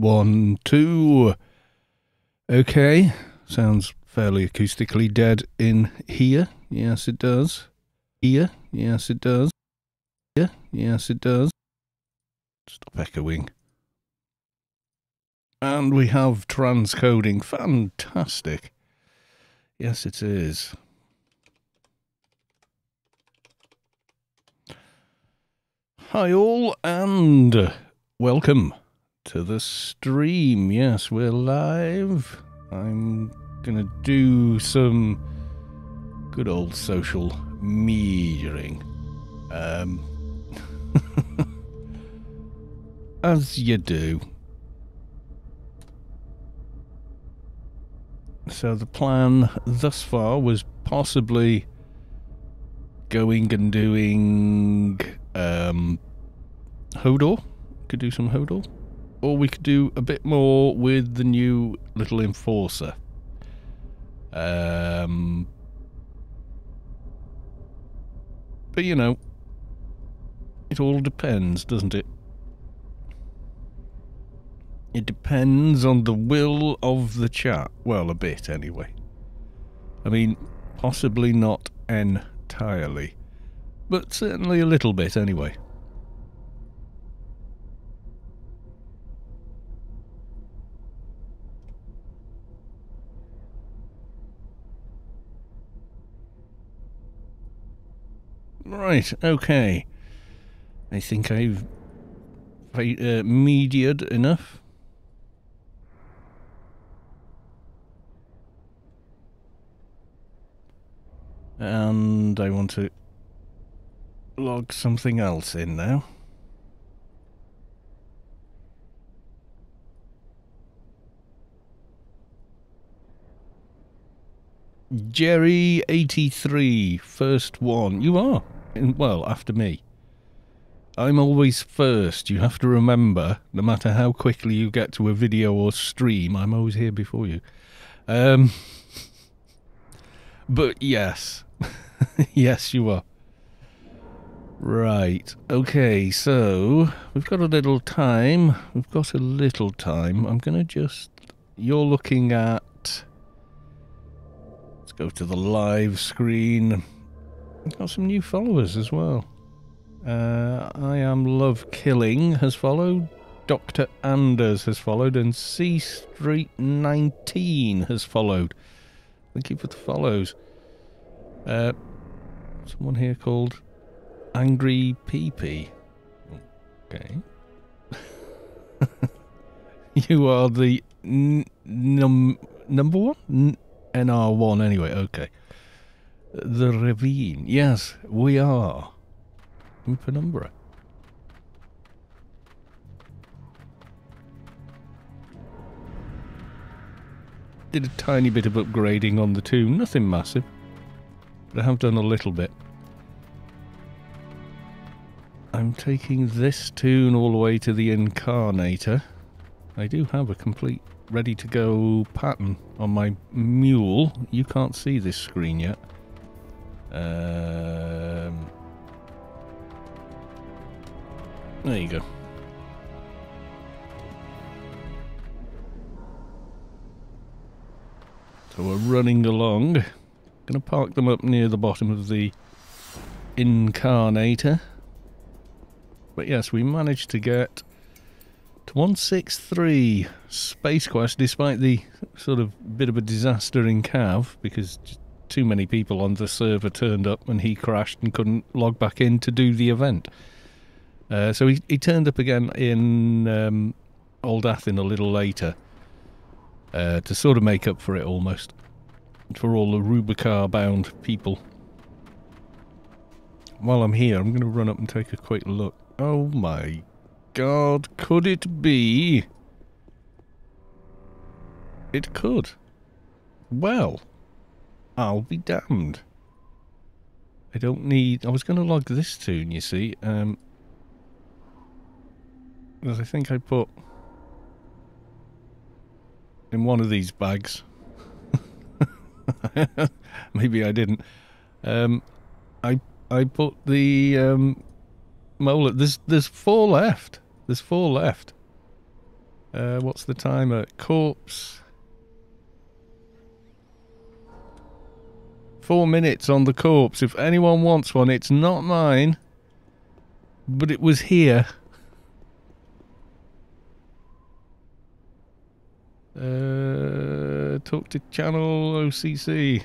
One, two. Okay. Sounds fairly acoustically dead in here. Yes, it does. Here. Yes, it does. Here. Yes, it does. Stop echoing. And we have transcoding. Fantastic. Yes, it is. Hi, all, and welcome to the stream. Yes, we're live. I'm gonna do some good old social metering. Um, as you do. So the plan thus far was possibly going and doing um, Hodor. Could do some Hodor. Or we could do a bit more with the new little enforcer. Um, but you know, it all depends, doesn't it? It depends on the will of the chat. Well, a bit anyway. I mean, possibly not entirely, but certainly a little bit anyway. Right, okay. I think I've uh, mediated enough. And I want to log something else in now. Jerry83, first one. You are. Well, after me. I'm always first. You have to remember, no matter how quickly you get to a video or stream, I'm always here before you. Um, but yes. yes, you are. Right. Okay, so we've got a little time. We've got a little time. I'm going to just... You're looking at Let's go to the live screen. Got some new followers as well. Uh, I am Love Killing has followed. Dr. Anders has followed. And C Street 19 has followed. Thank you for the follows. Uh, someone here called Angry Peepee. Okay. you are the num number one? NR1 anyway, okay. The ravine. Yes, we are. In Penumbra. Did a tiny bit of upgrading on the tomb, nothing massive. But I have done a little bit. I'm taking this tune all the way to the Incarnator. I do have a complete ready to go pattern on my mule. You can't see this screen yet. Um, there you go. So we're running along. Going to park them up near the bottom of the incarnator. But yes, we managed to get to 163 Space Quest, despite the sort of bit of a disaster in Cav, because too many people on the server turned up and he crashed and couldn't log back in to do the event. Uh, so he, he turned up again in um, Old Athen a little later uh, to sort of make up for it almost. For all the Rubi-Ka bound people. While I'm here, I'm going to run up and take a quick look. Oh my God, could it be? It could. Well, I'll be damned. I don't need... I was going to log this tune, you see. Um, I think I put in one of these bags. Maybe I didn't. Um, I I put the um, molar. There's there's four left. There's four left. Uh, what's the timer? Corpse. Four minutes on the corpse. If anyone wants one, it's not mine. But it was here. Uh, talk to channel OCC.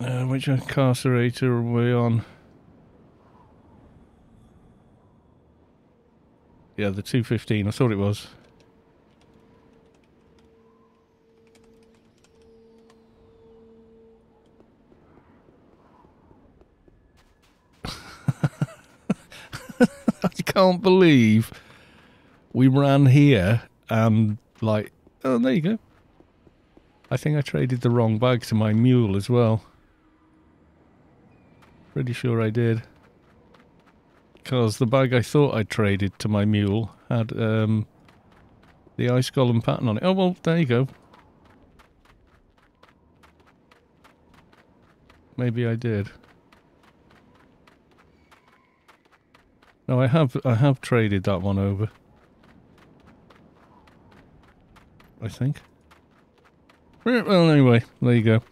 Uh, which incarnator are we on? Yeah, the 215. I thought it was. I can't believe we ran here and like, oh, there you go. I think I traded the wrong bag to my mule as well. Pretty sure I did. Because the bag I thought I traded to my mule had um, the ice golem pattern on it. Oh, well, there you go. Maybe I did. No, I have I have traded that one over. I think. Well, anyway, there you go.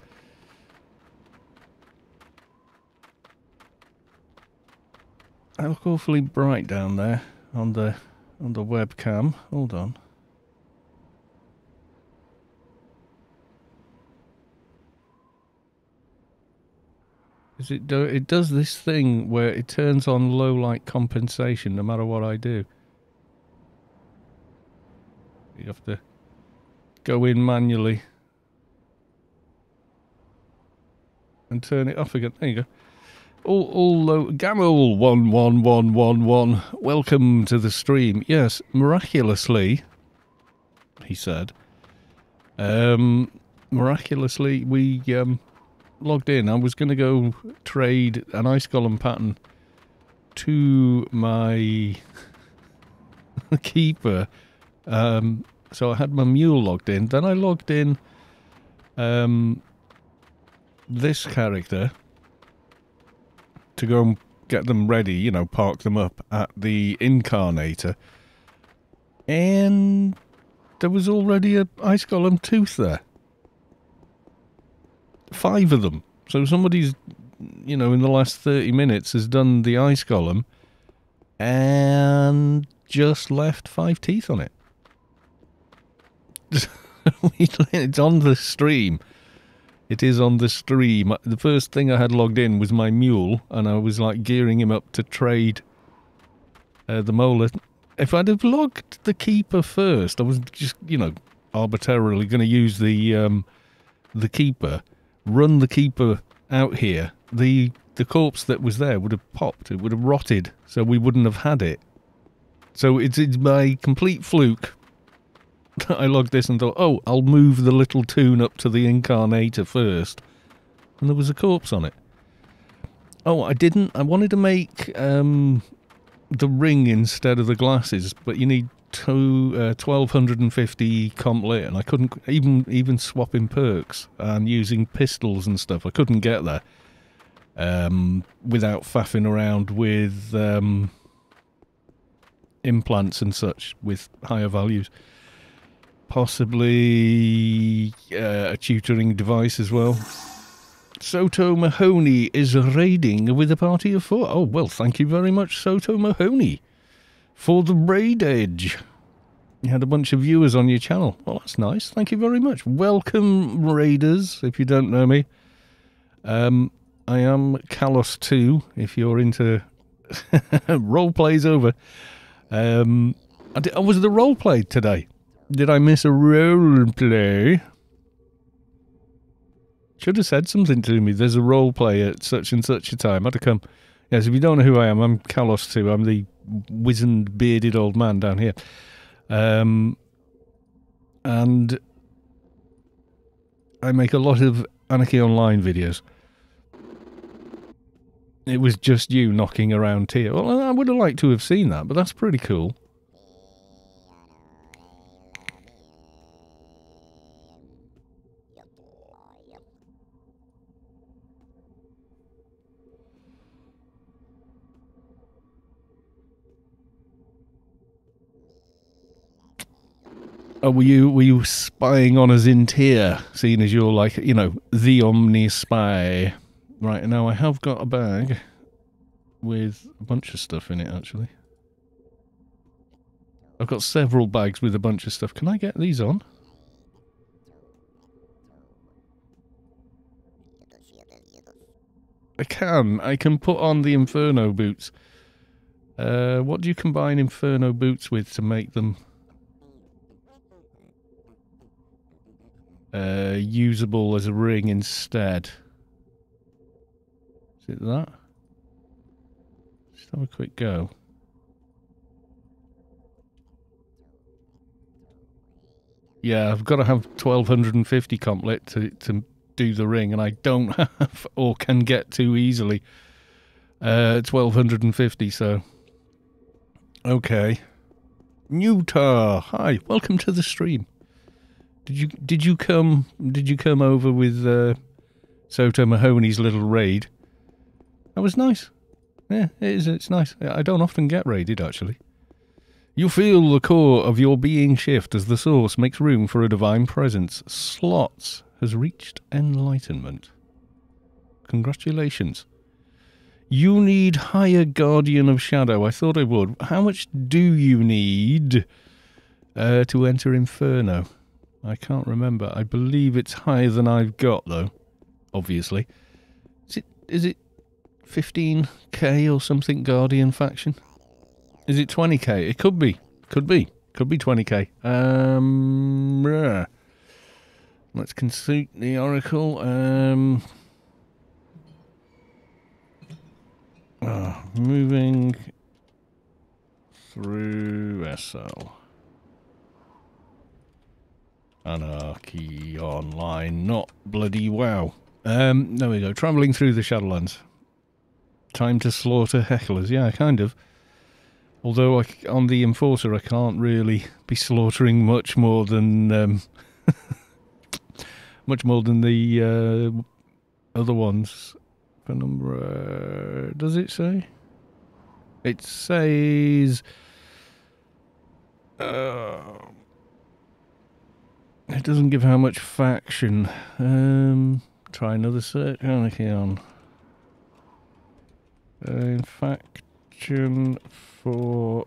I look awfully bright down there on the on the webcam. Hold on. Is it do it does this thing where it turns on low light compensation no matter what I do. You have to go in manually and turn it off again. There you go. All, all low. Gamel one one one one one. Welcome to the stream. Yes, miraculously, he said. Um, miraculously, we um logged in. I was going to go trade an ice golem pattern to my keeper. Um, so I had my mule logged in. Then I logged in um, this character to go and get them ready, you know, park them up at the incarnator. And there was already a ice golem tooth there five of them. So somebody's, you know, in the last 30 minutes has done the ice golem and just left five teeth on it. it's on the stream. It is on the stream. The first thing I had logged in was my mule, and I was like gearing him up to trade uh, the molar. If I'd have logged the keeper first, I was just, you know, arbitrarily going to use the um, the keeper run the keeper out here, the the corpse that was there would have popped. It would have rotted, so we wouldn't have had it. So it's, it's complete fluke I logged this and thought, oh, I'll move the little tune up to the incarnator first. And there was a corpse on it. Oh, I didn't. I wanted to make um, the ring instead of the glasses, but you need two, uh, 1250 comp lit and I couldn't even even swapping perks and using pistols and stuff. I couldn't get there um, without faffing around with um, implants and such with higher values. Possibly uh, a tutoring device as well. Sottomahoney is raiding with a party of four. Oh, well, thank you very much, Sottomahoney for the Raid Edge. You had a bunch of viewers on your channel. Well, that's nice. Thank you very much. Welcome, Raiders, if you don't know me. Um, I am Caloss2, if you're into role plays over. Um, I, did, I was the role play today. Did I miss a role play? Should have said something to me. There's a role play at such and such a time. I'd have come. Yes, if you don't know who I am, I'm Caloss2. I'm the wizened, bearded old man down here. Um, and I make a lot of Anarchy Online videos. It was just you knocking around here. Well, I would have liked to have seen that, but that's pretty cool. Oh, were you were you spying on us in Tir, seeing as you're like you know the omni spy? Right now, I have got a bag with a bunch of stuff in it. Actually, I've got several bags with a bunch of stuff. Can I get these on? I can. I can put on the Inferno boots. Uh, what do you combine Inferno boots with to make them uh, usable as a ring instead? Is it that? Just have a quick go. Yeah, I've got to have 1250 comp lit to, to do the ring, and I don't have or can get too easily. Uh, 1250, so. Okay. Newtar, hi, welcome to the stream. Did you did you come did you come over with uh, Sottomahoney's little raid? That was nice. Yeah, it is. It's nice. I don't often get raided actually. You feel the core of your being shift as the source makes room for a divine presence. Slots has reached enlightenment. Congratulations. You need higher Guardian of Shadow. I thought I would. How much do you need uh, to enter Inferno? I can't remember. I believe it's higher than I've got, though. Obviously. Is it, is it 15k or something, Guardian faction? Is it 20k? It could be. Could be. Could be 20k. Um. Let's consult the oracle. Um, uh, moving through SL. Anarchy Online, not bloody wow. Um, there we go. Travelling through the Shadowlands. Time to slaughter hecklers. Yeah, kind of. Although I, on the Enforcer, I can't really be slaughtering much more than um, much more than the uh, other ones. Penumbra, does it say? It says. Uh, it doesn't give how much faction. Um, try another search. on. Uh, faction for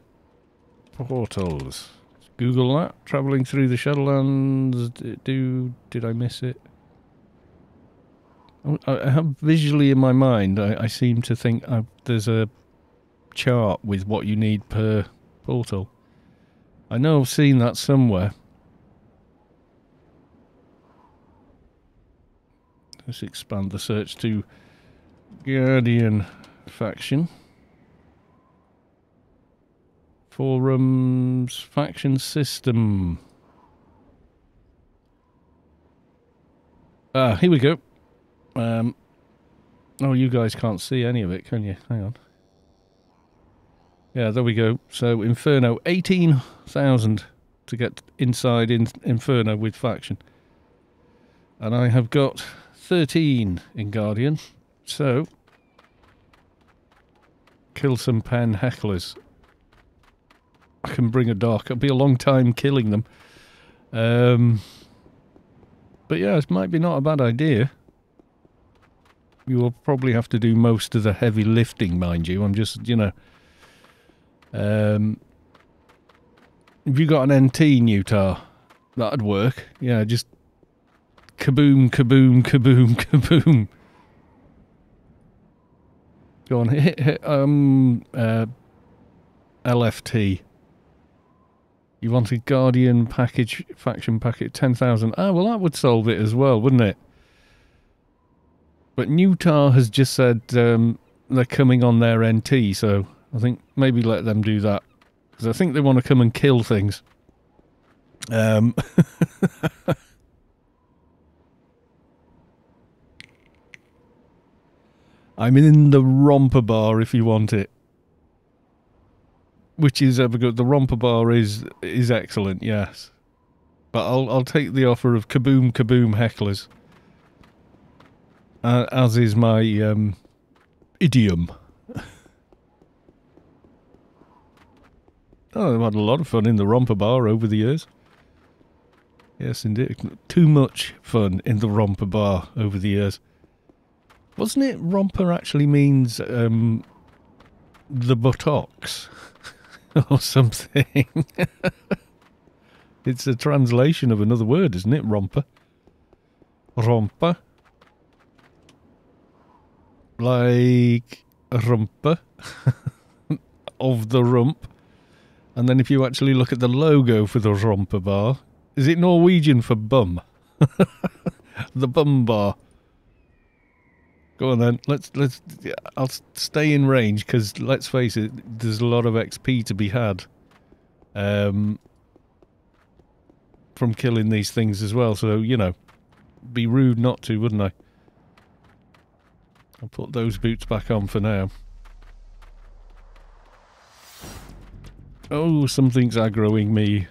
portals. Google that. Traveling through the Shadowlands. Do did I miss it? I have visually in my mind. I, I seem to think I, there's a chart with what you need per portal. I know I've seen that somewhere. Let's expand the search to Guardian faction. Forums, faction system. Ah, here we go. Um, oh, you guys can't see any of it, can you? Hang on. Yeah, there we go. So Inferno, 18,000 to get inside in Inferno with faction. And I have got 13 in Guardian. So, kill some pen hecklers. I can bring a dark. It'll be a long time killing them. Um, but yeah, it might be not a bad idea. You will probably have to do most of the heavy lifting, mind you. I'm just, you know... Um, if you got an NT in Utah, that'd work. Yeah, just kaboom, kaboom, kaboom, kaboom. Go on, hit, hit um, uh, LFT. You wanted Guardian package, faction packet, 10,000. Ah, well, that would solve it as well, wouldn't it? But Newtar has just said um, they're coming on their NT, so I think maybe let them do that. Because I think they want to come and kill things. Um, I'm in the romper bar if you want it which is ever good. The romper bar is is excellent, yes. But I'll I'll take the offer of kaboom kaboom hecklers, uh, as is my um, idiom. oh, I've had a lot of fun in the romper bar over the years. Yes, indeed. Too much fun in the romper bar over the years. Wasn't it romper actually means um, the buttocks or something? it's a translation of another word, isn't it? Romper. Romper. Like a rumper of the rump. And then if you actually look at the logo for the romper bar, is it Norwegian for bum? the bum bar. Go on then. Let's let's. I'll stay in range because let's face it, there's a lot of XP to be had. Um, from killing these things as well. So you know, be rude not to, wouldn't I? I'll put those boots back on for now. Oh, something's aggroing me.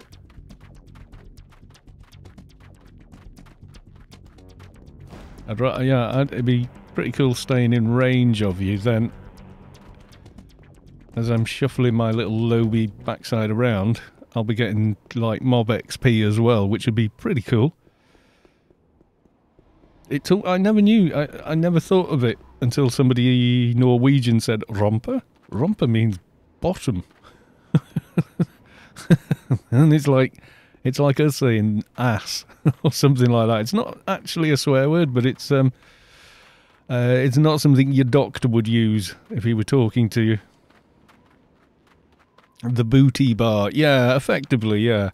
I'd rather, yeah, it'd be pretty cool staying in range of you then. As I'm shuffling my little loby backside around, I'll be getting like mob XP as well, which would be pretty cool. It took, I never knew, I, I never thought of it until somebody Norwegian said romper. Romper means bottom. and it's like, it's like us saying ass or something like that. It's not actually a swear word, but it's um, uh, it's not something your doctor would use if he were talking to you. The booty bar, yeah, effectively, yeah.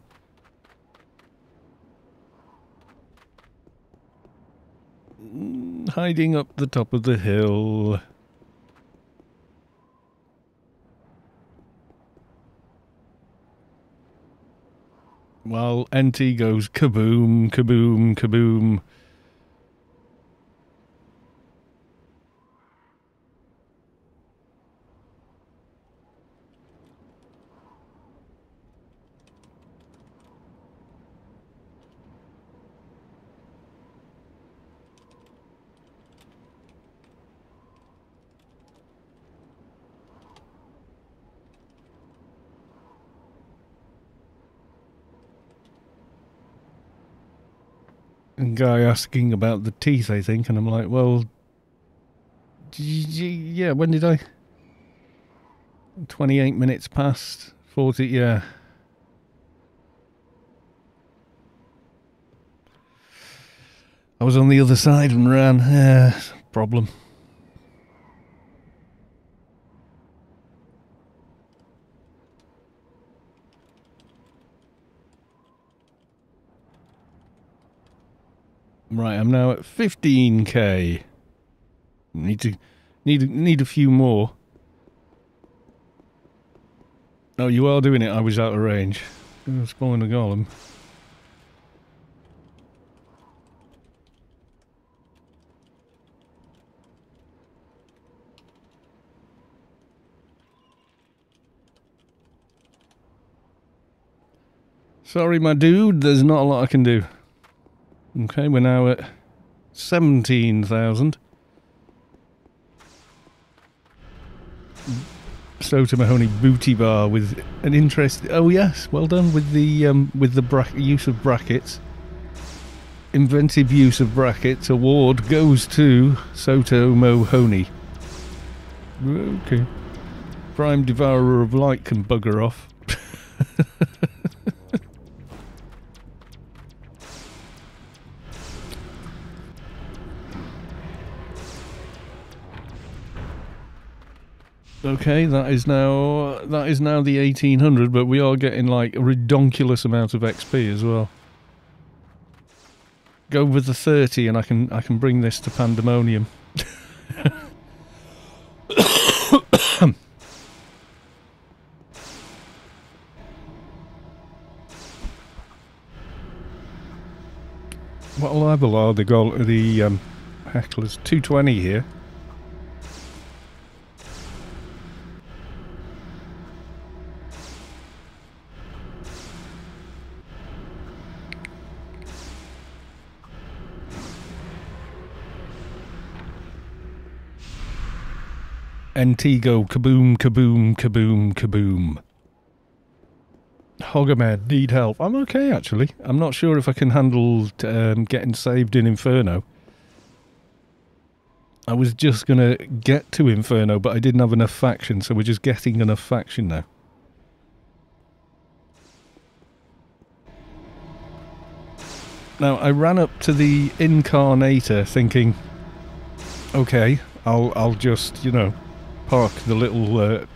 Hiding up the top of the hill. While NT goes kaboom, kaboom, kaboom. Guy asking about the teeth, I think, and I'm like, well, yeah, when did I? 28 minutes past 40, yeah. I was on the other side and ran. Yeah, problem. Right, I'm now at 15k. Need to need need a few more. Oh, you are doing it. I was out of range. Spawning the golem. Sorry, my dude. There's not a lot I can do. Okay, we're now at 17,000. Sottomahoney booty bar with an interest. Oh yes, well done with the um, with the use of brackets. Inventive use of brackets award goes to Sottomahoney. Okay. Prime Devourer of Light can bugger off. Okay, that is now that is now the 1800, but we are getting like a redonkulous amount of XP as well. Go with the 30 and I can I can bring this to pandemonium. what level are the goal the um, hecklers? 220 here. Antigo, kaboom, kaboom, kaboom, kaboom. Hogamed, need help. I'm okay, actually. I'm not sure if I can handle um, getting saved in Inferno. I was just going to get to Inferno, but I didn't have enough faction, so we're just getting enough faction now. Now, I ran up to the Incarnator thinking, okay, I'll, I'll just, you know, park the little uh,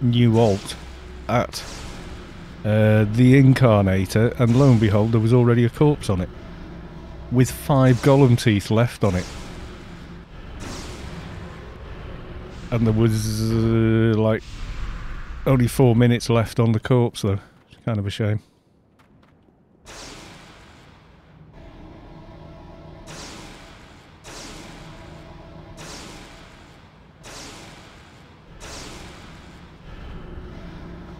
new alt at uh, the Incarnator, and lo and behold, there was already a corpse on it. With five golem teeth left on it. And there was, uh, like, only four minutes left on the corpse, though. Kind of a shame.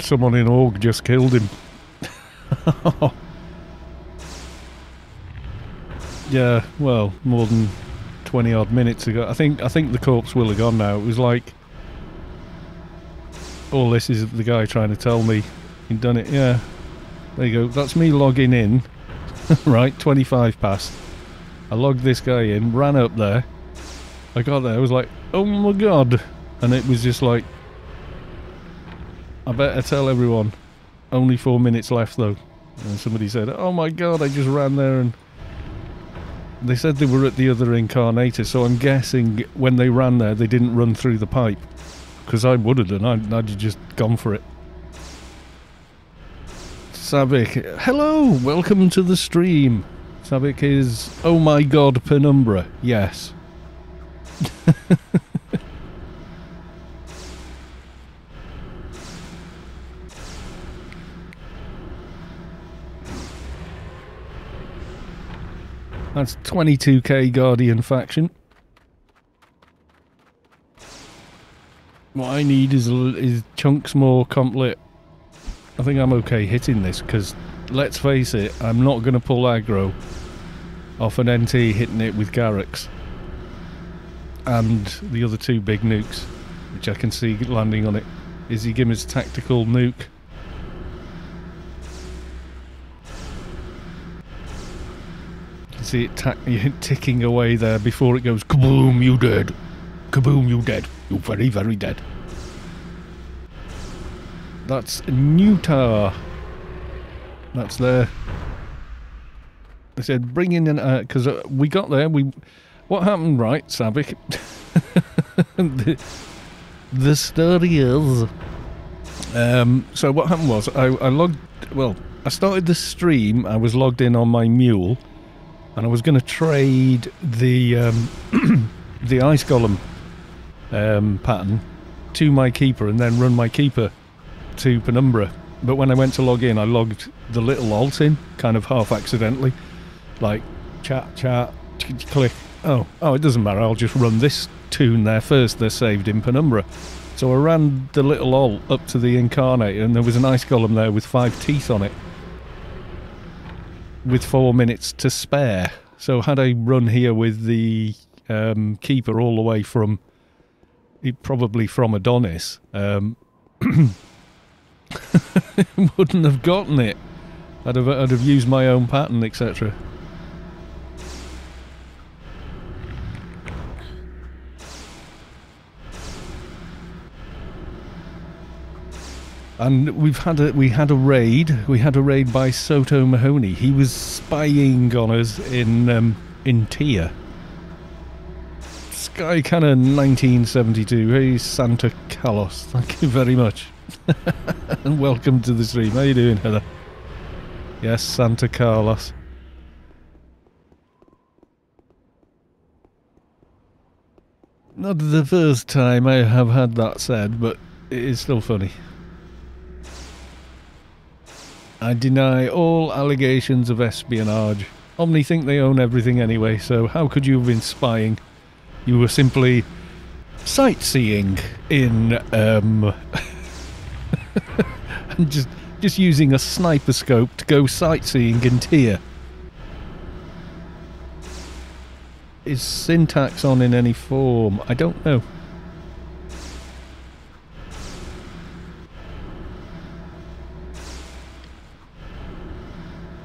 Someone in Org just killed him. yeah, well, more than twenty odd minutes ago. I think I think the corpse will have gone now. It was like all this is the guy trying to tell me he'd done it. Yeah, there you go. That's me logging in. right, twenty five past. I logged this guy in, ran up there. I got there. I was like, oh my god, and it was just like I better tell everyone. Only four minutes left though. And somebody said, oh my god, I just ran there and... They said they were at the other incarnator, so I'm guessing when they ran there, they didn't run through the pipe. Because I would have done, I'd, I'd just gone for it. Savik, hello, welcome to the stream. Savik is, oh my god, Penumbra, yes. That's 22k Guardian faction. What I need is is chunks more comp lit. I think I'm okay hitting this because let's face it, I'm not going to pull aggro off an NT hitting it with Garuk's and the other two big nukes, which I can see landing on it. Is he giving us tactical nuke? See it ticking away there before it goes kaboom, you dead. Kaboom, you dead. You very, very dead. That's Newtar. That's there. They said bring in an because uh, uh, we got there. We what happened, right, Savik? the, the story is. Um, so what happened was I, I logged. Well, I started the stream. I was logged in on my mule and I was going to trade the um, the ice golem um, pattern to my keeper and then run my keeper to Penumbra. But when I went to log in, I logged the little alt in, kind of half accidentally, like chat, chat, click. Oh, oh, it doesn't matter. I'll just run this tune there first. They're saved in Penumbra. So I ran the little alt up to the incarnate, and there was an ice golem there with five teeth on it with four minutes to spare. So had I run here with the um, keeper all the way from, probably from Adonis, um, wouldn't have gotten it. I'd have, I'd have used my own pattern, etc. and we've had a we had a raid. We had a raid by Sottomahoney. He was spying on us in um, in Tir. Sky Cannon 1972. Hey Santa Carlos, thank you very much, and welcome to the stream. How you doing, Heather? Yes, Santa Carlos. Not the first time I have had that said, but it is still funny. I deny all allegations of espionage. Omni think they own everything anyway, so how could you have been spying? You were simply sightseeing in, um... and just, just using a sniper scope to go sightseeing in Tir. Is syntax on in any form? I don't know.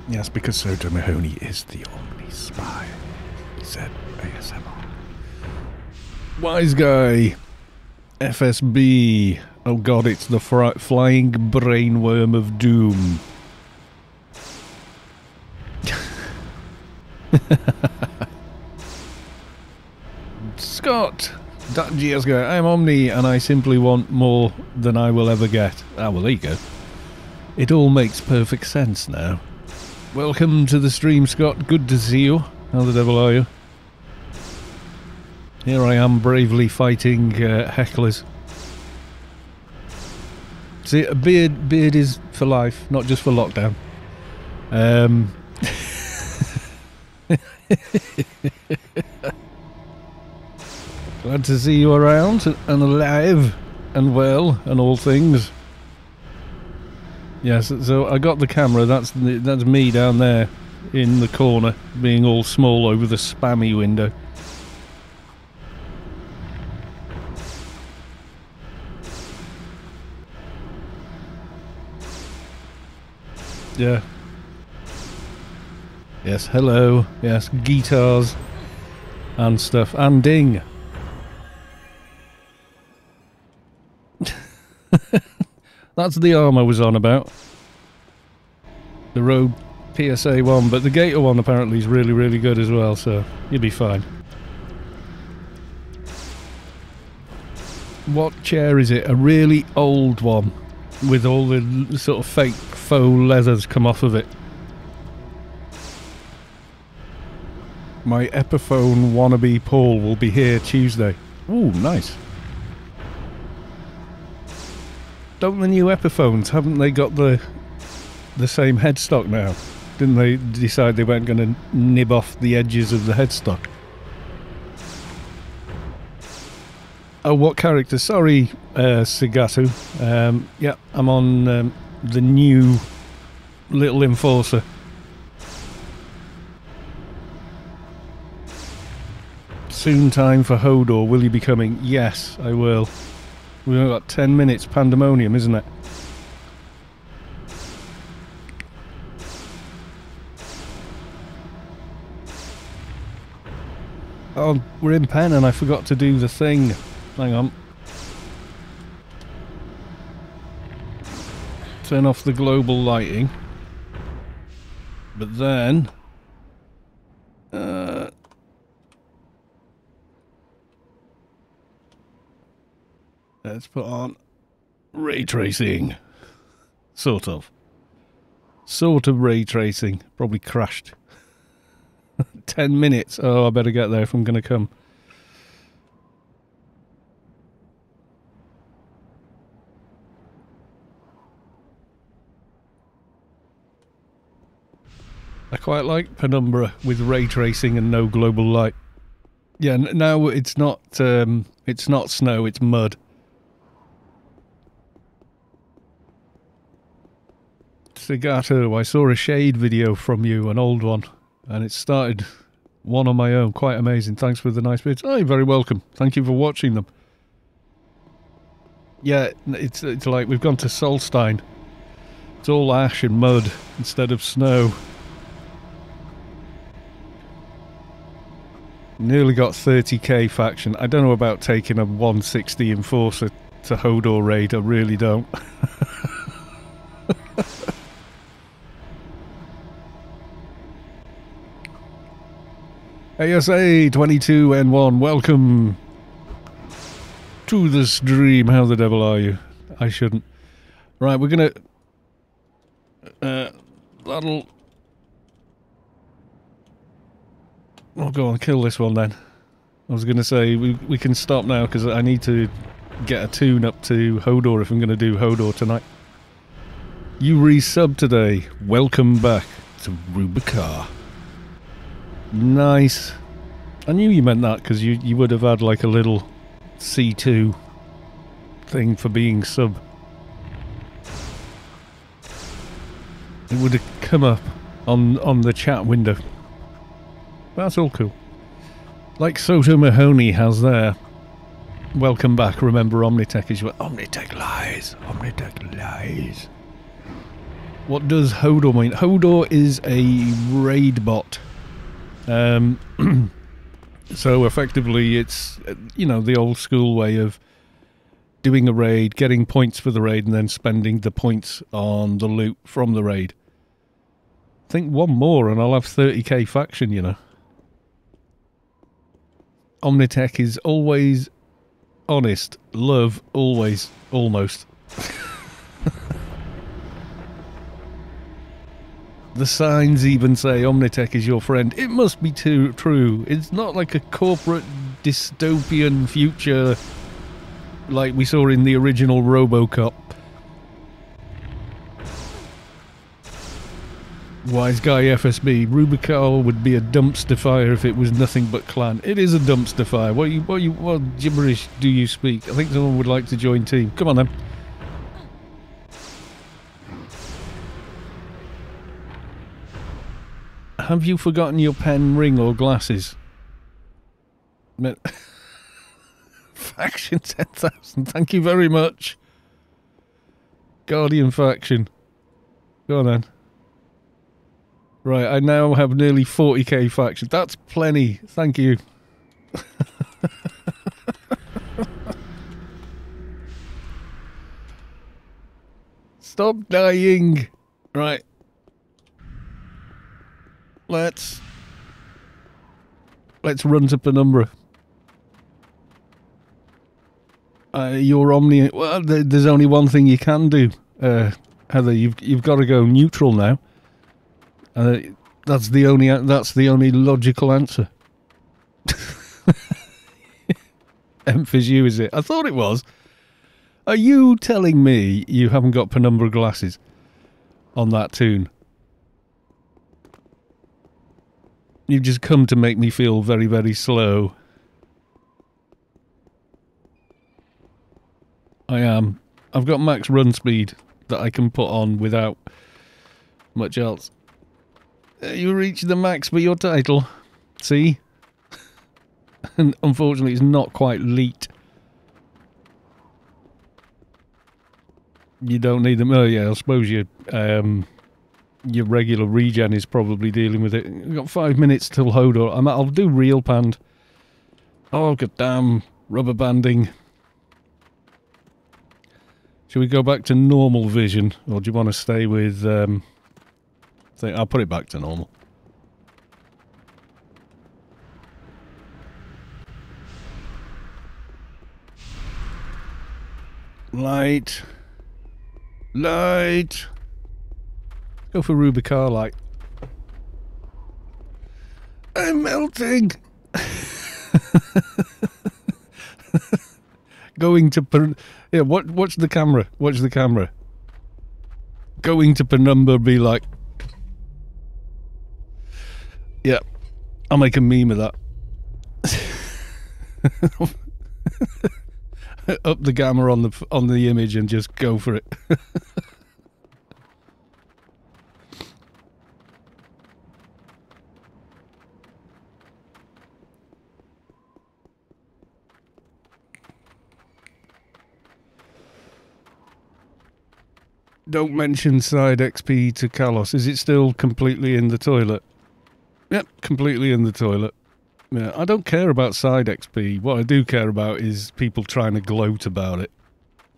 Yes, because Sottomahoney is the only Spy. He said ASMR. Wise Guy. FSB. Oh god, it's the flying brainworm of doom. Scott. GS guy. I'm Omni and I simply want more than I will ever get. Ah, well, there you go. It all makes perfect sense now. Welcome to the stream, Scott. Good to see you. How the devil are you? Here I am bravely fighting uh, hecklers. See, a beard, beard is for life, not just for lockdown. Um, glad to see you around and alive and well and all things. Yes, so I got the camera. That's the, that's me down there in the corner, being all small over the spammy window. Yeah. Yes, hello. Yes, guitars and stuff. And ding. That's the arm I was on about. The Rode PSA one, but the Gator one apparently is really, really good as well, so you'll be fine. What chair is it? A really old one with all the sort of fake faux leathers come off of it. My Epiphone wannabe Paul will be here Tuesday. Ooh, nice. Don't the new Epiphones, haven't they got the the same headstock now? Didn't they decide they weren't going to nib off the edges of the headstock? Oh, what character? Sorry, uh. Um, yeah, I'm on um, the new Little Enforcer. Soon time for Hodor. Will you be coming? Yes, I will. We've only got 10 minutes pandemonium, isn't it? Oh, we're in pen and I forgot to do the thing. Hang on. Turn off the global lighting. But then... Uh, let's put on ray tracing. Sort of. Sort of ray tracing. Probably crashed. 10 minutes. Oh, I better get there if I'm going to come. I quite like Penumbra with ray tracing and no global light. Yeah, now it's not um, it's not snow, it's mud. Segato, I saw a shade video from you, an old one, and it started one on my own. Quite amazing. Thanks for the nice bits. Oh, you're very welcome. Thank you for watching them. Yeah, it's it's like we've gone to Solstein. It's all ash and mud instead of snow. Nearly got 30k faction. I don't know about taking a 160 enforcer to Hodor raid. I really don't. ASA 22N1, welcome to this dream. How the devil are you? I shouldn't. Right, we're gonna. Uh, that'll Oh, go on, kill this one then. I was to say, we, we can stop now because I need to get a tune up to Hodor if I'm to do Hodor tonight. You resub today. Welcome back to Rubi-Ka. Nice. I knew you meant that because you, you would have had like a little C2 thing for being sub. It would have come up on on the chat window. That's all cool. Like Sottomahoney has there. Welcome back. Remember, Omnitech is your Omnitech lies. Omnitech lies. What does Hodor mean? Hodor is a raid bot. Um, so effectively, it's uh, you know the old school way of doing a raid, getting points for the raid, and then spending the points on the loot from the raid. I think one more, and I'll have 30k faction. You know, Omnitech is always honest. Love always, almost. The signs even say Omnitech is your friend. It must be too true. It's not like a corporate dystopian future like we saw in the original Robocop. Wise guy FSB, Rubical would be a dumpster fire if it was nothing but clan. It is a dumpster fire. What you, what you, what gibberish do you speak? I think someone would like to join team. Come on then. Have you forgotten your pen, ring, or glasses? faction 10,000. Thank you very much. Guardian faction. Go on then. Right, I now have nearly 40k faction. That's plenty. Thank you. Stop dying. Right. Let's let's run to Penumbra. Uh, your Omni. Well, there's only one thing you can do, uh, Heather. You've you've got to go neutral now. Uh, that's the only that's the only logical answer. Emphys you is it? I thought it was. Are you telling me you haven't got penumbra glasses on that tune? You've just come to make me feel very, very slow. I am. I've got max run speed that I can put on without much else. You reach the max for your title. See? and unfortunately, it's not quite leet. You don't need them. Oh, yeah, I suppose you... Um, your regular regen is probably dealing with it. We've got five minutes till Hodor. I'm, I'll do real pand. Oh, god damn. Rubber banding. Should we go back to normal vision? Or do you want to stay with... Um, I'll put it back to normal. Light. Light. Go for Rubi-Ka, like. I'm melting. Going to yeah. Watch, watch the camera. Watch the camera. Going to Penumbra be like. Yeah, I'll make a meme of that. Up the gamma on the on the image and just go for it. Don't mention side XP to Caloss. Is it still completely in the toilet? Yep, completely in the toilet. Yeah, I don't care about side XP. What I do care about is people trying to gloat about it.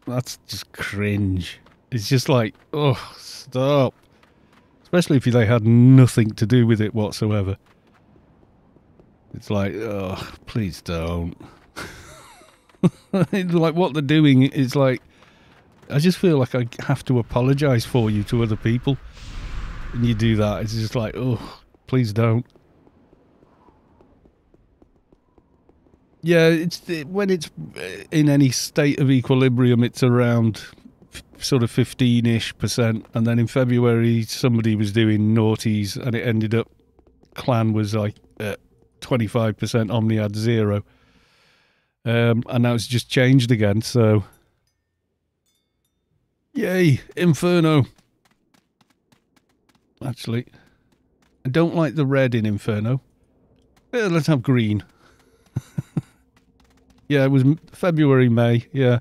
That's just cringe. It's just like, oh, stop. Especially if they had nothing to do with it whatsoever. It's like, oh, please don't. It's like what they're doing is like I just feel like I have to apologise for you to other people. And you do that, it's just like, oh, please don't. Yeah, it's when it's in any state of equilibrium, it's around sort of 15-ish percent. And then in February, somebody was doing naughties and it ended up, clan was like 25%, Omni had zero. Um, and now it's just changed again, so Yay, Inferno. Actually, I don't like the red in Inferno. Yeah, let's have green. yeah, it was February, May, yeah.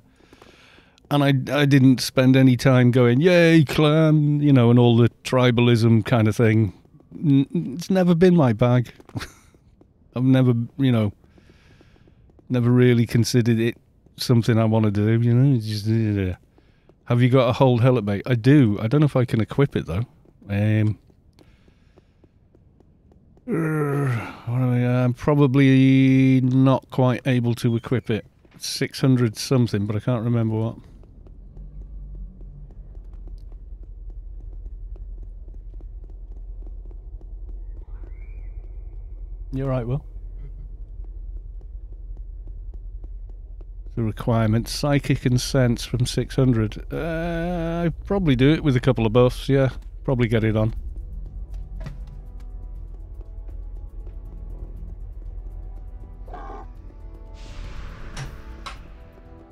and I, I didn't spend any time going, yay, clan, you know, and all the tribalism kind of thing. It's never been my bag. I've never, you know, never really considered it something I want to do, you know. Just, uh, have you got a hold helmet mate? I do. I don't know if I can equip it though. Um, I'm probably not quite able to equip it. 600 something, but I can't remember what. You're right, Will. The requirement psychic and sense from 600. Uh, I probably do it with a couple of buffs. Yeah, probably get it on.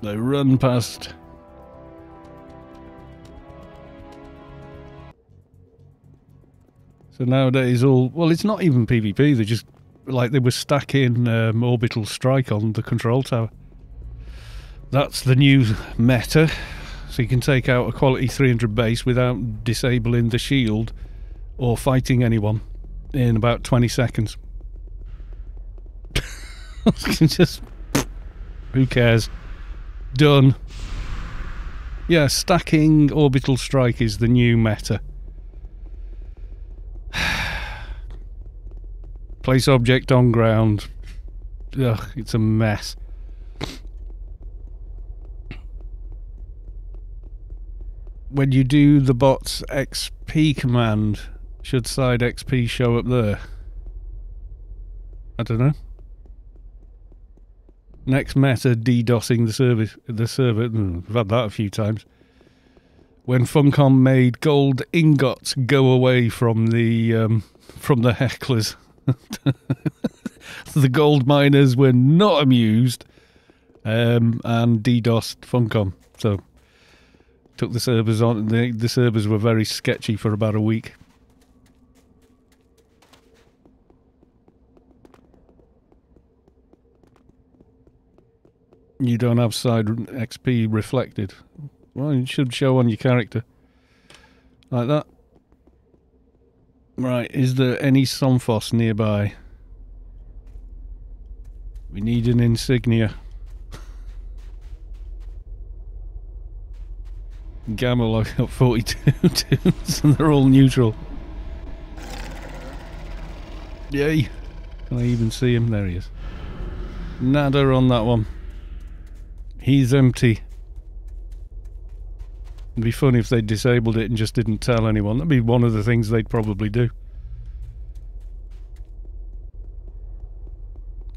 They run past. So nowadays, all well, it's not even PvP. They just like they were stacking um, orbital strike on the control tower. That's the new meta. So you can take out a quality 300 base without disabling the shield or fighting anyone in about 20 seconds. just who cares? Done. Yeah, stacking orbital strike is the new meta. Place object on ground. Ugh, it's a mess. When you do the bot's XP command, should side XP show up there? I don't know. Next meta DDoSing the service, the server. Hmm, I've had that a few times. When Funcom made gold ingots go away from the um, from the hecklers, the gold miners were not amused um, and DDoSed Funcom. So took the servers on. The, the servers were very sketchy for about a week. You don't have side XP reflected. Well, it should show on your character. Like that. Right, is there any Somphos nearby? We need an insignia. Gamma I got 42 tunes and they're all neutral. Yay! Can I even see him? There he is. Nada on that one. He's empty. It'd be funny if they disabled it and just didn't tell anyone. That'd be one of the things they'd probably do.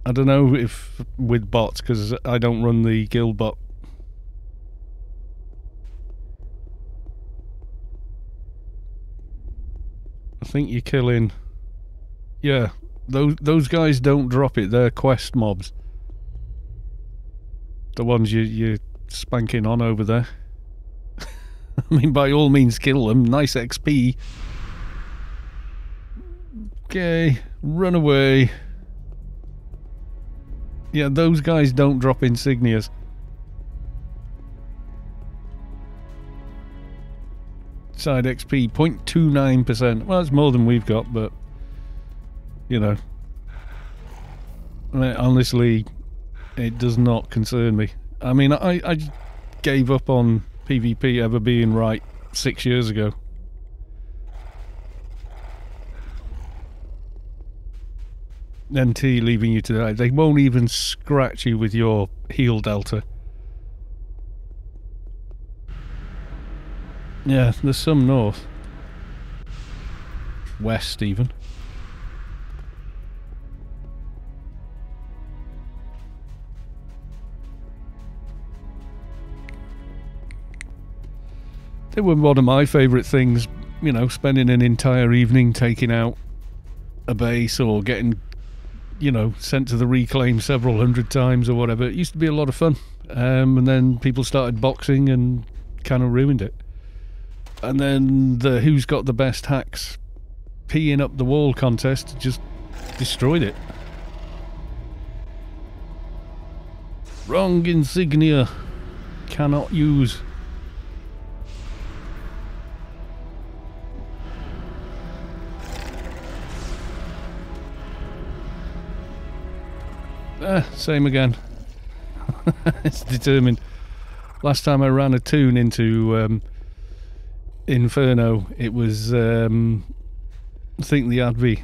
I don't know if with bots because I don't run the guild bot. I think you're killing. Yeah, those those guys don't drop it. They're quest mobs. The ones you, you're spanking on over there. I mean, by all means, kill them. Nice XP. Okay, run away. Yeah, those guys don't drop insignias. Side XP, 0.29%. Well, it's more than we've got, but... You know. Honestly, it does not concern me. I mean, I, I gave up on PvP ever being right six years ago. NT leaving you to die. They won't even scratch you with your heal delta. Yeah, there's some north. West even. They were one of my favourite things, you know, spending an entire evening taking out a base or getting, you know, sent to the reclaim several hundred times or whatever. It used to be a lot of fun. Um, and then people started boxing and kind of ruined it and then the who's got the best hacks peeing up the wall contest just destroyed it. Wrong insignia. Cannot use. Ah, same again. it's determined. Last time I ran a tune into um, Inferno, it was um, I think the Advi.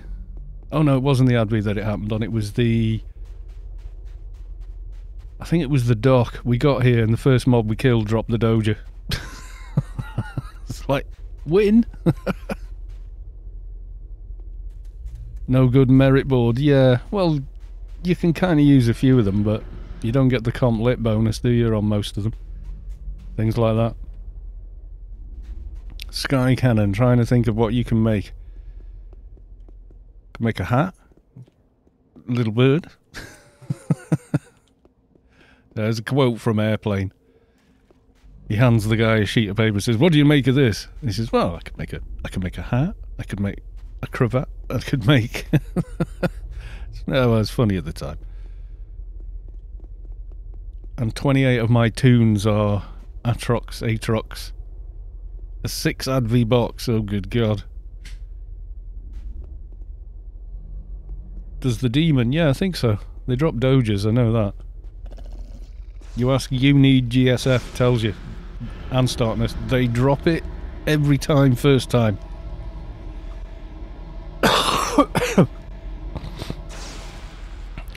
Oh no, it wasn't the Advi that it happened on. It was the. I think it was the dock. We got here, and the first mob we killed dropped the Doja. it's like win. no good merit board. Yeah, well, you can kind of use a few of them, but you don't get the comp lit bonus, do you, on most of them? Things like that. Sky cannon, trying to think of what you can make. Can make a hat. Little bird. There's a quote from Airplane. He hands the guy a sheet of paper and says, What do you make of this? He says, Well, I could make a I could make a hat, I could make a cravat, I could make No, it was funny at the time. And 28 of my tunes are Atrox, Atrox. A 6 Adv box, oh good god. Does the demon? Yeah, I think so. They drop dojas, I know that. You ask you need GSF, tells you. And startness. They drop it every time, first time.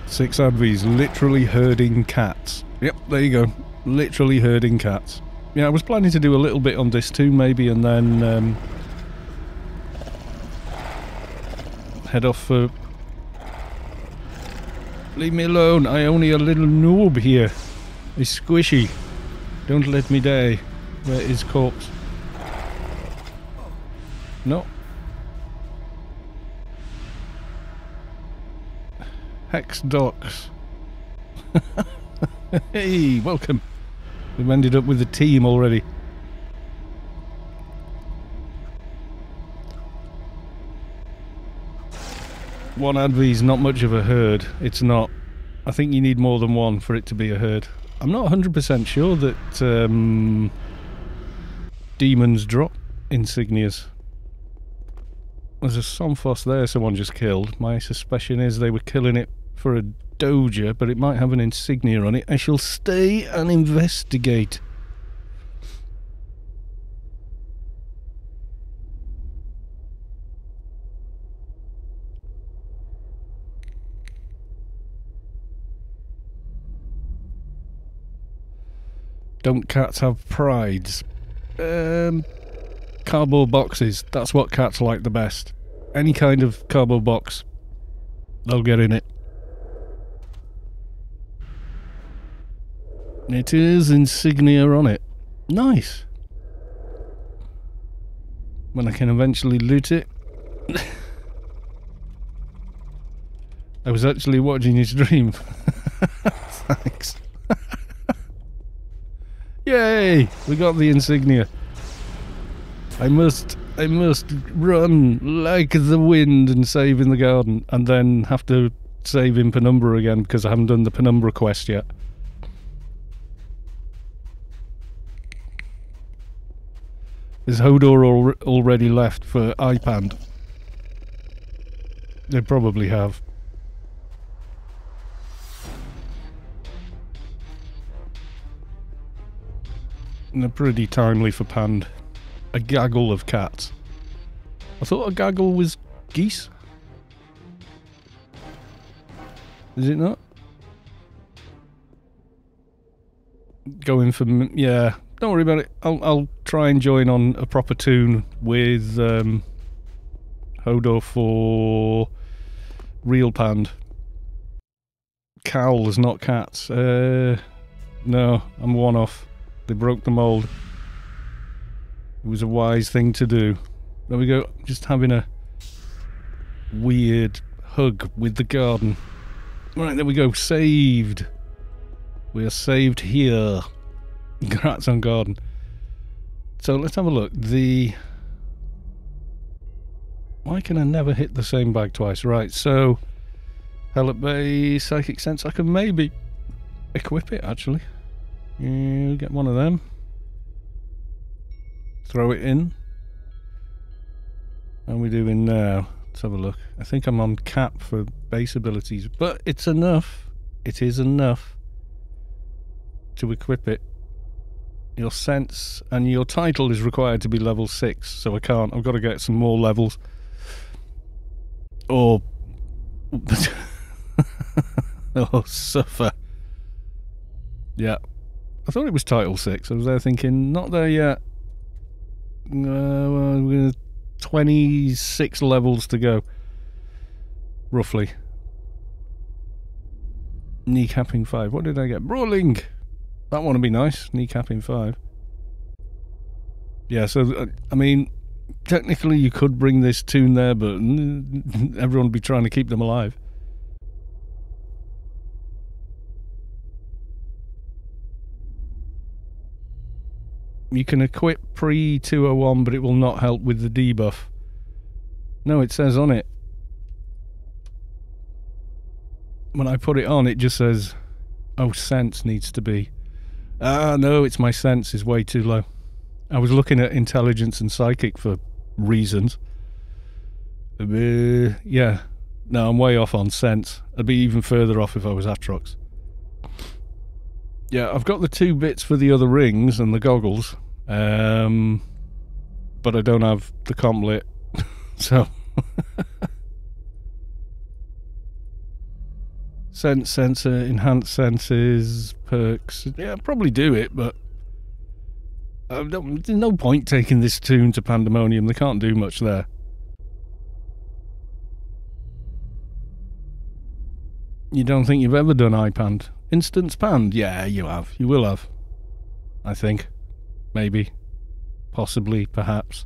Six Advies literally herding cats. Yep, there you go. Literally herding cats. Yeah, I was planning to do a little bit on this too, maybe, and then um, head off for. Leave me alone. I only a little noob here. It's squishy. Don't let me die. Where is corpse? No. Hex Docks. hey, welcome. We've ended up with a team already. One Advi's not much of a herd. It's not. I think you need more than one for it to be a herd. I'm not 100% sure that um, demons drop insignias. There's a Somphos there someone just killed. My suspicion is they were killing it for a doja, but it might have an insignia on it. I shall stay and investigate. Don't cats have prides? Um, cardboard boxes. That's what cats like the best. Any kind of cardboard box, they'll get in it. It is insignia on it. Nice. When I can eventually loot it. I was actually watching his dream. Thanks. Yay! We got the insignia. I must I must run like the wind and save in the garden and then have to save in Penumbra again because I haven't done the Penumbra quest yet. Is Hodor al already left for iPand? They probably have. And they're pretty timely for Pand. A gaggle of cats. I thought a gaggle was geese. Is it not? Going for yeah, don't worry about it. I'll I'll try and join on a proper tune with um, Hodor for real pand. Cowls, not cats. Uh, no, I'm one off. They broke the mold. It was a wise thing to do. There we go. Just having a weird hug with the garden. Right, there we go. Saved. We are saved here. Congrats on garden. So let's have a look. The... Why can I never hit the same bag twice? Right, so... hell Hellet Bay Psychic Sense. I can maybe equip it, actually. Yeah, get one of them. Throw it in. How are we doing now? Let's have a look. I think I'm on cap for base abilities, but it's enough. it is enough to equip it. Your sense and your title is required to be level 6, so I can't. I've got to get some more levels. Or. suffer. Yeah. I thought it was title 6. I was there thinking, not there yet. Uh, well, 26 levels to go. Roughly. Kneecapping 5. What did I get? Brawling! That one would be nice. Kneecapping 5. Yeah, so, uh, I mean, technically you could bring this tune there, but everyone would be trying to keep them alive. You can equip pre 201, but it will not help with the debuff. No, it says on it. When I put it on, it just says, oh, sense needs to be. Ah, no, it's my sense is way too low. I was looking at intelligence and psychic for reasons. Uh, yeah. No, I'm way off on sense. I'd be even further off if I was Atrox. Yeah, I've got the two bits for the other rings and the goggles, um, but I don't have the comp lit, so. Sense sensor, enhanced senses, perks. Yeah, I'd probably do it, but uh, there's no point taking this tune to Pandemonium. They can't do much there. You don't think you've ever done iPand? Instance Pand? Yeah, you have. You will have. I think. Maybe. Possibly, perhaps.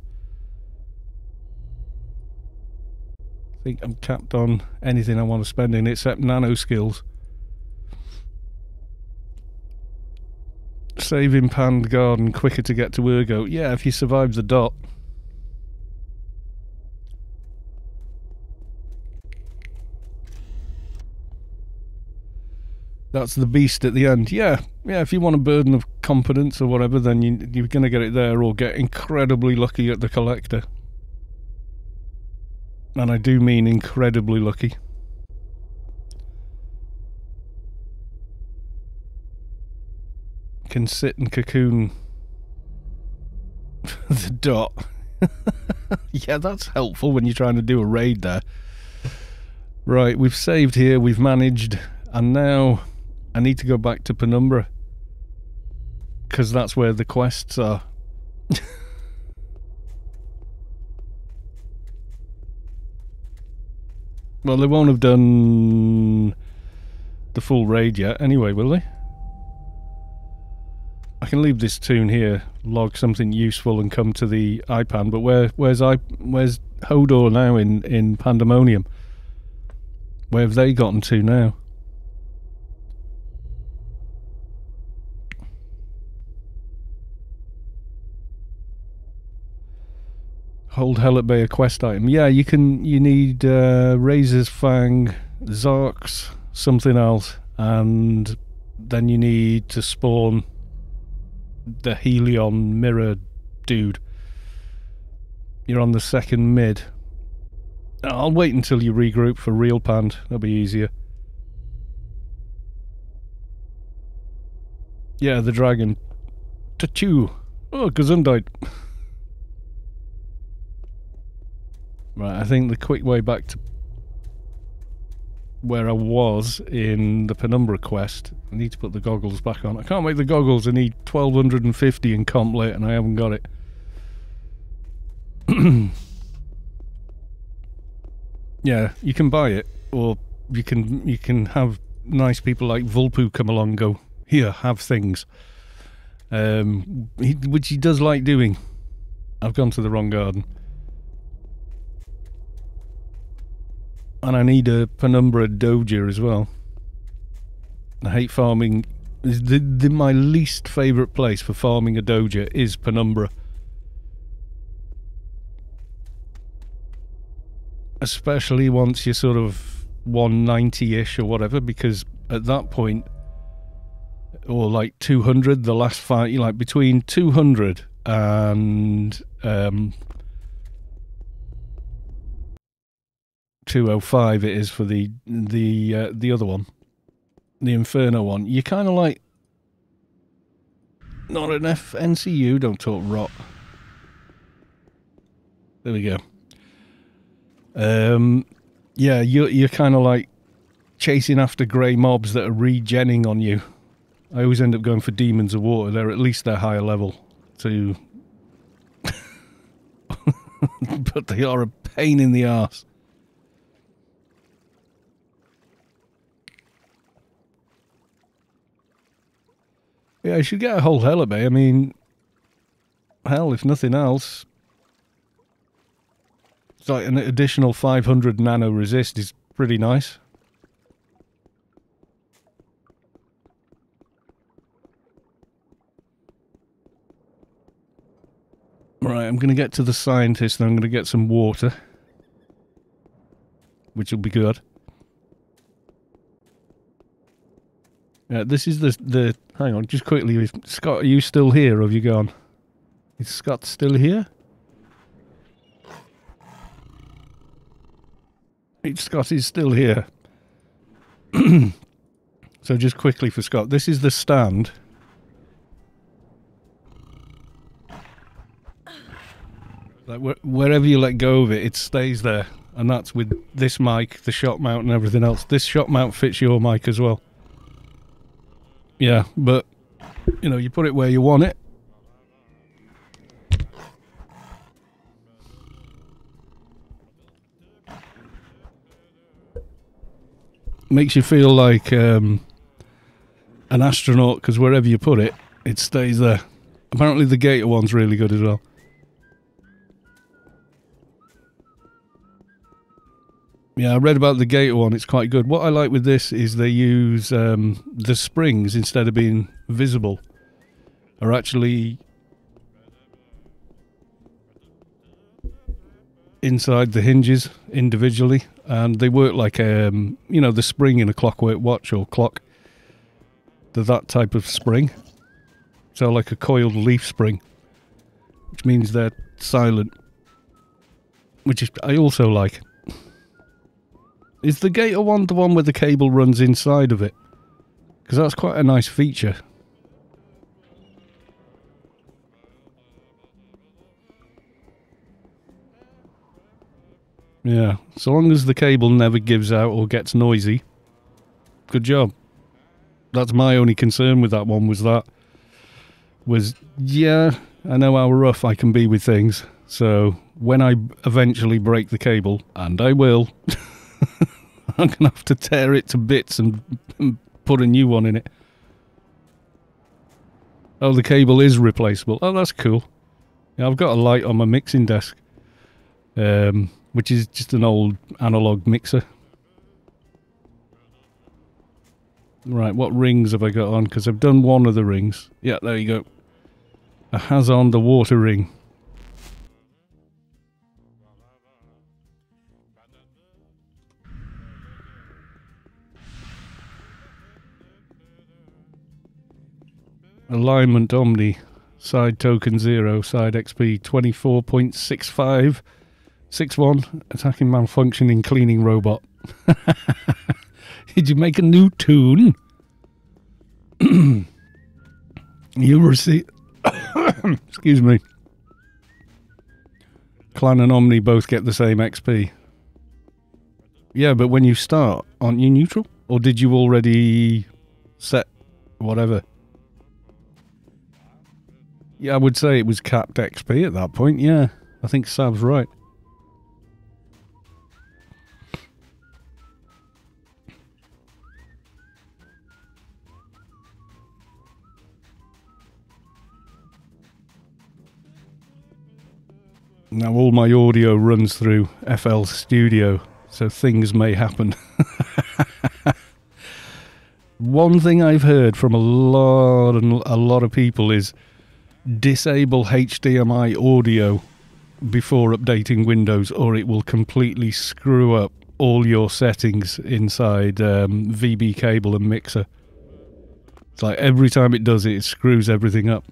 Think I'm capped on anything I want to spend in except nano skills. Saving Pand Garden quicker to get to Ergo. Yeah, if you survive the dot. that's the beast at the end. Yeah, yeah. If you want a burden of competence or whatever, then you, you're going to get it there, or get incredibly lucky at the collector. And I do mean incredibly lucky. Can sit and cocoon the dot. yeah, that's helpful when you're trying to do a raid there. Right, we've saved here, we've managed, and now I need to go back to Penumbra because that's where the quests are. well, they won't have done the full raid yet anyway, will they? I can leave this tune here, log something useful, and come to the iPan. But where, where's I, where's Hodor now in in Pandemonium? Where have they gotten to now? Hold Hell at Bay a quest item. Yeah, you can. You need uh, Razor's Fang, Zarks, something else, and then you need to spawn the Helion mirror dude. You're on the second mid. I'll wait until you regroup for real pand. That'll be easier. Yeah, the dragon. Tachu. Oh, Gesundheit. Right, I think the quick way back to where I was in the Penumbra quest. I need to put the goggles back on. I can't make the goggles. I need 1250 in comp lit and I haven't got it. yeah, you can buy it or you can you can have nice people like Vulpu come along and go, "Here, have things." Um, he, which he does like doing. I've gone to the wrong garden. And I need a Penumbra Doja as well. I hate farming. The, the, my least favourite place for farming a Doja is Penumbra. Especially once you're sort of 190-ish or whatever, because at that point, or like 200, the last fight, you like between 200 and um, 205 it is for the the uh, the other one the Inferno one, You're kind of like not an FNCU. Don't talk rot. There we go. Um, yeah, you you're kind of like chasing after grey mobs that are regenning on you. I always end up going for demons of water. They're at least they're higher level to, but they are a pain in the ass. Yeah, I should get a whole hell of Helibe. I mean, hell, if nothing else, it's like an additional 500 nano resist is pretty nice. Right, I'm going to get to the scientist and I'm going to get some water. Which will be good. Yeah, this is the the. Hang on, just quickly. Scott, are you still here or have you gone? Is Scott still here? Scott is still here. so just quickly for Scott, this is the stand. Like wh wherever you let go of it, it stays there, and that's with this mic, the shock mount, and everything else. This shock mount fits your mic as well. Yeah, but you know, you put it where you want it. Makes you feel like um, an astronaut because wherever you put it, it stays there. Apparently, the Gator one's really good as well. Yeah, I read about the Gator one. It's quite good. What I like with this is they use um, the springs instead of being visible, are actually inside the hinges individually, and they work like um, you know the spring in a clockwork watch or clock. They're that type of spring, so like a coiled leaf spring, which means they're silent, which is I also like. Is the Gator one the one where the cable runs inside of it? Because that's quite a nice feature. Yeah, so long as the cable never gives out or gets noisy. Good job. That's my only concern with that one was that was yeah, I know how rough I can be with things. So when I eventually break the cable, and I will, I'm going to have to tear it to bits and, and put a new one in it. Oh, the cable is replaceable. Oh, that's cool. Yeah, I've got a light on my mixing desk, um, which is just an old analog mixer. Right, what rings have I got on? Because I've done one of the rings. Yeah, there you go. I has on the water ring. Alignment Omni, side token 0, side XP 24.65, 61, attacking malfunctioning cleaning robot. Did you make a new tune? you receive. Excuse me. Clan and Omni both get the same XP. Yeah, but when you start, aren't you neutral? Or did you already set whatever? Yeah, I would say it was capped XP at that point. Yeah, I think Sav's right. Now all my audio runs through FL Studio, so things may happen. One thing I've heard from a lot and a lot of people is disable HDMI audio before updating Windows, or it will completely screw up all your settings inside um, VB cable and mixer. It's like every time it does it, it screws everything up.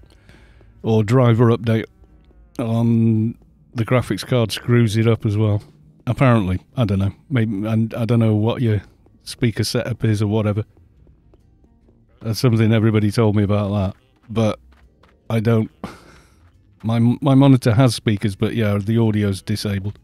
Or driver update on the graphics card screws it up as well. Apparently, I don't know. Maybe and I don't know what your speaker setup is or whatever. That's something everybody told me about that, but I don't. My my monitor has speakers, but yeah, the audio's disabled.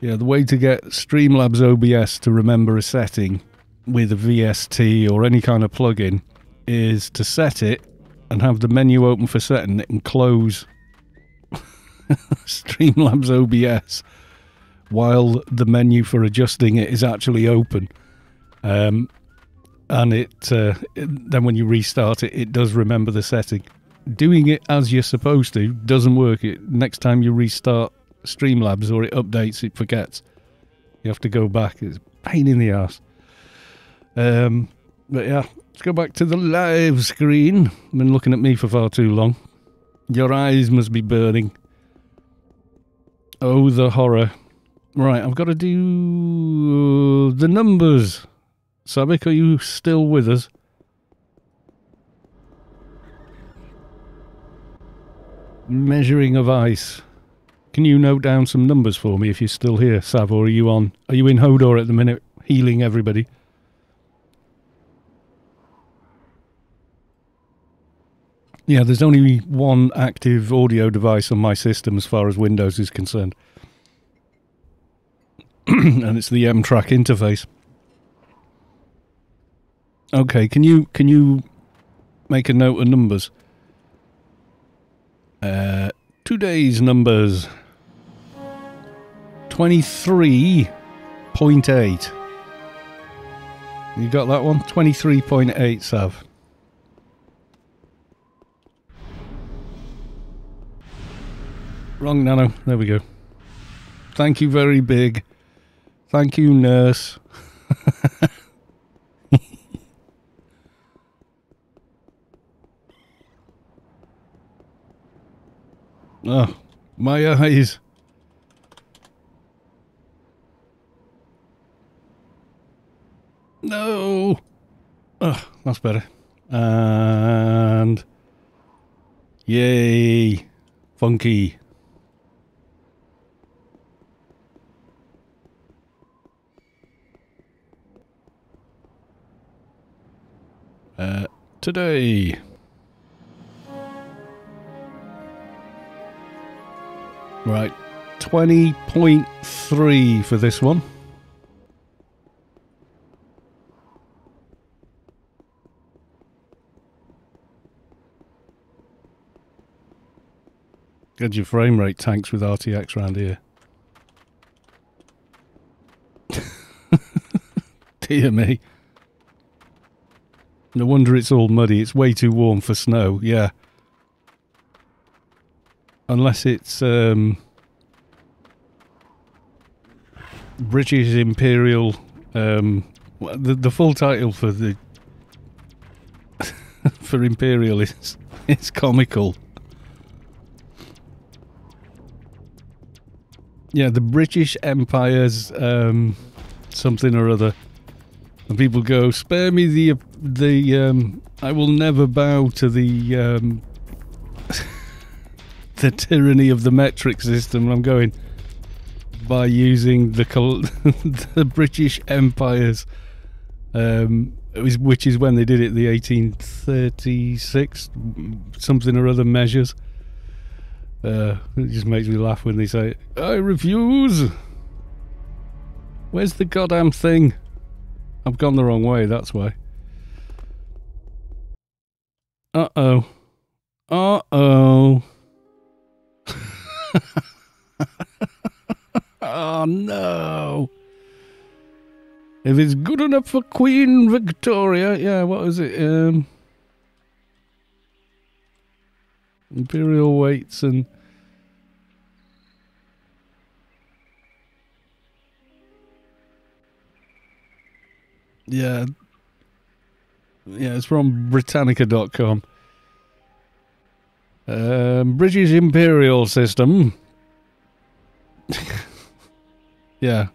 Yeah, the way to get Streamlabs OBS to remember a setting with a VST or any kind of plugin is to set it and have the menu open for setting it and close Streamlabs OBS while the menu for adjusting it is actually open. Um, and it, uh, it, then when you restart it, it does remember the setting. Doing it as you're supposed to doesn't work. It next time you restart Streamlabs or it updates, it forgets. You have to go back. It's pain in the ass. Um, but yeah, let's go back to the live screen. Been looking at me for far too long. Your eyes must be burning. Oh, the horror. Right, I've got to do uh, the numbers. Sabik, are you still with us? Measuring of ice. Can you note down some numbers for me if you're still here, Sav, or are you on? Are you in Hodor at the minute, healing everybody? Yeah, there's only one active audio device on my system as far as Windows is concerned. and it's the M track interface. Okay, can you can you make a note of numbers? Uh today's numbers 23.8. You got that one? 23.8, Sav. Wrong nano. There we go. Thank you, very big. Thank you, nurse. oh, my eyes. No. Oh, that's better. And yay, funky. Uh, today. Right, 20.3 for this one. Get your frame rate tanks with RTX around here. Dear me. No wonder it's all muddy. It's way too warm for snow. Yeah. Unless it's um, British Imperial. Um, the the full title for the for Imperial is it's comical. Yeah, the British Empire's um, something or other. And people go, spare me the the. Um, I will never bow to the um, the tyranny of the metric system. And I'm going by using the the British Empire's, um, which is when they did it, the 1836 something or other measures. Uh, it just makes me laugh when they say, I refuse. Where's the goddamn thing? I've gone the wrong way, that's why. Uh oh. Uh oh. oh no. If it's good enough for Queen Victoria, yeah, what was it? Um, imperial weights and yeah. Yeah it's from britannica.com um, british imperial system. Yeah.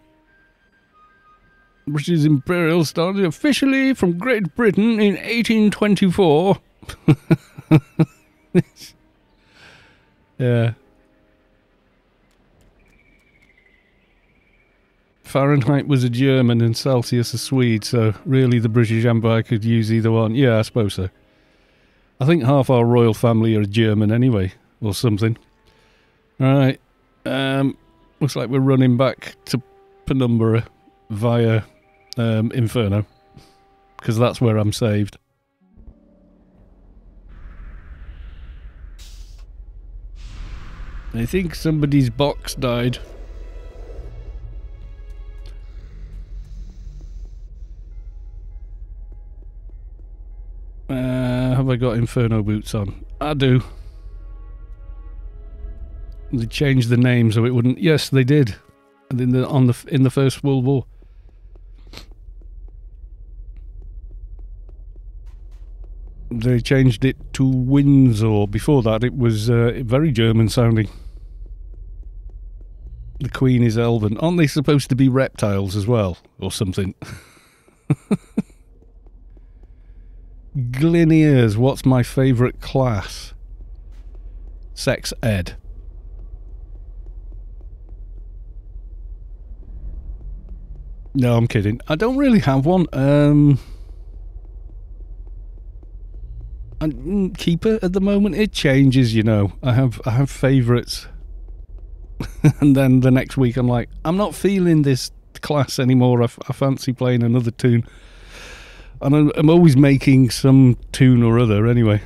British imperial started officially from great britain in 1824 Yeah. Fahrenheit was a German and Celsius a Swede, so really the British Empire could use either one. Yeah, I suppose so. I think half our royal family are German anyway, or something. Alright. Um, looks like we're running back to Penumbra via um, Inferno, because that's where I'm saved. I think somebody's box died. Uh, have I got Inferno boots on? I do. They changed the name so it wouldn't. Yes, they did. In the on the in the First World War. They changed it to Windsor. Before that, it was uh, very German sounding. The Queen is Elven. Aren't they supposed to be reptiles as well, or something? Gliniers, what's my favourite class? Sex ed. No, I'm kidding. I don't really have one. Um, I'm keeper at the moment. It changes, you know. I have I have favourites, and then the next week I'm like, I'm not feeling this class anymore. I fancy playing another tune, and I'm, I'm always making some tune or other anyway.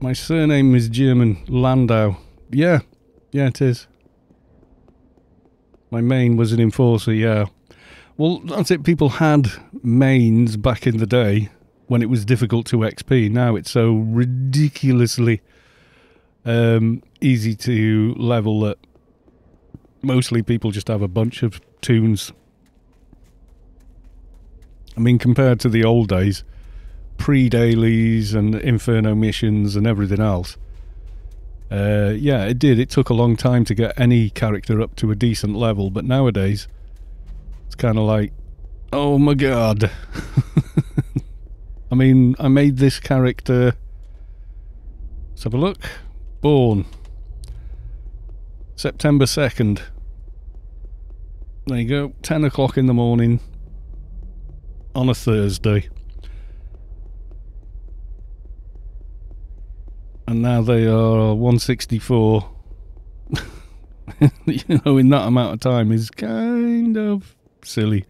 My surname is German Landau. Yeah, yeah, it is. My main was an enforcer, yeah. Well, that's it. People had mains back in the day when it was difficult to XP. Now it's so ridiculously um, easy to level that mostly people just have a bunch of tunes. I mean, compared to the old days, pre dailies and Inferno missions and everything else, uh, yeah, it did. It took a long time to get any character up to a decent level, but nowadays it's kind of like, oh my god. I mean, I made this character. Let's have a look. Born September 2nd. There you go. 10 o'clock in the morning on a Thursday. and now they are 164. you know, in that amount of time is kind of silly.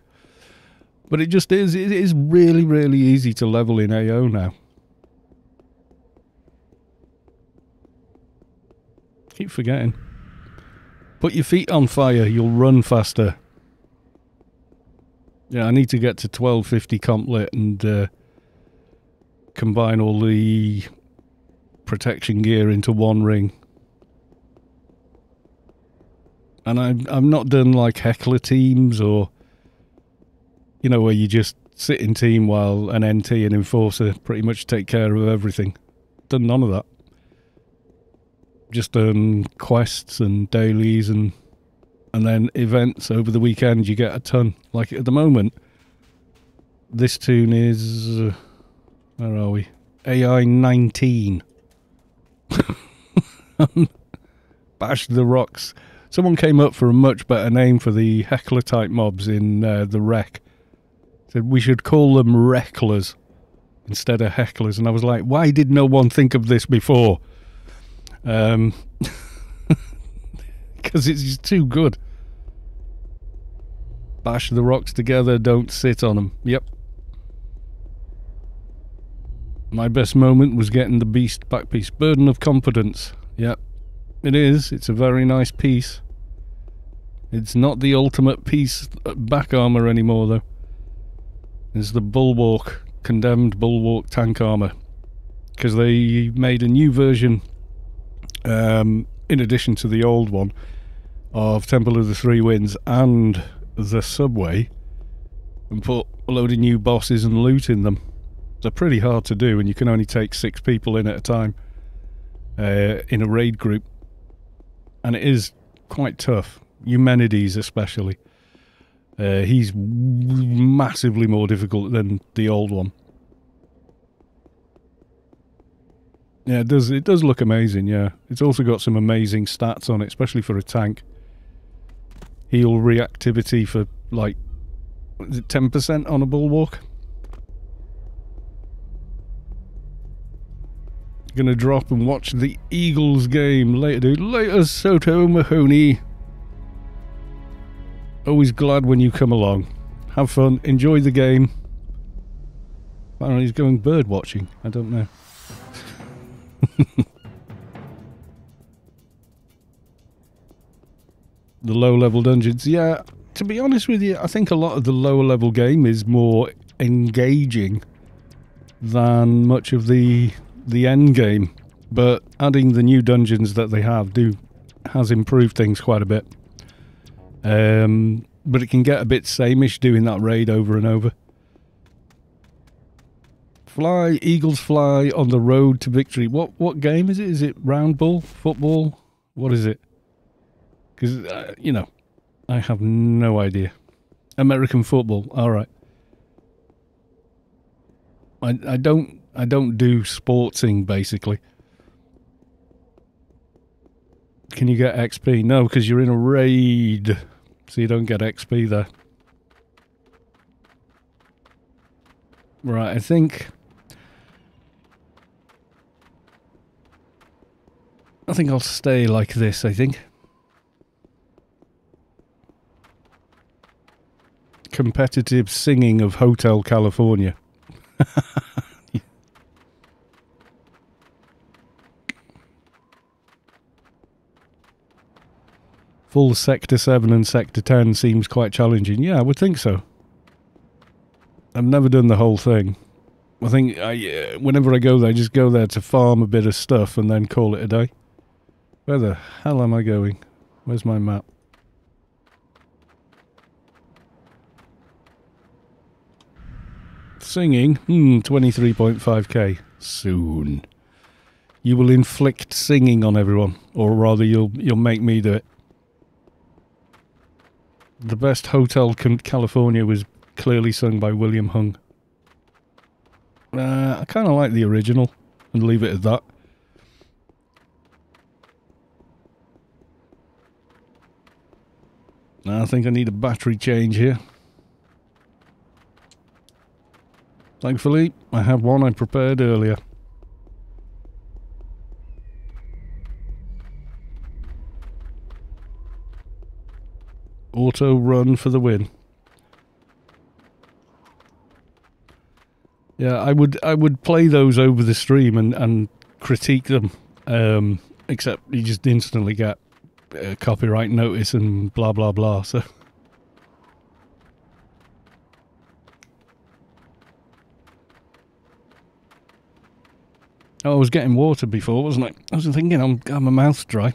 But it just is. It is really, really easy to level in AO now. Keep forgetting. Put your feet on fire, you'll run faster. Yeah, I need to get to 1250 comp lit and uh, combine all the protection gear into one ring. And I've, I've not done like heckler teams or, you know, where you just sit in team while an NT and enforcer pretty much take care of everything. Done none of that. Just done quests and dailies and and then events over the weekend. You get a ton. Like at the moment, this tune is where are we? AI nineteen. Bash the rocks. Someone came up for a much better name for the heckler type mobs in uh, the wreck. Said we should call them recklers instead of hecklers, and I was like, why did no one think of this before? Um, because it's too good. Bash the rocks together, don't sit on them. Yep. My best moment was getting the beast back piece. Burden of Competence. Yep. It is. It's a very nice piece. It's not the ultimate piece back armor anymore, though. It's the Bulwark, condemned Bulwark tank armor. Because they made a new version, um, in addition to the old one, of Temple of the Three Winds and the Subway, and put a load of new bosses and loot in them. They're pretty hard to do, and you can only take six people in at a time uh, in a raid group. And it is quite tough. Eumenides, especially. Uh, he's massively more difficult than the old one. Yeah, it does. It does look amazing. Yeah, it's also got some amazing stats on it, especially for a tank. Heal reactivity for like is it ten percent on a bulwark. Gonna drop and watch the Eagles game later, dude. Later, Sottomahoney. Always glad when you come along. Have fun, enjoy the game. Know, he's going bird watching. I don't know. the low level dungeons. Yeah, to be honest with you, I think a lot of the lower level game is more engaging than much of the the end game. But adding the new dungeons that they have do has improved things quite a bit. Um, but it can get a bit sameish doing that raid over and over. Fly, Eagles fly on the road to victory. What what game is it? Is it round ball, football? What is it? Because uh, you know, I have no idea. American football. All right. I I don't I don't do sportsing basically. Can you get XP? No, because you're in a raid, so you don't get XP there. Right, I think. I think I'll stay like this, I think. Competitive singing of Hotel California. Full Sector 7 and Sector 10 seems quite challenging. Yeah, I would think so. I've never done the whole thing. I think I, uh, whenever I go there, I just go there to farm a bit of stuff and then call it a day. Where the hell am I going? Where's my map? Singing? Hmm, 23.5k. Soon. You will inflict singing on everyone. Or rather, you'll you'll make me do it. The best Hotel California was clearly sung by William Hung. Uh, I kind of like the original and leave it at that. I think I need a battery change here. Thankfully, I have one I prepared earlier. Auto run for the win. Yeah, I would I would play those over the stream and, and critique them. Um, except you just instantly get a copyright notice and blah blah blah. So Oh, I was getting water before, wasn't I? I was thinking I'm got my mouth dry.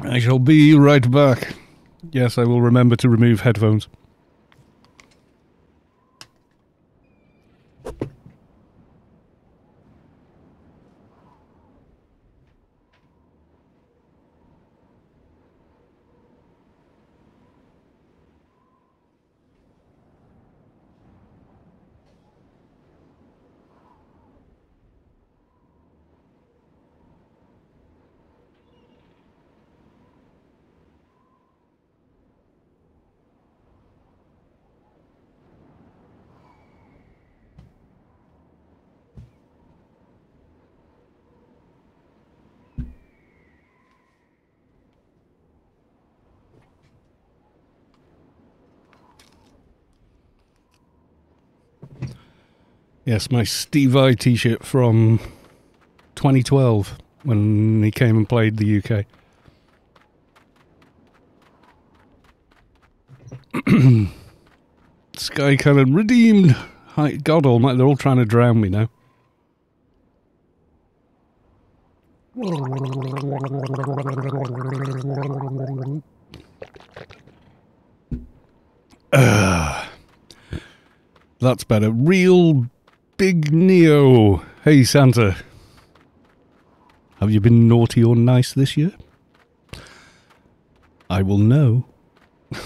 I shall be right back. Yes, I will remember to remove headphones. Yes, my Steve Vai t-shirt from 2012 when he came and played the UK. Sky Cannon redeemed. God Almighty, they're all trying to drown me now. Uh, that's better. Real Big Neo. Hey, Santa. Have you been naughty or nice this year? I will know.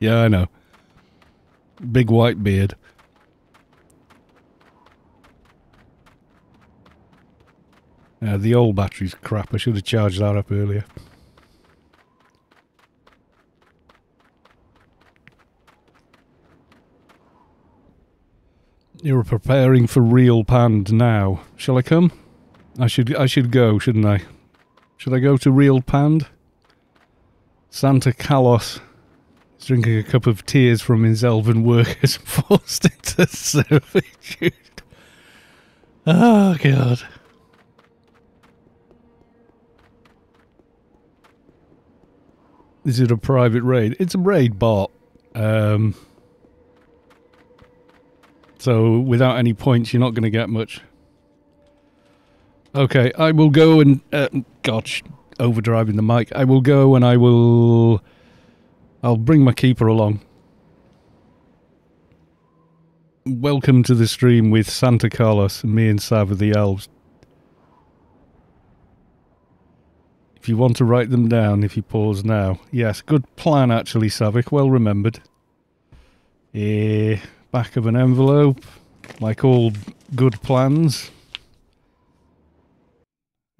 yeah, I know. Big white beard. Uh, the old battery's crap. I should have charged that up earlier. You're preparing for real pand now. Shall I come? I should I should go, shouldn't I? Should I go to real pand? Santa Caloss is drinking a cup of tears from his elven workers forced into servitude. Oh god. Is it a private raid? It's a raid bot. Um, so without any points, you're not going to get much. Okay, I will go and... Uh, gosh, overdriving the mic. I will go and I will... I'll bring my keeper along. Welcome to the stream with Santa Caloss and me and Sav the Elves. If you want to write them down, if you pause now. Yes, good plan actually, Savik. Well remembered. Eh, back of an envelope, like all good plans.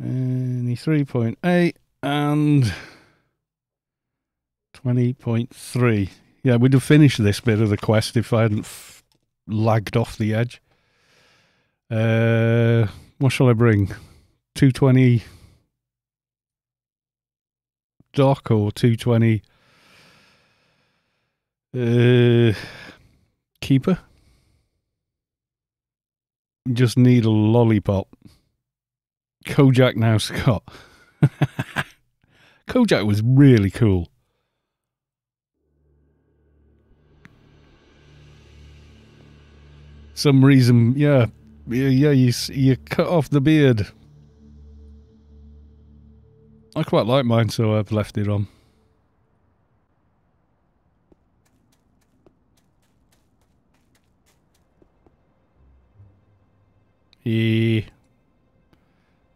Any 3.8 and 20.3. Yeah, we'd have finished this bit of the quest if I hadn't lagged off the edge. Uh, what shall I bring? 220 dock or 220 uh, keeper. Just need a lollipop. Kojak now Scott. Kojak was really cool. Some reason, yeah, yeah. You you cut off the beard. I quite like mine, so I've left it on.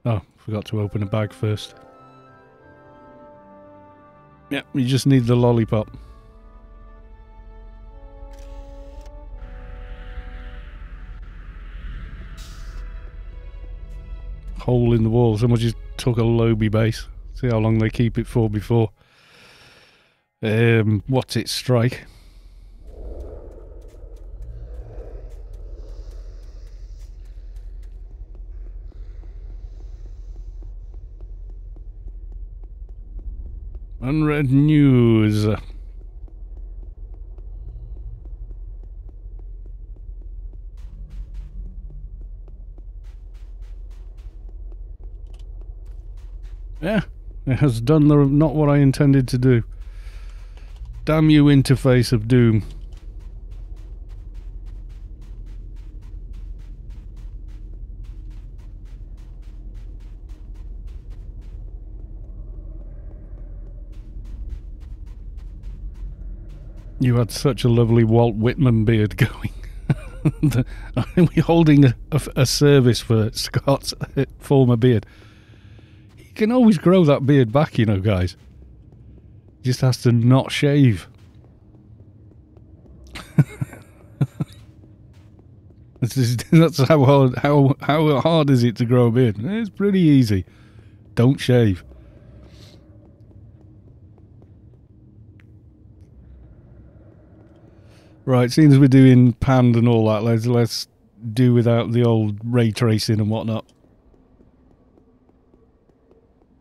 Oh, forgot to open a bag first. Yeah, you just need the lollipop. Hole in the wall. Someone just took a Lobi base. See how long they keep it for before. Um, what's its strike? Unread news. Yeah, it has done the, not what I intended to do. Damn you, interface of doom. You had such a lovely Walt Whitman beard going. We're holding a, a, service for Scott's uh, former beard. He can always grow that beard back, you know, guys. He just has to not shave. that's how hard how how hard is it to grow a beard? It's pretty easy. Don't shave. Right, seeing as we're doing pand and all that, let's let's do without the old ray tracing and whatnot.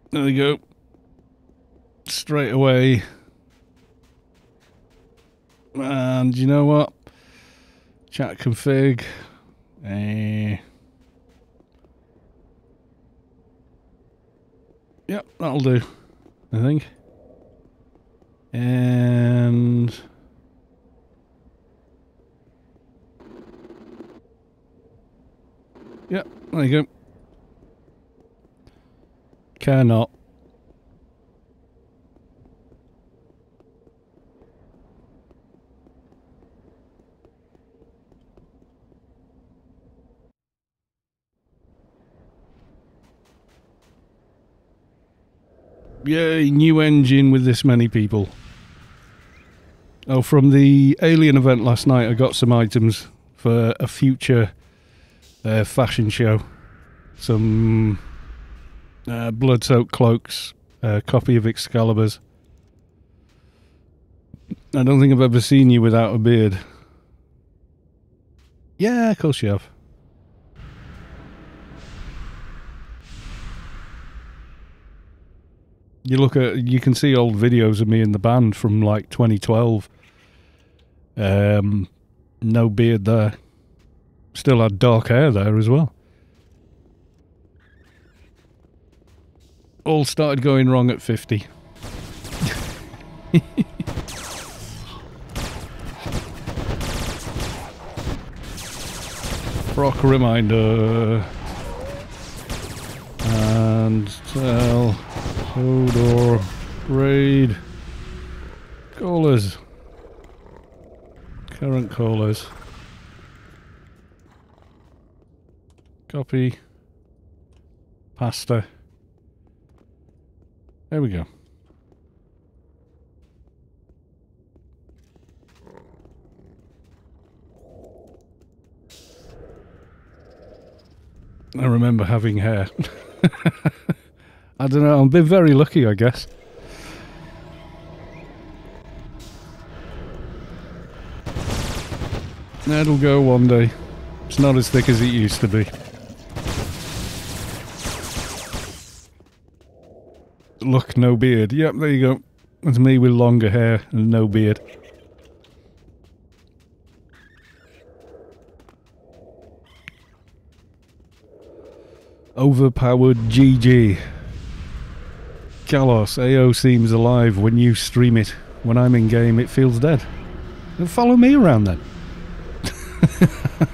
There we go. Straight away. And you know what? Chat config. Uh, yep, that'll do. I think. And Yep, there you go. Cannot. Yay, new engine with this many people. Oh, from the alien event last night, I got some items for a future fashion show. Some Uh, blood-soaked cloaks, a copy of Excalibur's. I don't think I've ever seen you without a beard. Yeah, of course you have. You look at, you can see old videos of me in the band from like 2012. Um, no beard there. Still had dark hair there as well. All started going wrong at 50. Rock reminder. And tell Hodor raid callers. Current callers. Copy. Pasta. There we go. I remember having hair. I don't know, I've been very lucky, I guess. That'll go one day. It's not as thick as it used to be. Look, no beard. Yep, there you go. That's me with longer hair and no beard. Overpowered GG. Caloss, AO seems alive when you stream it. When I'm in game, it feels dead. Then follow me around then.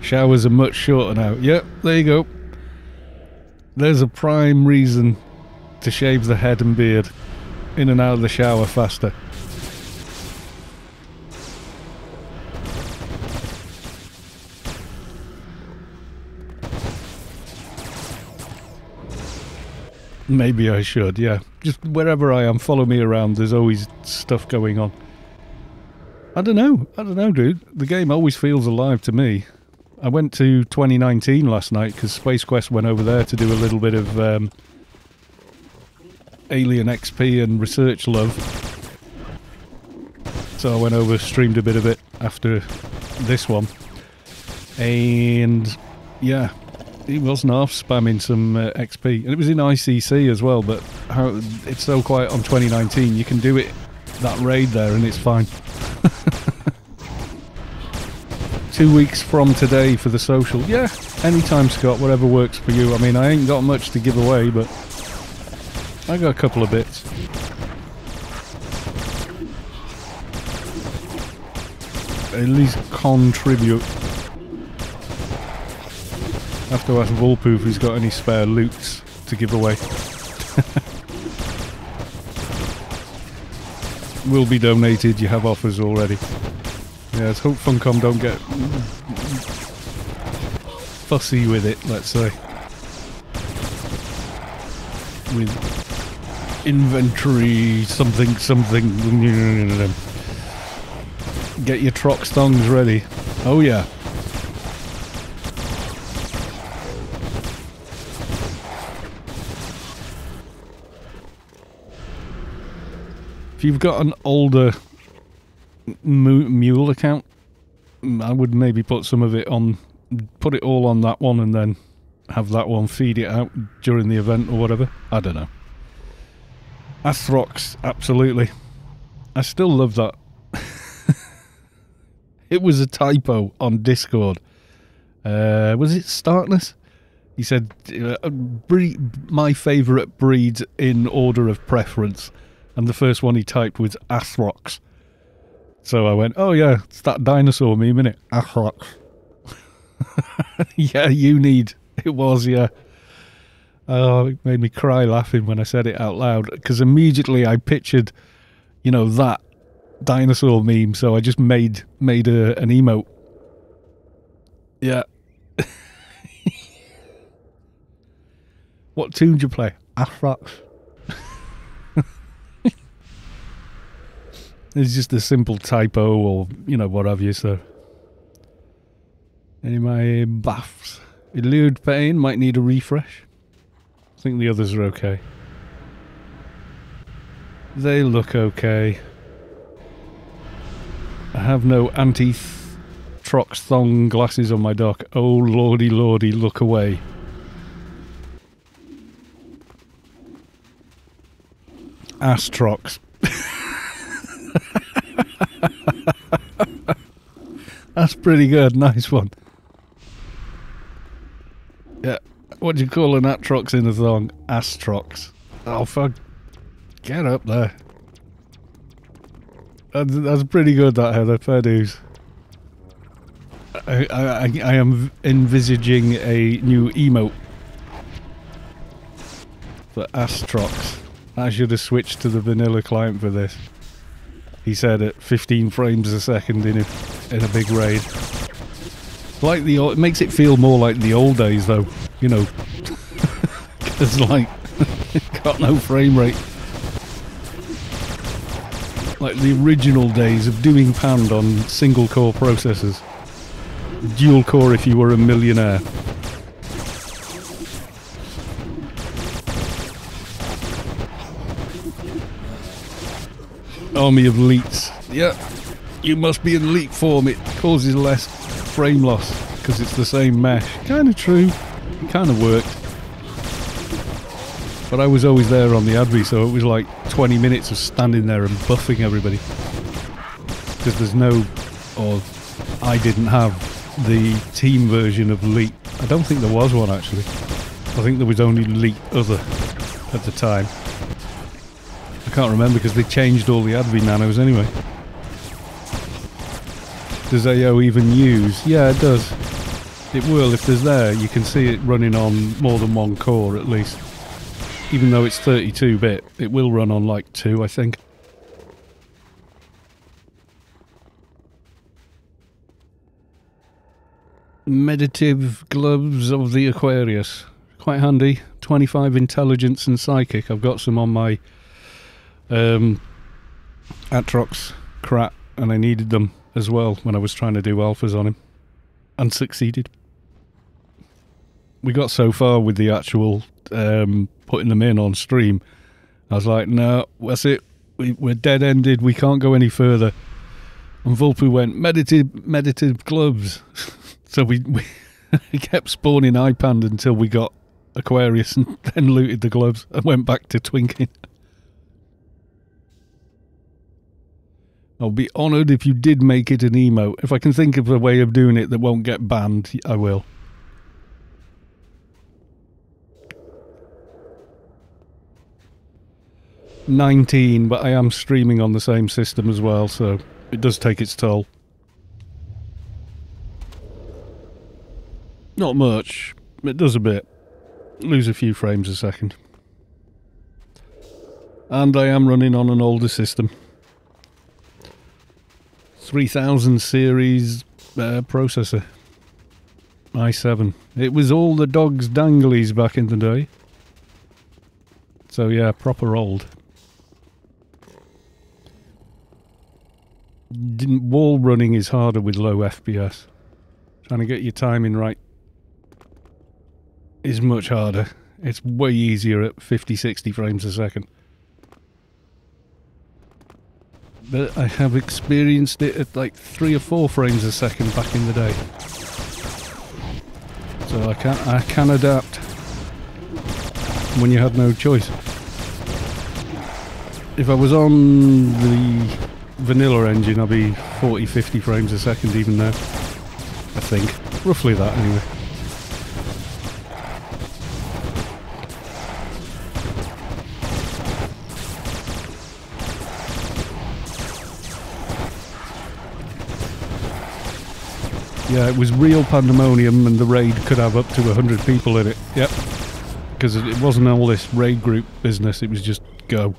Showers are much shorter now. Yep, there you go. There's a prime reason to shave the head and beard. In and out of the shower faster. Maybe I should, yeah. Just wherever I am, follow me around. There's always stuff going on. I don't know. I don't know, dude. The game always feels alive to me. I went to 2019 last night because Space Quest went over there to do a little bit of um, Alien XP and research love. So I went over, streamed a bit of it after this one. And yeah, he wasn't half spamming some uh, XP. And it was in ICC as well, but how, it's so quiet on 2019. You can do it, that raid there, and it's fine. Two weeks from today for the social. Yeah, anytime, Scott, whatever works for you. I mean, I ain't got much to give away, but I got a couple of bits. At least contribute. have to ask Volpoof if he's got any spare loots to give away. Will be donated, you have offers already. Yeah, let's hope Funcom don't get fussy with it, let's say. With inventory something something. Get your trock stongs ready. Oh yeah. If you've got an older mule account, mm, I would maybe put some of it on, put it all on that one, and then have that one feed it out during the event or whatever. I don't know. Athrox, absolutely. I still love that. it was a typo on Discord. Uh, was it Starkness? He said, uh, my favourite breeds in order of preference and the first one he typed was Athrox. So I went, oh yeah, it's that dinosaur meme, innit? Athrox. yeah, you need. It was, yeah. Oh, it made me cry laughing when I said it out loud because immediately I pictured, you know, that dinosaur meme. So I just made made a, an emote. Yeah. what tune do you play? Athrox. It's just a simple typo or, you know, what have you, so. Any my buffs? Elude pain might need a refresh. I think the others are okay. They look okay. I have no anti Trox thong glasses on my dock. Oh lordy lordy, look away. Astrox. That's pretty good. Nice one. Yeah. What do you call an Atrox in a thong? Astrox. Oh, fuck. Get up there. That's, that's pretty good, that Heather. Fair dues. I, I, I am envisaging a new emote for Astrox. I should have switched to the vanilla client for this. He said at 15 frames a second in a, in a big raid. Like the it makes it feel more like the old days though, you know. Cuz like got no frame rate. Like the original days of doing panned on single core processors. Dual core if you were a millionaire. Army of leets. Yeah, you must be in leet form. It causes less frame loss because it's the same mesh. Kind of true. Kind of worked. But I was always there on the Advi, so it was like 20 minutes of standing there and buffing everybody. Because there's no, or I didn't have the team version of Leap. I don't think there was one actually. I think there was only Leap Other at the time. I can't remember because they changed all the Advi nanos anyway. Does AO even use? Yeah, it does. It will if there's there. You can see it running on more than one core at least. Even though it's 32-bit, it will run on like two, I think. Meditative gloves of the Aquarius. Quite handy. 25 intelligence and psychic. I've got some on my um, Atrox crap, and I needed them as well when I was trying to do alphas on him, and succeeded. We got so far with the actual um, putting them in on stream. I was like, no, that's it. We, we're dead ended. We can't go any further. And Vulpu went, meditative, meditative gloves. so we, we kept spawning iPand until we got Aquarius and then looted the gloves and went back to twinking. I'll be honoured if you did make it an emote. If I can think of a way of doing it that won't get banned, I will. Nineteen, but I am streaming on the same system as well, so it does take its toll. Not much. It does a bit. Lose a few frames a second. And I am running on an older system. 3000 series uh, processor. i7. It was all the dog's danglies back in the day. So yeah, proper old. Wall running is harder with low FPS. Trying to get your timing right is much harder. It's way easier at 50, 60 frames a second. But I have experienced it at like three or four frames a second back in the day. So I can I can adapt when you have no choice. If I was on the vanilla engine, I'd be 40, 50 frames a second even now. I think. Roughly that anyway. Yeah, it was real pandemonium, and the raid could have up to 100 people in it. Yep. Because it wasn't all this raid group business, it was just go.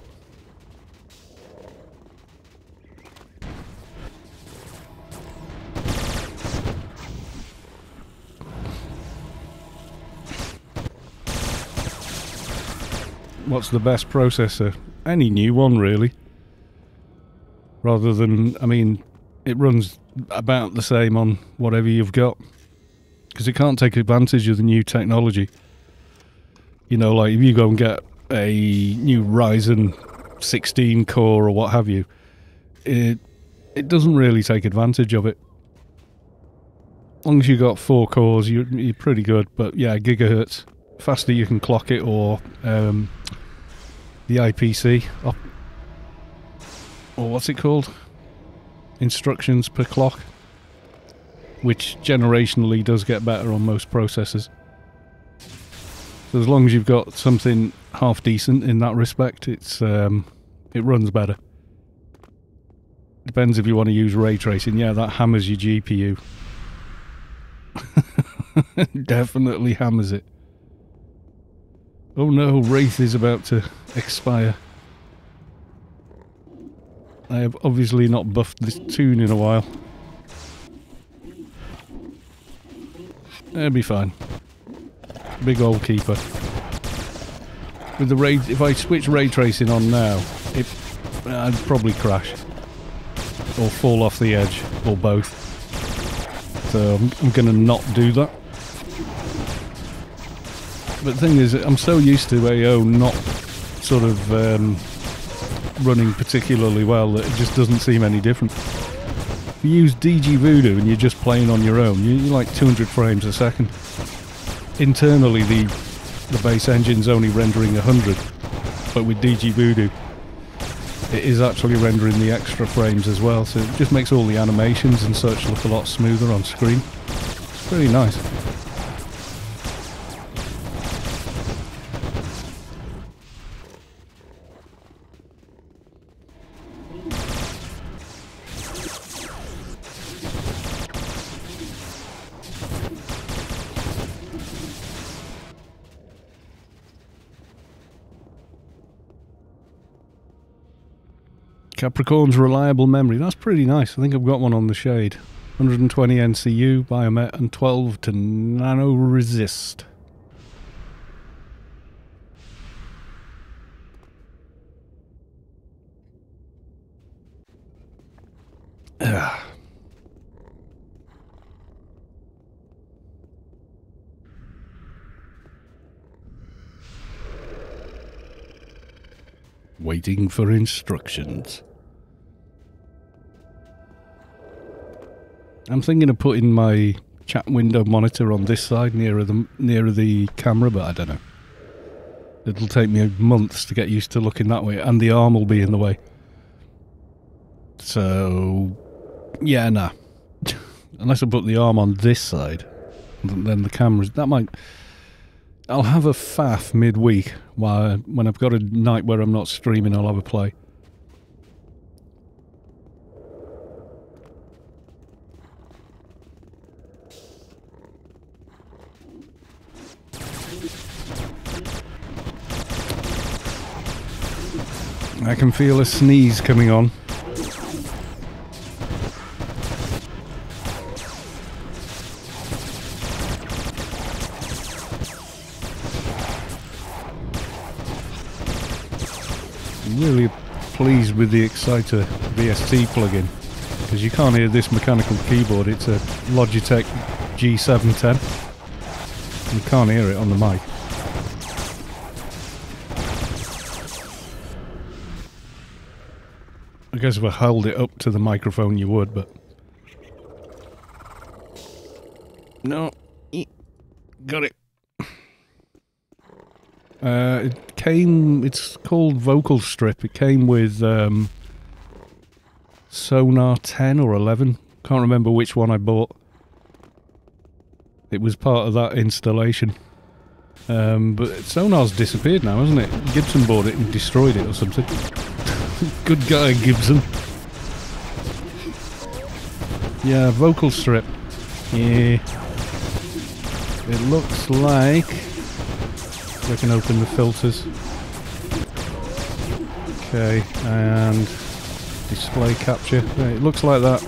What's the best processor? Any new one, really. Rather than, I mean, it runs about the same on whatever you've got because it can't take advantage of the new technology. You know, like if you go and get a new Ryzen 16 core or what have you, it it doesn't really take advantage of it. As long as you've got four cores, you're, you're pretty good. But yeah, gigahertz, faster you can clock it, or um, the IPC, or what's it called? Instructions per clock, which generationally does get better on most processors. So as long as you've got something half decent in that respect, it's um, it runs better. Depends if you want to use ray tracing. Yeah, that hammers your GPU. Definitely hammers it. Oh no, Wraith is about to expire. I have obviously not buffed this tune in a while. It'll be fine. Big old keeper. With the ray, if I switch ray tracing on now, it, I'd probably crash or fall off the edge or both. So I'm, I'm going to not do that. But the thing is, I'm so used to AO not sort of um, running particularly well that it just doesn't seem any different. If you use DG Voodoo and you're just playing on your own, you're like 200 frames a second. Internally, the the base engine's only rendering 100, but with DG Voodoo, it is actually rendering the extra frames as well, so it just makes all the animations and such look a lot smoother on screen. It's pretty nice. Capricorn's reliable memory. That's pretty nice. I think I've got one on the shade. 120 NCU, Biomet, and 12 to nano resist. Ugh. Waiting for instructions. I'm thinking of putting my chat window monitor on this side nearer the nearer the camera, but I don't know. It'll take me months to get used to looking that way, and the arm will be in the way. So, yeah, nah. Unless I put the arm on this side, then the camera's that might. I'll have a faff midweek while when I've got a night where I'm not streaming. I'll have a play. I can feel a sneeze coming on. I'm really pleased with the Exciter VST plugin because you can't hear this mechanical keyboard. It's a Logitech G710. You can't hear it on the mic. Guess if I held it up to the microphone, you would, but. No. Got it. Uh, it came. It's called Vocal Strip. It came with um, Sonar 10 or 11. Can't remember which one I bought. It was part of that installation. Um, but Sonar's disappeared now, hasn't it? Gibson bought it and destroyed it or something. Good guy, Gibson. Yeah, vocal strip. Yeah. It looks like... I can open the filters. Okay, and display capture. It looks like that.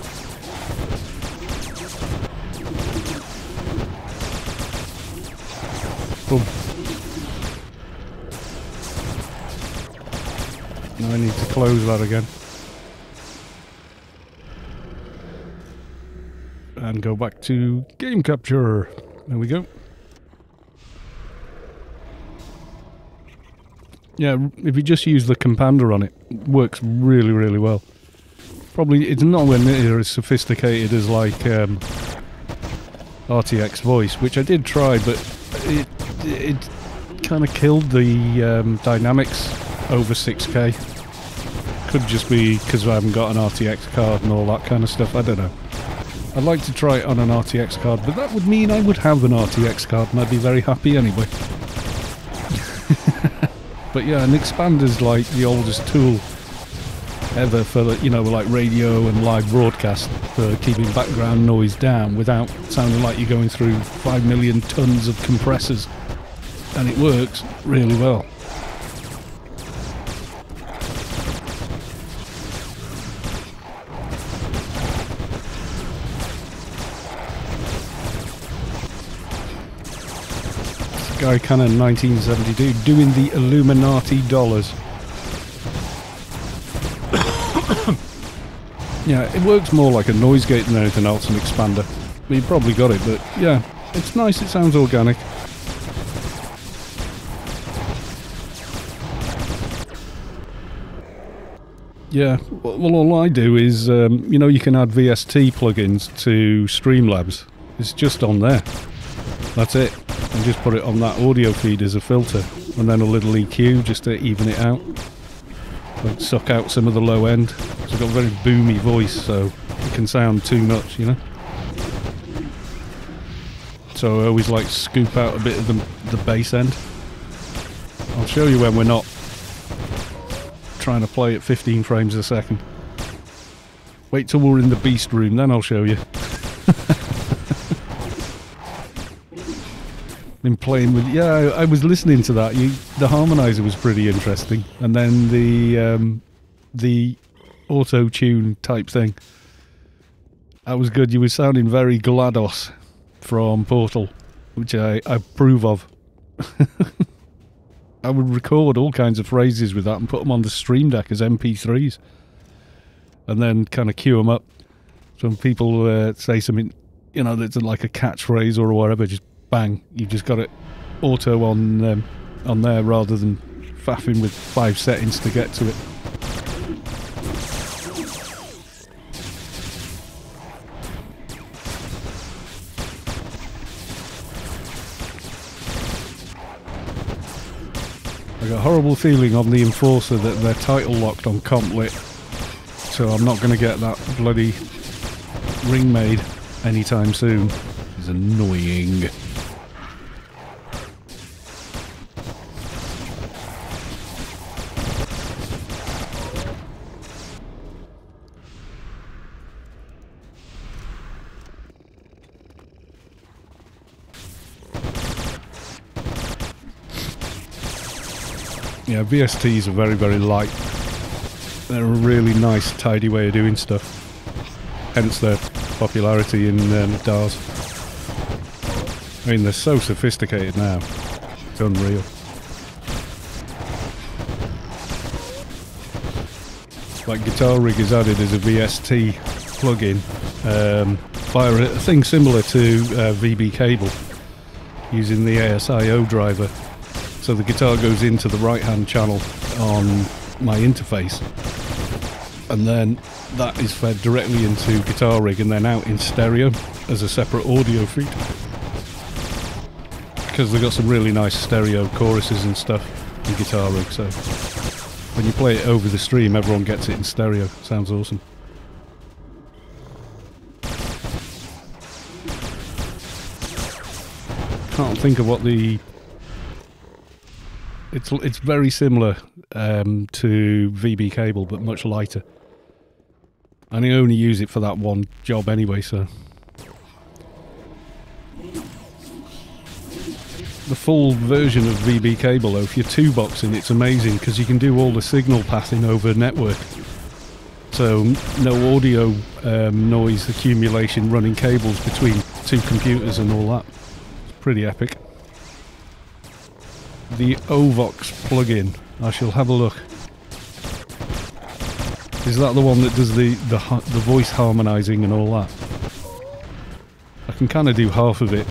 Boom. Now I need to close that again. And go back to game capture. There we go. Yeah, if you just use the Compander on it, it works really, really well. Probably it's nowhere near as sophisticated as like um, RTX Voice, which I did try, but it it kind of killed the um, dynamics over 6K. Could just be because I haven't got an RTX card and all that kind of stuff. I don't know. I'd like to try it on an RTX card, but that would mean I would have an RTX card and I'd be very happy anyway. But yeah, an expander's like the oldest tool ever for you know like radio and live broadcast for keeping background noise down without sounding like you're going through five million tons of compressors, and it works really well. Guy Cannon 1972 doing the Illuminati dollars. yeah, it works more like a noise gate than anything else, an expander. You probably got it, but yeah, it's nice, it sounds organic. Yeah, well, all I do is, um, you know, you can add VST plugins to Streamlabs. It's just on there. That's it and just put it on that audio feed as a filter and then a little EQ just to even it out. Like suck out some of the low end. So I've got a very boomy voice so it can sound too much you know? So I always like scoop out a bit of the, the bass end. I'll show you when we're not trying to play at 15 frames a second. Wait till we're in the beast room then I'll show you been playing with. Yeah, I, I was listening to that. You, the harmonizer was pretty interesting, and then the um, the auto tune type thing. That was good. You were sounding very Glados from Portal, which I, approve of. I would record all kinds of phrases with that and put them on the stream deck as MP3s, and then kind of cue them up. So when people uh, say something, you know, that's like a catchphrase or whatever, just bang, you've just got it auto on um, on there rather than faffing with five settings to get to it. I got a horrible feeling on the Enforcer that they're title locked on comp lit, so I'm not going to get that bloody ring made anytime soon. It's annoying. Yeah, VSTs are very, very light. They're a really nice, tidy way of doing stuff. Hence their popularity in um, DAWs. I mean, they're so sophisticated now. It's unreal. Like Guitar Rig is added as a VST plugin um, via a thing similar to uh, VB cable using the ASIO driver so the guitar goes into the right hand channel on my interface. And then that is fed directly into Guitar Rig and then out in stereo as a separate audio feed. Because they've got some really nice stereo choruses and stuff in Guitar Rig, so when you play it over the stream, everyone gets it in stereo. Sounds awesome. Can't think of what the it's it's very similar um, to VB cable, but much lighter. And I only use it for that one job anyway, so. The full version of VB cable, though, if you're two boxing, it's amazing because you can do all the signal passing over network. So no audio um, noise accumulation running cables between two computers and all that. It's pretty epic the Ovox plugin. I shall have a look. Is that the one that does the, the, the voice harmonizing and all that? I can kind of do half of it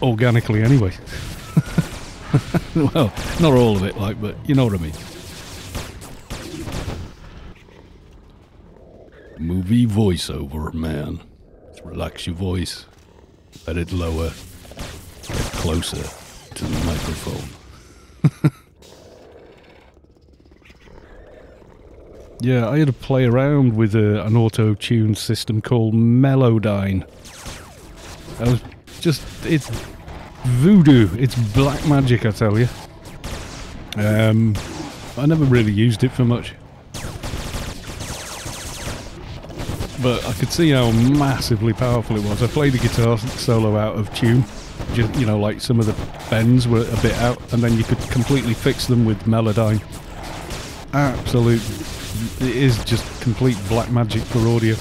organically anyway. well, not all of it, like, but you know what I mean. Movie voiceover, man. Relax your voice. Let it lower. Get closer to the microphone. yeah, I had to play around with a, an auto-tune system called Melodyne. I was just, it's voodoo. It's black magic, I tell you. Um, I never really used it for much. But I could see how massively powerful it was. I played the guitar solo out of tune. You know, like some of the bends were a bit out, and then you could completely fix them with Melodyne. Absolute. It is just complete black magic for audio.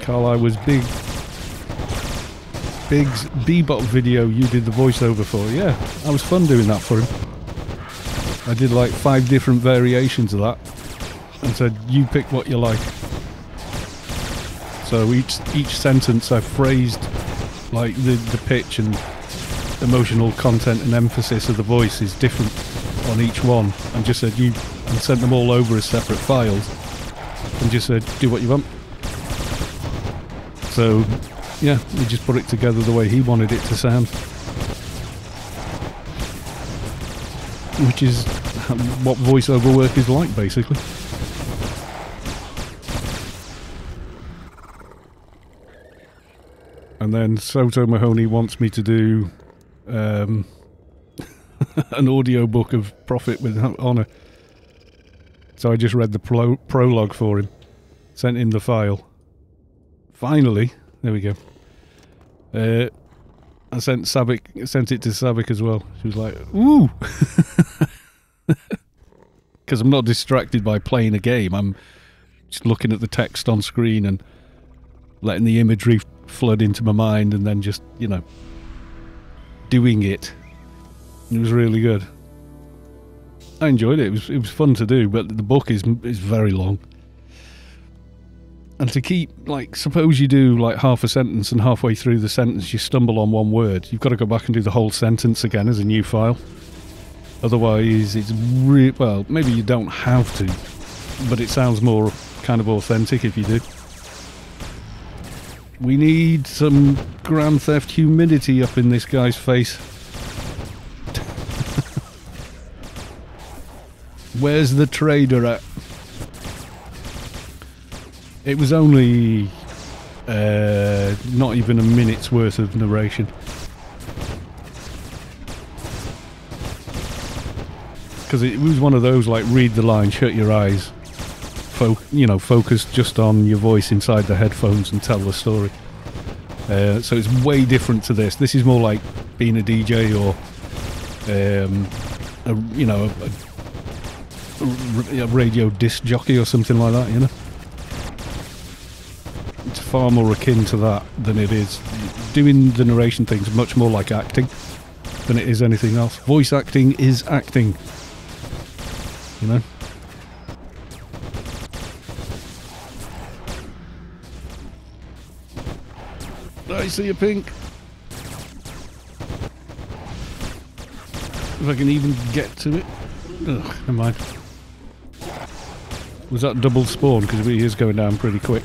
Carl, I was big Big's Bebop video you did the voiceover for. Yeah, I was fun doing that for him. I did like five different variations of that and said, you pick what you like. So each each sentence I phrased like the, the pitch and emotional content and emphasis of the voice is different on each one and just said you and sent them all over as separate files and just said do what you want. So yeah, he just put it together the way he wanted it to sound. Which is um, what voiceover work is like, basically. And then Sottomahoney wants me to do um, an audio book of Prophet with Honor. So I just read the pro- prologue for him, sent him the file. Finally, there we go. Uh, I sent Sabic, sent it to Sabic as well. She was like, "Ooh," because I'm not distracted by playing a game. I'm just looking at the text on screen and letting the imagery flood into my mind, and then just you know doing it. It was really good. I enjoyed it. It was it was fun to do, but the book is is very long and to keep like suppose you do like half a sentence and halfway through the sentence you stumble on one word you've got to go back and do the whole sentence again as a new file otherwise it's re- well maybe you don't have to but it sounds more kind of authentic if you do we need some grand theft humidity up in this guy's face. Where's the trader at? It was only uh, not even a minute's worth of narration. Because it was one of those like read the line, shut your eyes, fo- you know, focus just on your voice inside the headphones and tell the story. Uh, so it's way different to this. This is more like being a DJ or, um, a, you know, a, a radio disc jockey or something like that. You know it's far more akin to that than it is doing the narration things much more like acting than it is anything else. Voice acting is acting. You know? I see a pink. If I can even get to it. Ugh, never mind. Was that double spawn? Because he is going down pretty quick.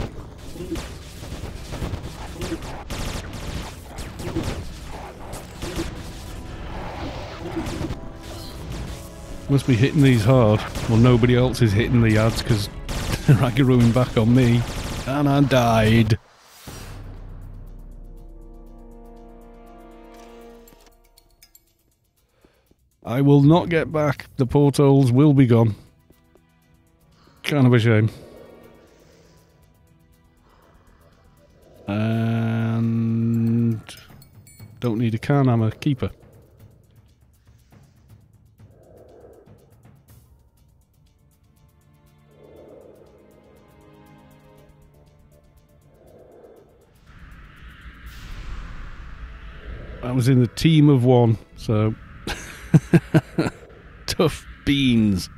Must be hitting these hard. Well, nobody else is hitting the ads because Ragaruin back on me. And I died. I will not get back. The portholes will be gone. Kind of a shame. And don't need a can, I'm a keeper. I was in the team of one, so Tough beans.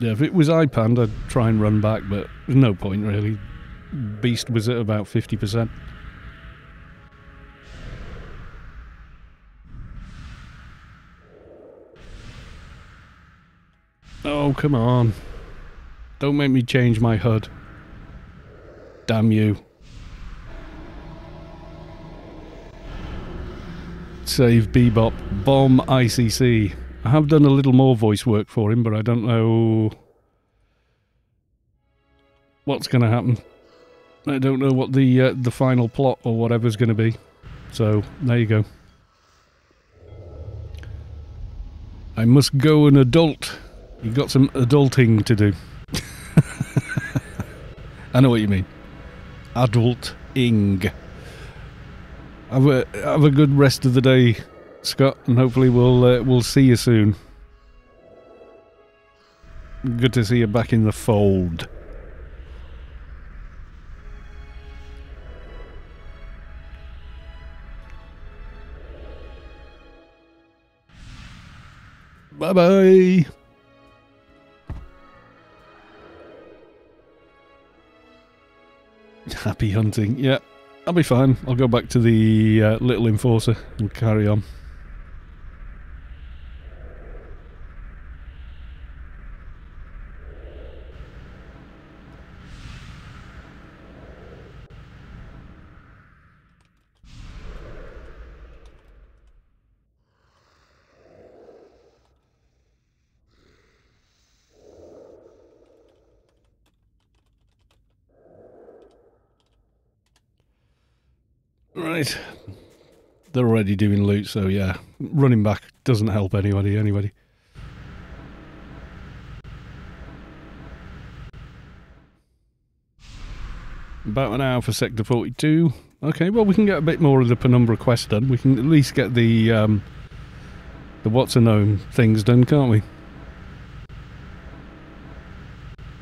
Yeah, if it was iPand, I'd try and run back, but there's no point really. Beast was at about 50%. Oh, come on. Don't make me change my HUD. Damn you. Save Bebop. Bomb ICC. I have done a little more voice work for him, but I don't know what's going to happen. I don't know what the uh, the final plot or whatever's going to be. So, there you go. I must go an adult. You've got some adulting to do. I know what you mean. Adulting. Have a have a good rest of the day, Scott, and hopefully we'll uh, we'll see you soon. Good to see you back in the fold. Bye bye. Happy hunting. Yeah, I'll be fine. I'll go back to the uh, little enforcer and carry on. Right. They're already doing loot, so yeah. Running back doesn't help anybody, anybody. About an hour for Sector 42. Okay, well, we can get a bit more of the Penumbra quest done. We can at least get the, um, the what's a known things done, can't we?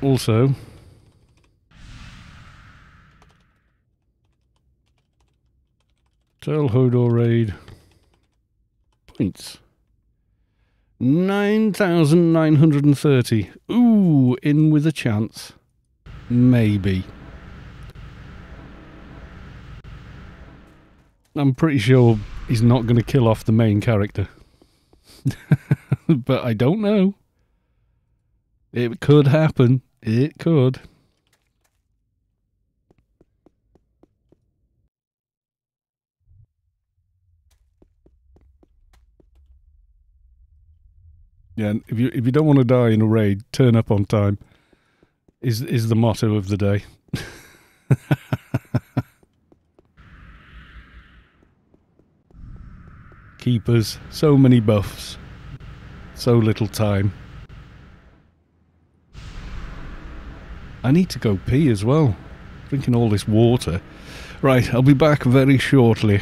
Also, Tell Hodorraid. Points. 9,930. Ooh, in with a chance. Maybe. I'm pretty sure he's not going to kill off the main character. but I don't know. It could happen. It could. Yeah, if you if you don't want to die in a raid, turn up on time. Is is the motto of the day. Keepers, so many buffs, so little time. I need to go pee as well. Drinking all this water. Right, I'll be back very shortly.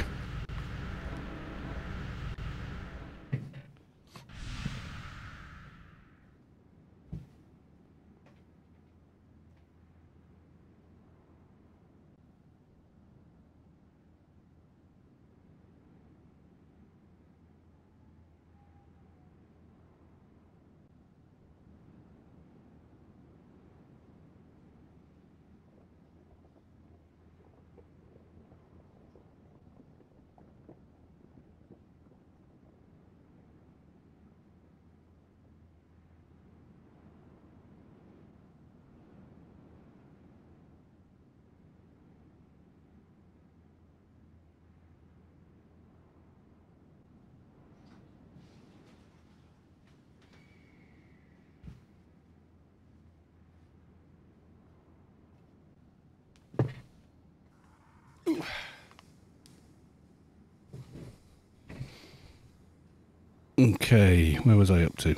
Okay, where was I up to?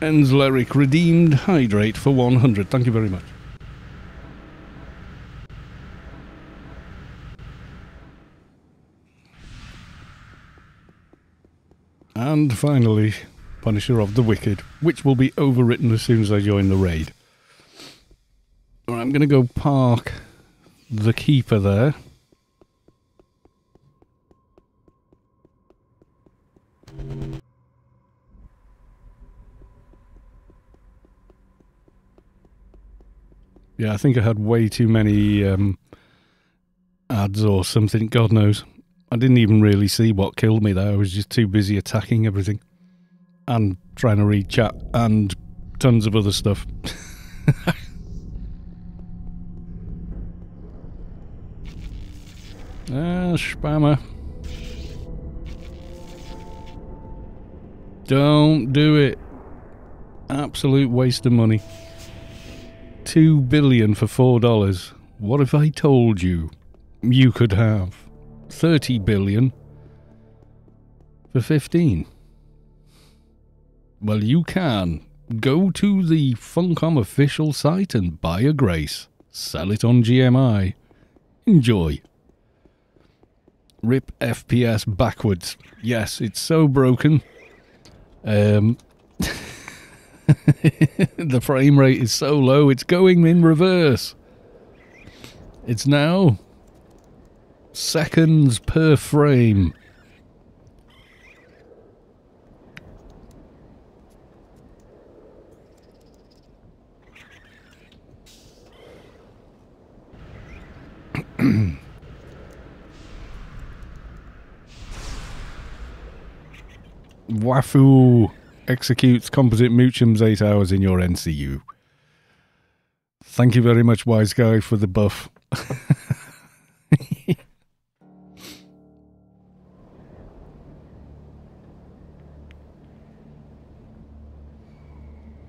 Enzleric redeemed hydrate for 100. Thank you very much. And finally, Punisher of the Wicked, which will be overwritten as soon as I join the raid. I'm going to go park the Keeper there. Yeah, I think I had way too many um, ads or something. God knows. I didn't even really see what killed me there. I was just too busy attacking everything. and trying to read chat and tons of other stuff. ah, spammer. Don't do it. Absolute waste of money. Two billion for four dollars. What if I told you you could have thirty billion for fifteen? Well, you can. Go to the Funcom official site and buy a Grace. Sell it on GMI. Enjoy. Rip FPS backwards. Yes, it's so broken. Um, the frame rate is so low, it's going in reverse. It's now seconds per frame. Wafu executes composite Mochams 8 hours in your NCU. Thank you very much, Wise Guy, for the buff.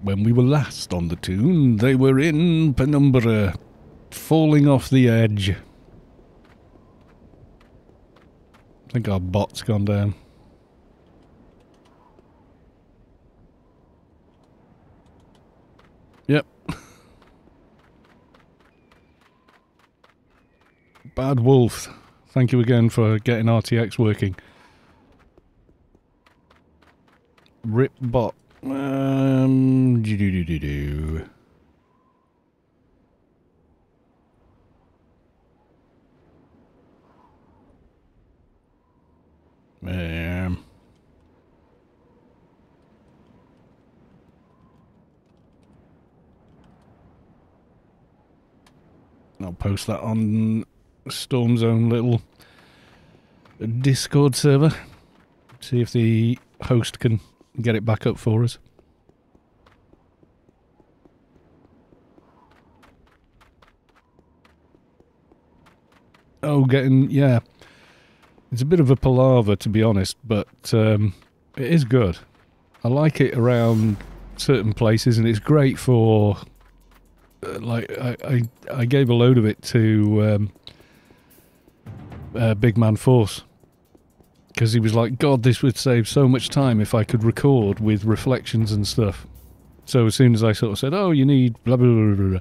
when we were last on the tune, they were in Penumbra, falling off the edge. I think our bot's gone down. Yep. Bad Wolf. Thank you again for getting RTX working. Rip bot. Um, do do do do do. Um. I'll post that on Storm Zone little Discord server. See if the host can get it back up for us. Oh, getting yeah. It's a bit of a palaver to be honest, but um, it is good. I like it around certain places, and it's great for uh, like I, I, I gave a load of it to um, uh, Big Man Force because he was like, God, this would save so much time if I could record with reflections and stuff. So as soon as I sort of said, "Oh, you need blah blah blah,", blah, blah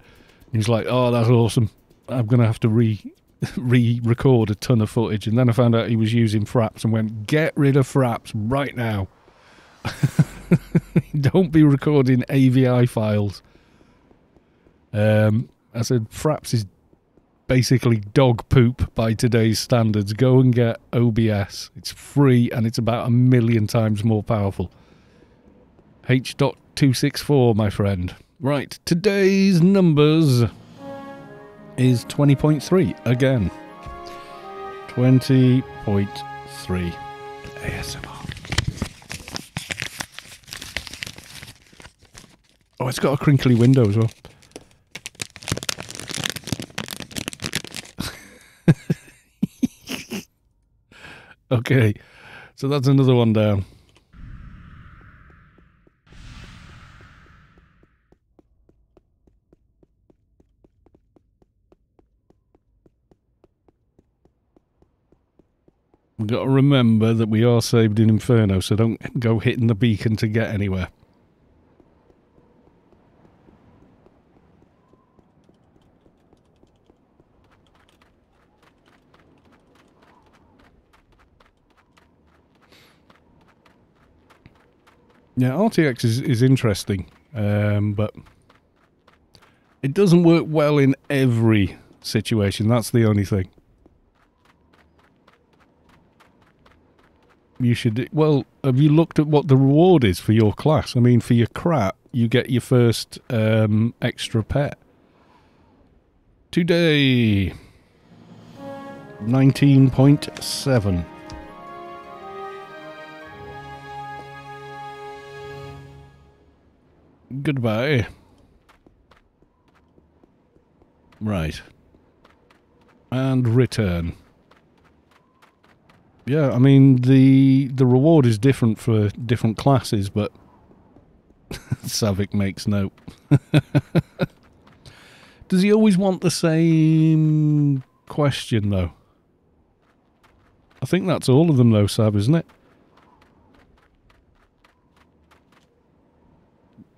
he was like, "Oh, that's awesome. I'm gonna have to re re-record a ton of footage." And then I found out he was using Fraps and went, "Get rid of Fraps right now. Don't be recording AVI files." Um, I said, Fraps is basically dog poop by today's standards. Go and get OBS. It's free and it's about a million times more powerful. H.264, my friend. Right, today's numbers is 20.3 again. 20.3 ASMR. Oh, it's got a crinkly window as well. Okay, so that's another one down. We've got to remember that we are saved in Inferno, so don't go hitting the beacon to get anywhere. Yeah, RTX is, is interesting, um, but it doesn't work well in every situation. That's the only thing. You should. Well, have you looked at what the reward is for your class? I mean, for your crap, you get your first um, extra pet. Today, 19.7. Goodbye. Right. And return. Yeah, I mean the the reward is different for different classes, but Savik makes note. Does he always want the same question though? I think that's all of them though, Sav, isn't it?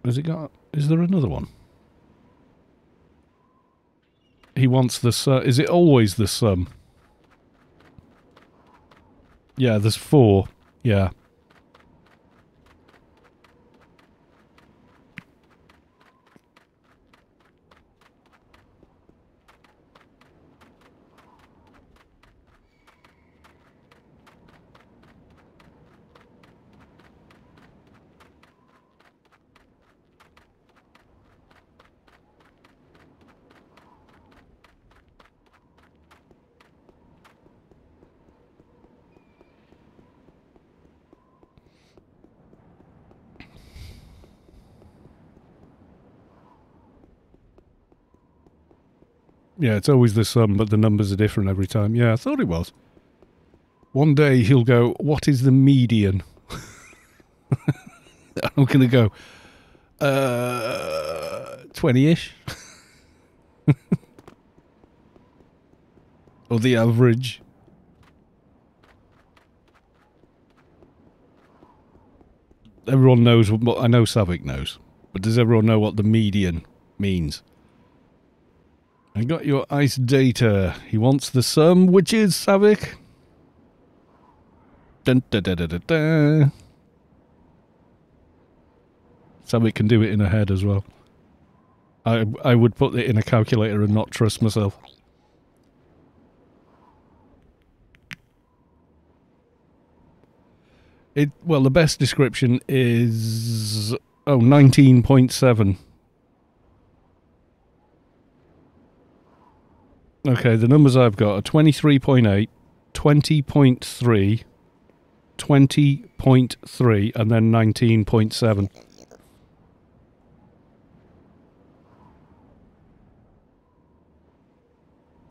Has he got... Is there another one? He wants the. Is it always the sum? Yeah, there's four. Yeah. Yeah, it's always the sum, but the numbers are different every time. Yeah, I thought it was. One day he'll go, What is the median? I'm going to go, uh, 20 ish. or the average. Everyone knows what I know Savik knows, but does everyone know what the median means? I got your ice data. He wants the sum, which is Savik. Dun, da, da, da, da, da. Savik can do it in a head as well. I I would put it in a calculator and not trust myself. It well, the best description is oh 19.7. Okay, the numbers I've got are 23.8, 20.3, 20.3, and then 19.7.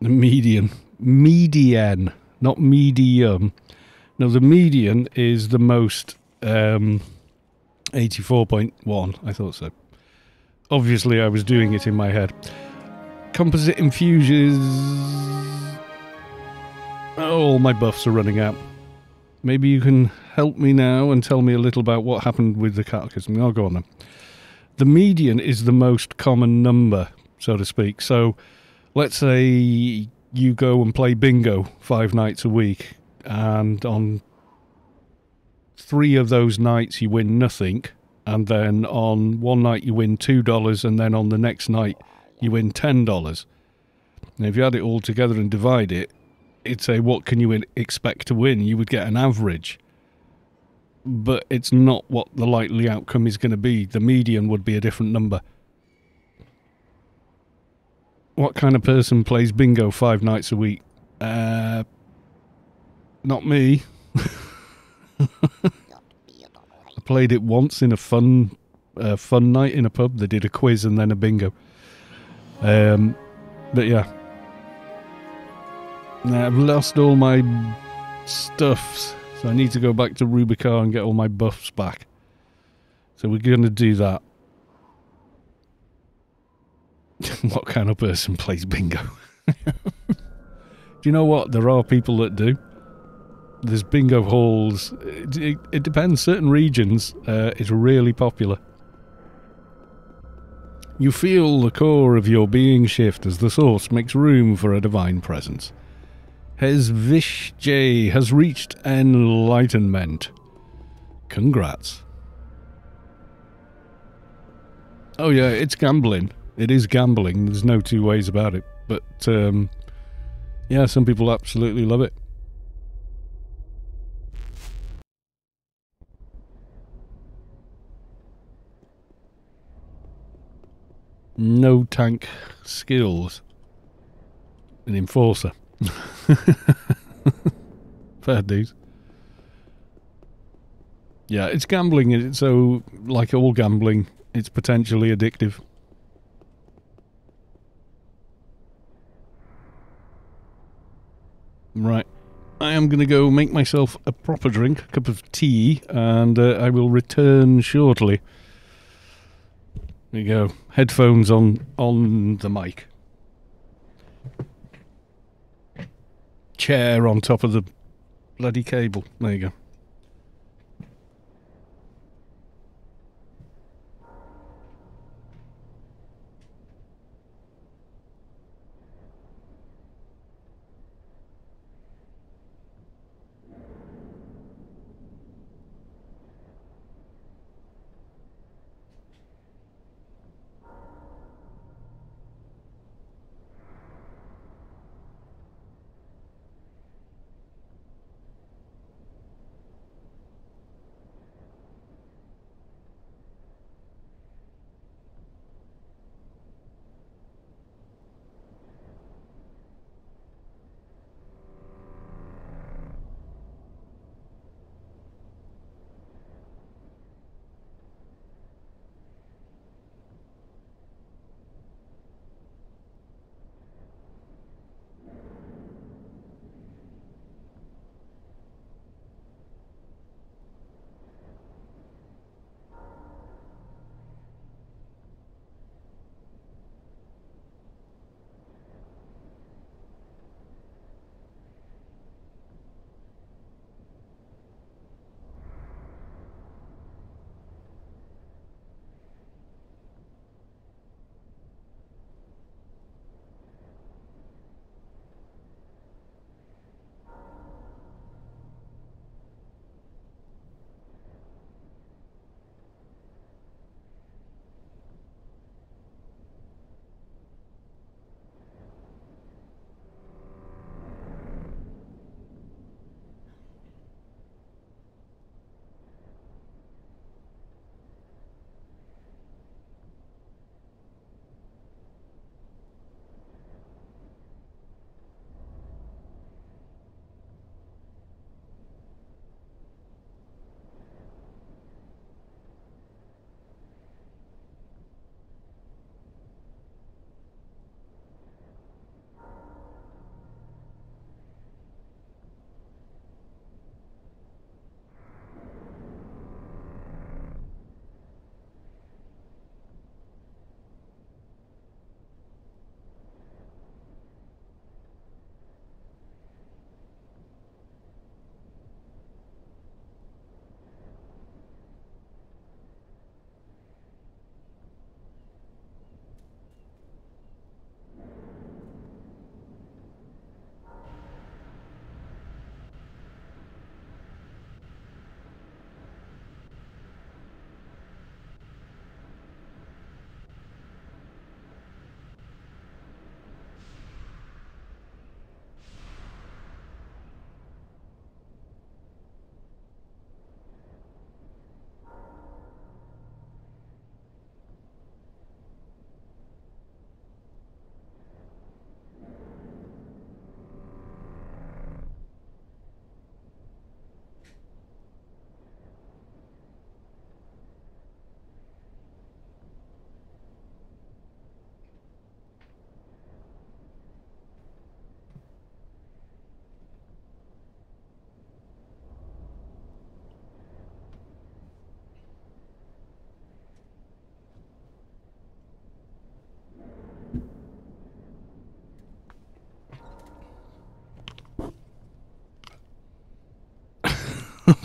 The median. Median, not medium. Now, the median is the most um, 84.1. I thought so. Obviously, I was doing it in my head. Composite infuses. Oh, my buffs are running out. Maybe you can help me now and tell me a little about what happened with the catechism. I'll go on then. The median is the most common number, so to speak. So let's say you go and play bingo five nights a week, and on three of those nights you win nothing, and then on one night you win $2, and then on the next night you win $10. And if you add it all together and divide it, it'd say, what can you expect to win? You would get an average. But it's not what the likely outcome is going to be. The median would be a different number. What kind of person plays bingo five nights a week? Uh, not me. I played it once in a fun, uh, fun night in a pub. They did a quiz and then a bingo. Um, but yeah. Now I've lost all my stuffs, so I need to go back to Rubi-Ka and get all my buffs back. So we're going to do that. what kind of person plays bingo? do you know what? There are people that do. There's bingo halls. It, it, it depends. Certain regions, uh, it's really popular. You feel the core of your being shift as the source makes room for a divine presence. His Vishjay has reached enlightenment. Congrats. Oh yeah, it's gambling. It is gambling. There's no two ways about it. But um, yeah, some people absolutely love it. No tank skills. An enforcer. Fair dues. Yeah, it's gambling, so like all gambling, it's potentially addictive. Right. I am going to go make myself a proper drink, a cup of tea, and uh, I will return shortly. There you go. Headphones on on the mic. Chair on top of the bloody cable. There you go.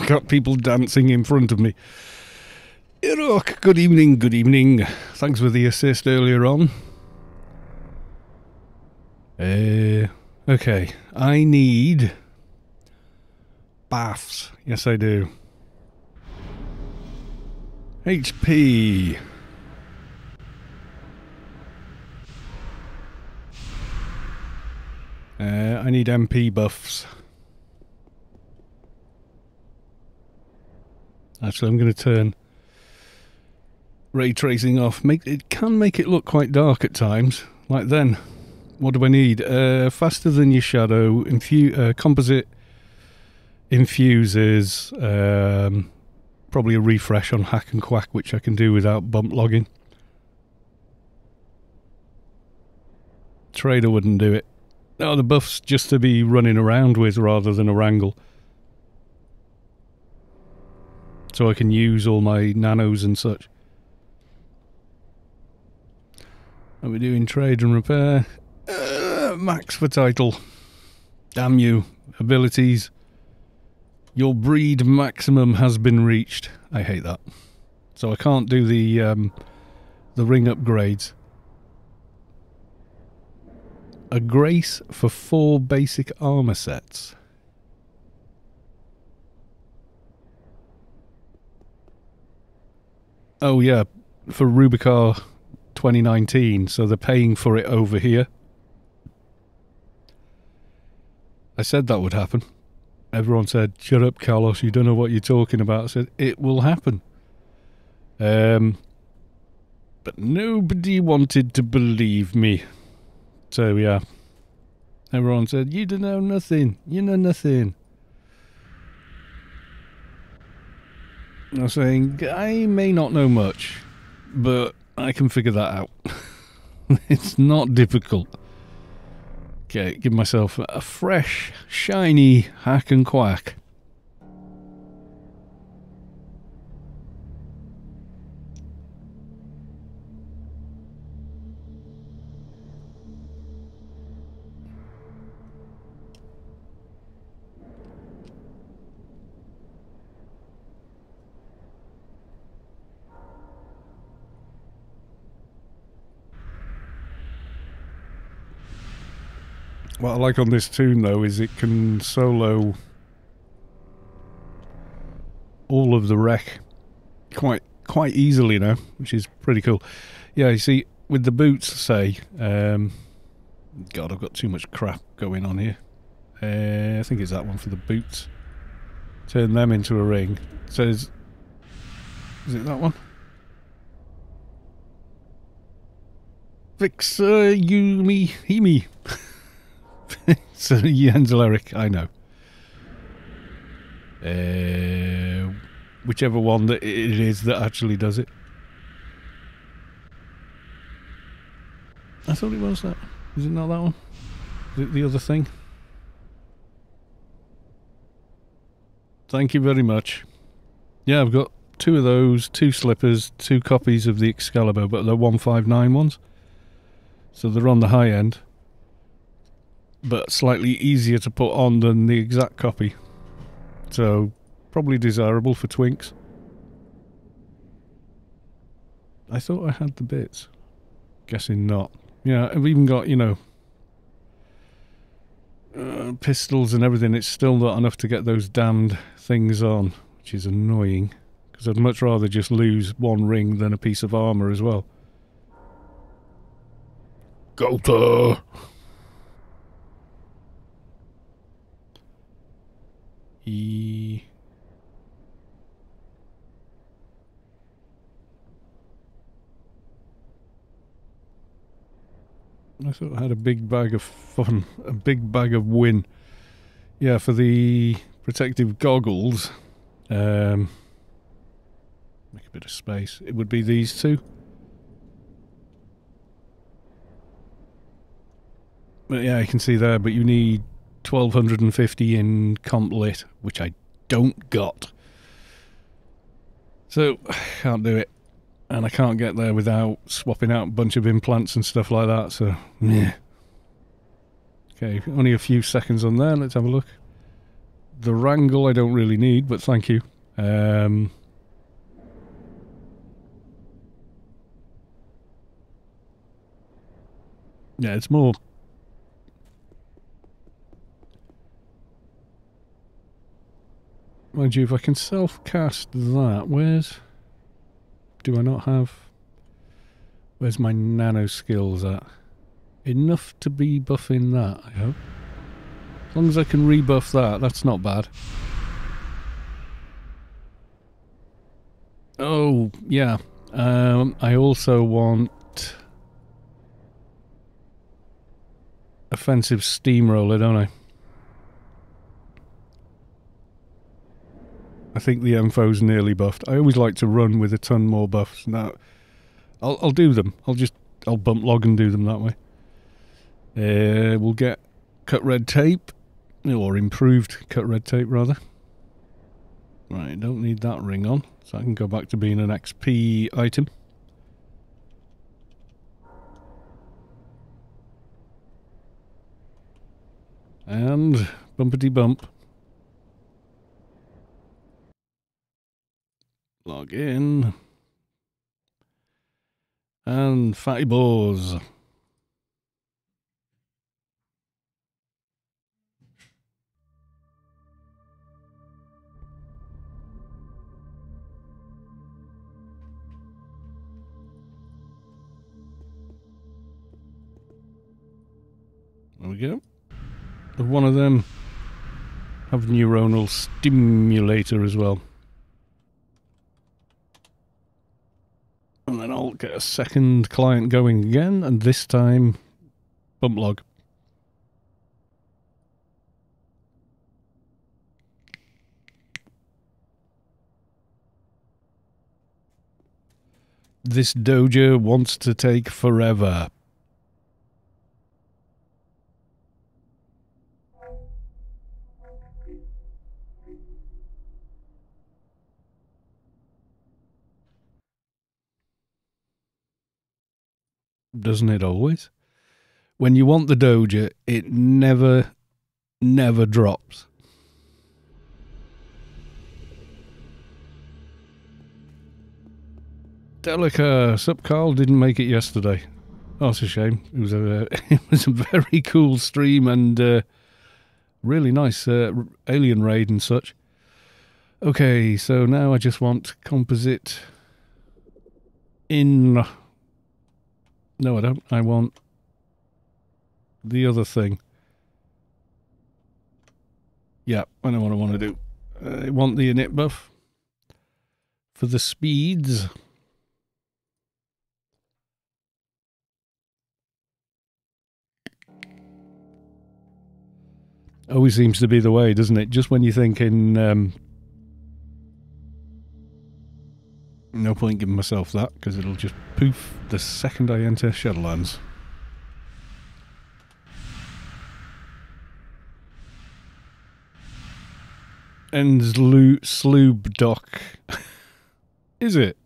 Got people dancing in front of me. Iraq, good evening, good evening. Thanks for the assist earlier on. Uh, okay, I need baths. Yes, I do. HP. Uh, I need MP buffs. Actually, I'm going to turn ray tracing off. Make it can make it look quite dark at times. Like then, what do I need? Uh, faster than your shadow. Infu- uh, composite infuses. Um, probably a refresh on Hack and Quack, which I can do without bump logging. Trader wouldn't do it. No, the buff's just to be running around with rather than a wrangle. So I can use all my nanos and such. Are we're doing trade and repair? Uh, max for title. Damn you. Abilities. Your breed maximum has been reached. I hate that. So I can't do the um, the ring upgrades. A grace for four basic armor sets. Oh yeah, for Rubi-Ka 2019, so they're paying for it over here. I said that would happen. Everyone said, "Shut up, Caloss. You don't know what you're talking about." I said, "It will happen." Um, but nobody wanted to believe me. So yeah, everyone said, "You don't know nothing. You know nothing." I'm saying I may not know much, but I can figure that out. it's not difficult. Okay, give myself a fresh, shiny hack and quack. What I like on this toon though is it can solo all of the wreck quite quite easily now, which is pretty cool. Yeah, you see, with the boots, say, um, God, I've got too much crap going on here. Uh, I think it's that one for the boots. Turn them into a ring. Says, is it that one? Fix uh, you me. so Jens Eric, I know. Uh, whichever one that it is that actually does it. I thought it was that. Is it not that one? Is it the other thing? Thank you very much. Yeah, I've got two of those, two slippers, two copies of the Excalibur, but they're 159 ones. So they're on the high end but slightly easier to put on than the exact copy. So, probably desirable for twinks. I thought I had the bits. Guessing not. Yeah, I've even got, you know, uh, pistols and everything. It's still not enough to get those damned things on, which is annoying. Because I'd much rather just lose one ring than a piece of armour as well. Gota! E. I thought I had a big bag of fun, a big bag of win. Yeah, for the protective goggles, um, make a bit of space. It would be these two. But yeah, you can see there, but you need 1250 in comp lit, which I don't got. So, can't do it. And I can't get there without swapping out a bunch of implants and stuff like that, so, yeah. Okay, only a few seconds on there. Let's have a look. The wrangle I don't really need, but thank you. Um, yeah, it's more Mind you, if I can self-cast that, where's... Do I not have... Where's my nano skills at? Enough to be buffing that, I hope. As long as I can rebuff that, that's not bad. Oh, yeah. Um, I also want... Offensive steamroller, don't I? I think the Enfo's nearly buffed. I always like to run with a ton more buffs. Now, I'll, I'll do them. I'll just, I'll bump log and do them that way. Uh, we'll get cut red tape, or improved cut red tape rather. Right, don't need that ring on, so I can go back to being an XP item. And bumpity bump. Log in. And fatty balls. There we go. One of them have neuronal stimulator as well. And then I'll get a second client going again, and this time bump log. This doja wants to take forever. Doesn't it always? When you want the Doja, it never, never drops. Delica, sup Carl, didn't make it yesterday. Oh, it's a shame. It was a it was a very cool stream and uh, really nice uh, alien raid and such. Okay, so now I just want composite in no, I don't. I want the other thing. Yeah, I know what I want to do. I want the init buff for the speeds. Always seems to be the way, doesn't it? Just when you think in um, No point giving myself that because it'll just poof the second I enter Shadowlands. And Sloob Dock. Is it?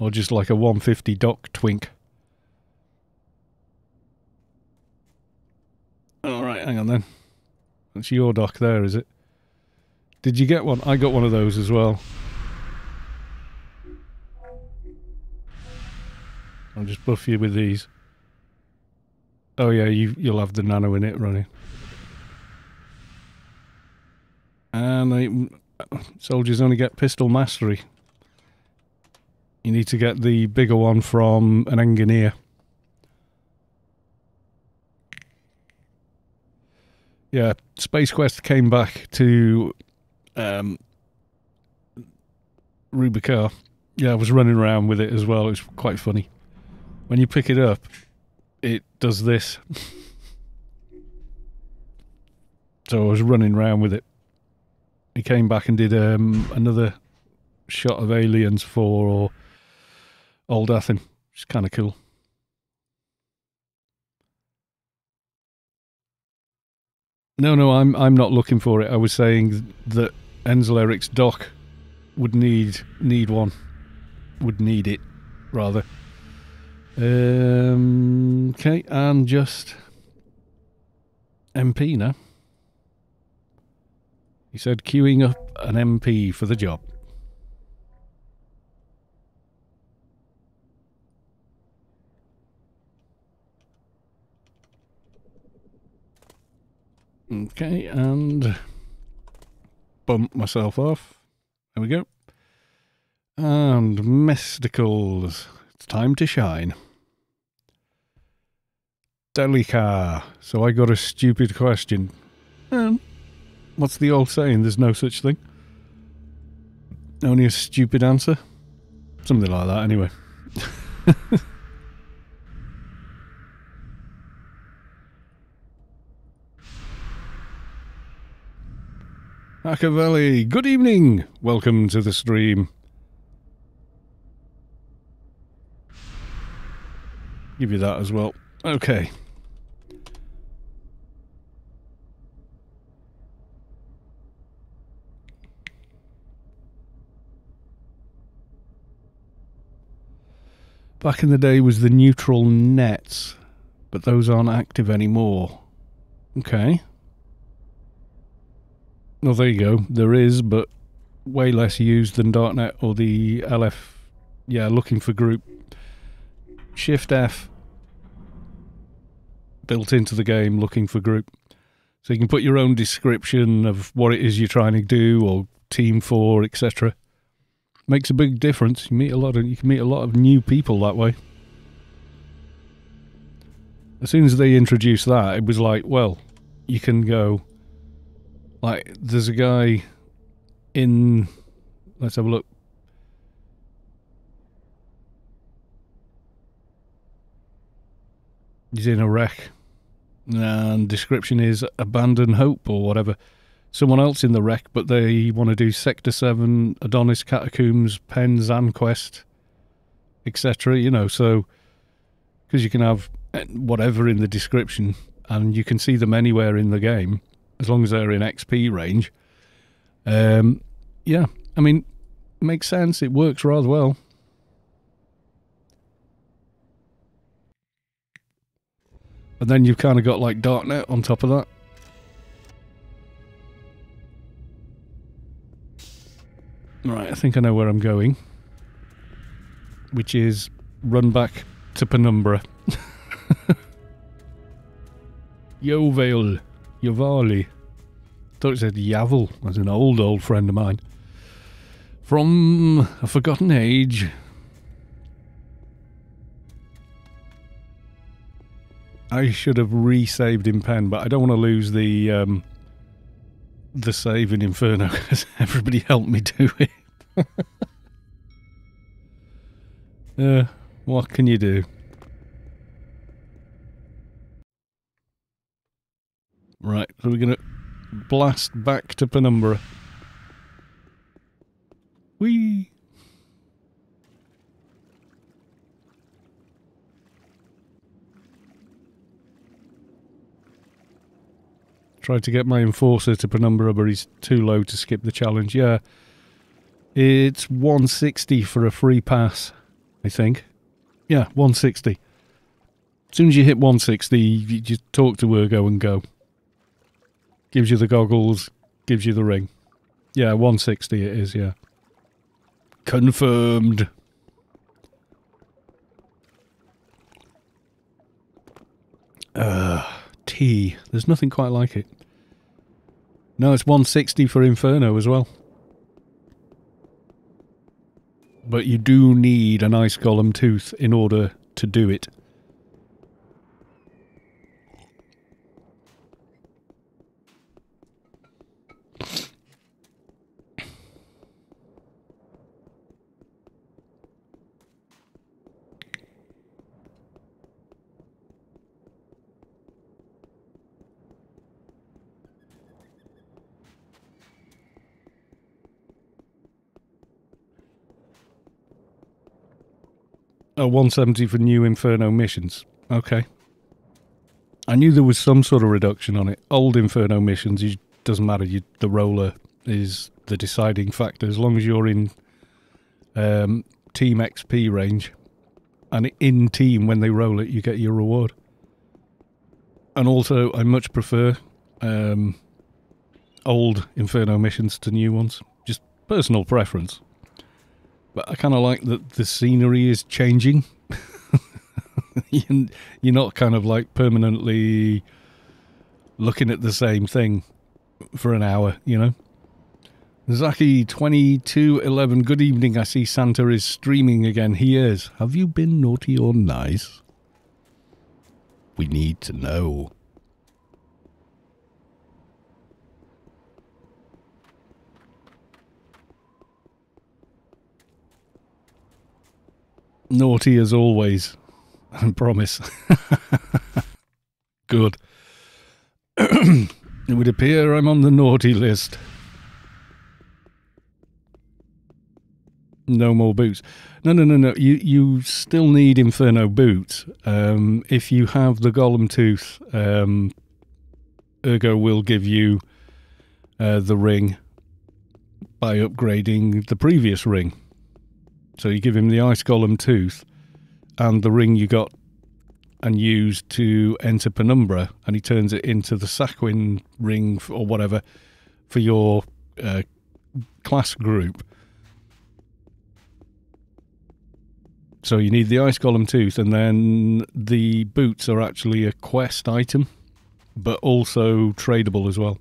Or just like a 150 doc twink? Alright, hang on then. That's your doc there, is it? Did you get one? I got one of those as well. I'll just buff you with these. Oh yeah, you, you'll have the nano in it running. And they, soldiers only get pistol mastery. You need to get the bigger one from an engineer. Yeah, Space Quest came back to um, Rubi-Ka. Yeah, I was running around with it as well. It was quite funny when you pick it up, it does this. so I was running around with it. He came back and did um, another shot of Aliens for Old Athen. It's kind of cool. No, no, I'm I'm not looking for it. I was saying that Enzel Eric's doc would need need one, would need it rather. Um, okay, and just MP now. He said queuing up an MP for the job. Okay, and bump myself off. There we go. And mysticals. It's time to shine. Delica. So I got a stupid question. Um, what's the old saying? There's no such thing. Only a stupid answer. Something like that, anyway. Valley, good evening. Welcome to the stream. Give you that as well. Okay. Back in the day was the neutral nets, but those aren't active anymore. Okay. Well, there you go. There is, but way less used than .NET or the LF. Yeah, looking for group. Shift F built into the game, looking for group. So you can put your own description of what it is you're trying to do or team for, etc makes a big difference. You meet a lot of you can meet a lot of new people that way. As soon as they introduced that, it was like, well, you can go. Like, there's a guy in. Let's have a look. He's in a wreck. And description is abandon hope or whatever someone else in the wreck, but they want to do Sector 7, Adonis Catacombs, Pen, Zanquest, etc. You know, so because you can have eh, whatever in the description and you can see them anywhere in the game as long as they're in XP range. Um, yeah, I mean, makes sense. It works rather well. And then you've kind of got like Darknet on top of that. Right, I think I know where I'm going. Which is run back to Penumbra. Yeovil. Yovali. Thought it said Yavel, as an old, old friend of mine. From a forgotten age. I should have resaved in pen, but I don't want to lose the um, the save in Inferno because everybody helped me do it. uh, what can you do? Right, so we're going to blast back to Penumbra. Whee! Tried to get my enforcer to Penumbra, but he's too low to skip the challenge. Yeah. It's 160 for a free pass, I think. Yeah, 160. As soon as you hit 160, you just talk to Ergo and go. Gives you the goggles, gives you the ring. Yeah, 160 it is, yeah. Confirmed. Uh, tea. There's nothing quite like it. No, it's 160 for Inferno as well. But you do need an ice golem tooth in order to do it. Oh, 170 for new Inferno missions. Okay. I knew there was some sort of reduction on it. Old Inferno missions, it doesn't matter. You, the roller is the deciding factor. As long as you're in um, Team XP range and in team when they roll it, you get your reward. And also, I much prefer um, old Inferno missions to new ones. Just personal preference. But I kind of like that the scenery is changing. You're not kind of like permanently looking at the same thing for an hour, you know? Zaki twenty two eleven. Good evening. I see Santa is streaming again. He is. Have you been naughty or nice? We need to know. Naughty as always. I promise. Good. it would appear I'm on the naughty list. No more boots. No, no, no, no. You you still need Inferno boots. Um, if you have the Golem Tooth, um, Ergo will give you uh, the ring by upgrading the previous ring. So you give him the Ice Golem Tooth and the ring you got and used to enter Penumbra, and he turns it into the Saquin ring or whatever for your uh, class group. So you need the Ice Golem Tooth, and then the boots are actually a quest item, but also tradable as well.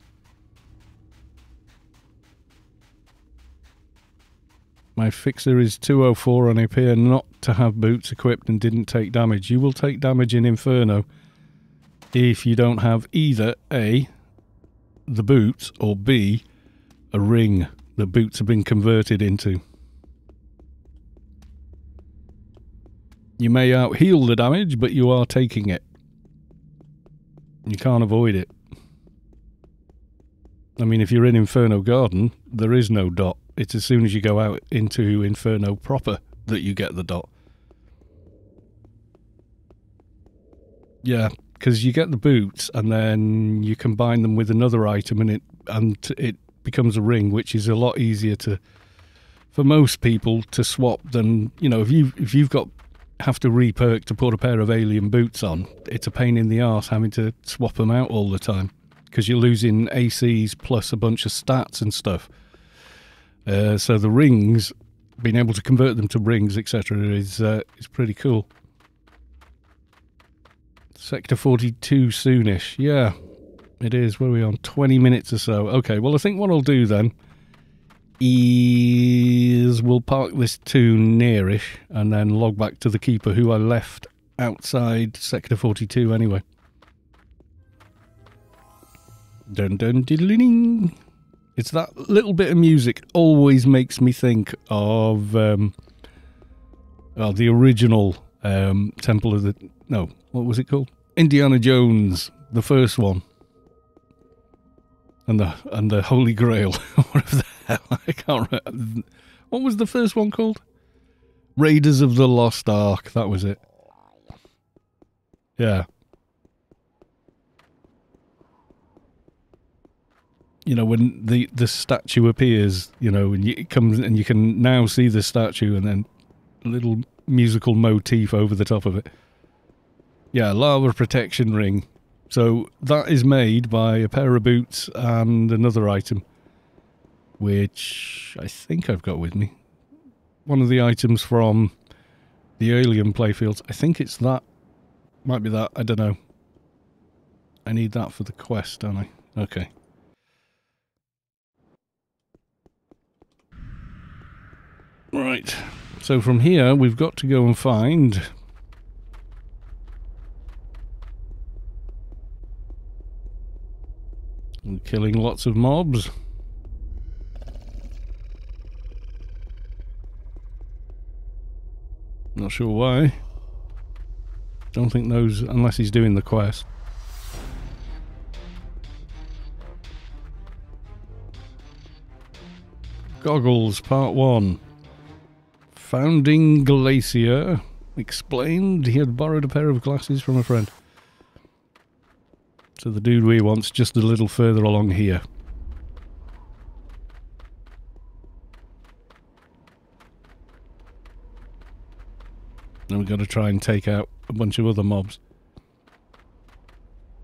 My fixer is 204 and I appear not to have boots equipped and didn't take damage. You will take damage in Inferno if you don't have either A, the boots, or B, a ring the boots have been converted into. You may out heal the damage, but you are taking it. You can't avoid it. I mean, if you're in Inferno Garden, there is no dot. It's as soon as you go out into Inferno proper that you get the dot. Yeah, because you get the boots and then you combine them with another item and it and it becomes a ring, which is a lot easier to for most people to swap than you know if you if you've got have to reperk to put a pair of alien boots on. It's a pain in the ass having to swap them out all the time because you're losing ACs plus a bunch of stats and stuff. Uh, so the rings, being able to convert them to rings, etc., is uh, is pretty cool. Sector 42 soonish. Yeah, it is. Where are we on? 20 minutes or so. Okay, well, I think what I'll do then is we'll park this toon nearish and then log back to the keeper who I left outside Sector 42 anyway. Dun dun diddling. It's that little bit of music always makes me think of um, well, the original um, Temple of the no, what was it called? Indiana Jones, the first one, and the and the Holy Grail. Whatever I can't remember. What was the first one called? Raiders of the Lost Ark. That was it. Yeah. You know when the the statue appears you know and it comes and you can now see the statue and then a little musical motif over the top of it. Yeah lava protection ring. So that is made by a pair of boots and another item which i think i've got with me. One of the items from the alien playfields. I think it's that might be that i don't know. I need that for the quest don't i? Okay Right. So from here, we've got to go and find... I'm killing lots of mobs. Not sure why. Don't think those, unless he's doing the quest. Goggles, part one. Founding Glacier explained he had borrowed a pair of glasses from a friend. So the dude we want's just a little further along here. And we've got to try and take out a bunch of other mobs.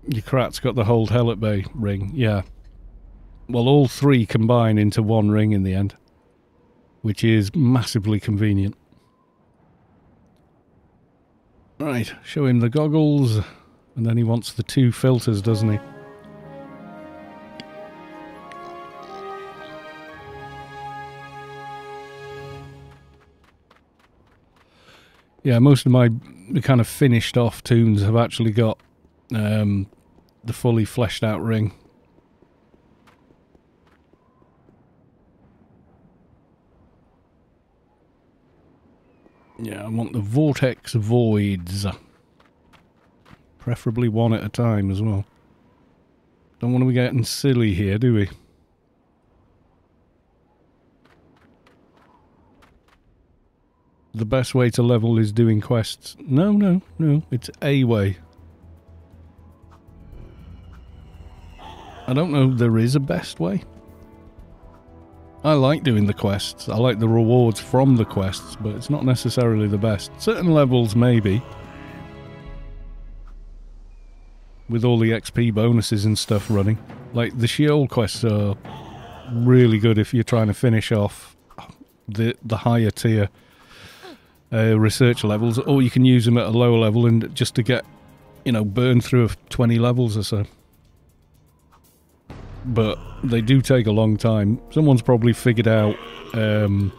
Ykrat's got the Hold Hell at Bay ring, yeah. Well, all three combine into one ring in the end which is massively convenient. Right, show him the goggles, and then he wants the two filters, doesn't he? Yeah, most of my kind of finished off toons have actually got um, the fully fleshed out ring. Yeah, I want the vortex voids. Preferably one at a time as well. Don't want to be getting silly here, do we? the best way to level is doing quests. No, no, no. It's a way. I don't know there is a best way. I like doing the quests. I like the rewards from the quests, but it's not necessarily the best. Certain levels, maybe. With all the XP bonuses and stuff running. Like, the Sheol quests are really good if you're trying to finish off the, the higher tier uh, research levels, or you can use them at a lower level and just to get, you know, burn through 20 levels or so. But they do take a long time. Someone's probably figured out, um,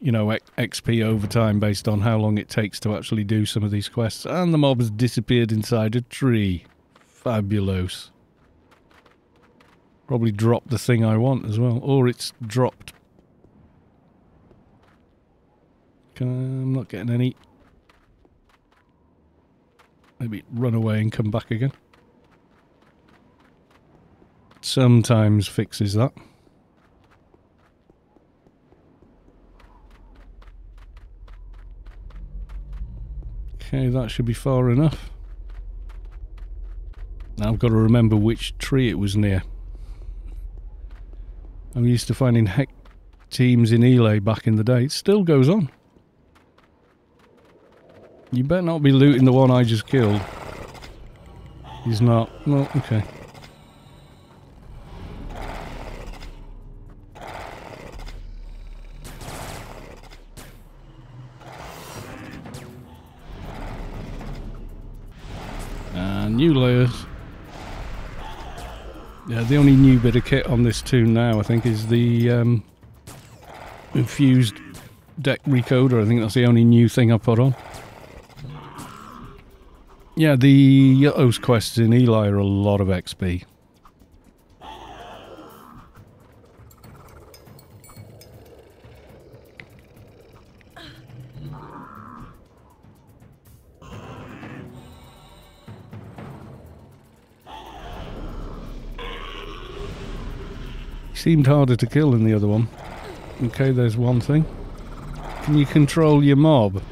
you know, XP over time based on how long it takes to actually do some of these quests. And the mob has disappeared inside a tree. Fabulous. Probably dropped the thing I want as well. Or it's dropped. I'm not getting any. Maybe run away and come back again sometimes fixes that. Okay, that should be far enough. Now I've got to remember which tree it was near. I'm used to finding heck teams in Ely back in the day. It still goes on. You better not be looting the one I just killed. He's not. No, okay. New layers. Yeah, the only new bit of kit on this toon now, I think, is the um, infused deck recoder. I think that's the only new thing I put on. Yeah, the Yuttos quests in Eli are a lot of XP. Seemed harder to kill than the other one. Okay, there's one thing. Can you control your mob?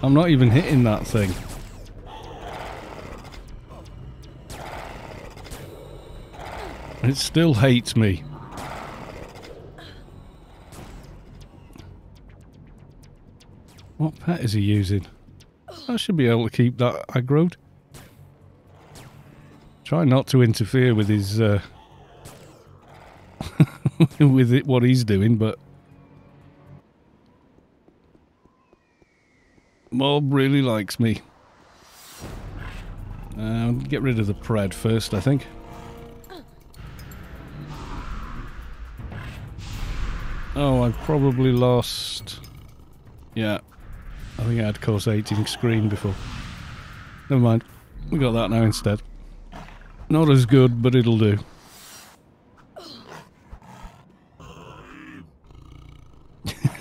I'm not even hitting that thing. It still hates me. What pet is he using? I should be able to keep that aggroed. Try not to interfere with his uh, with it, what he's doing, but Mob really likes me. Uh, get rid of the pred first, I think. Oh, I've probably lost... Yeah. I think I had course 18 screen before. Never mind. We got that now instead. Not as good, but it'll do.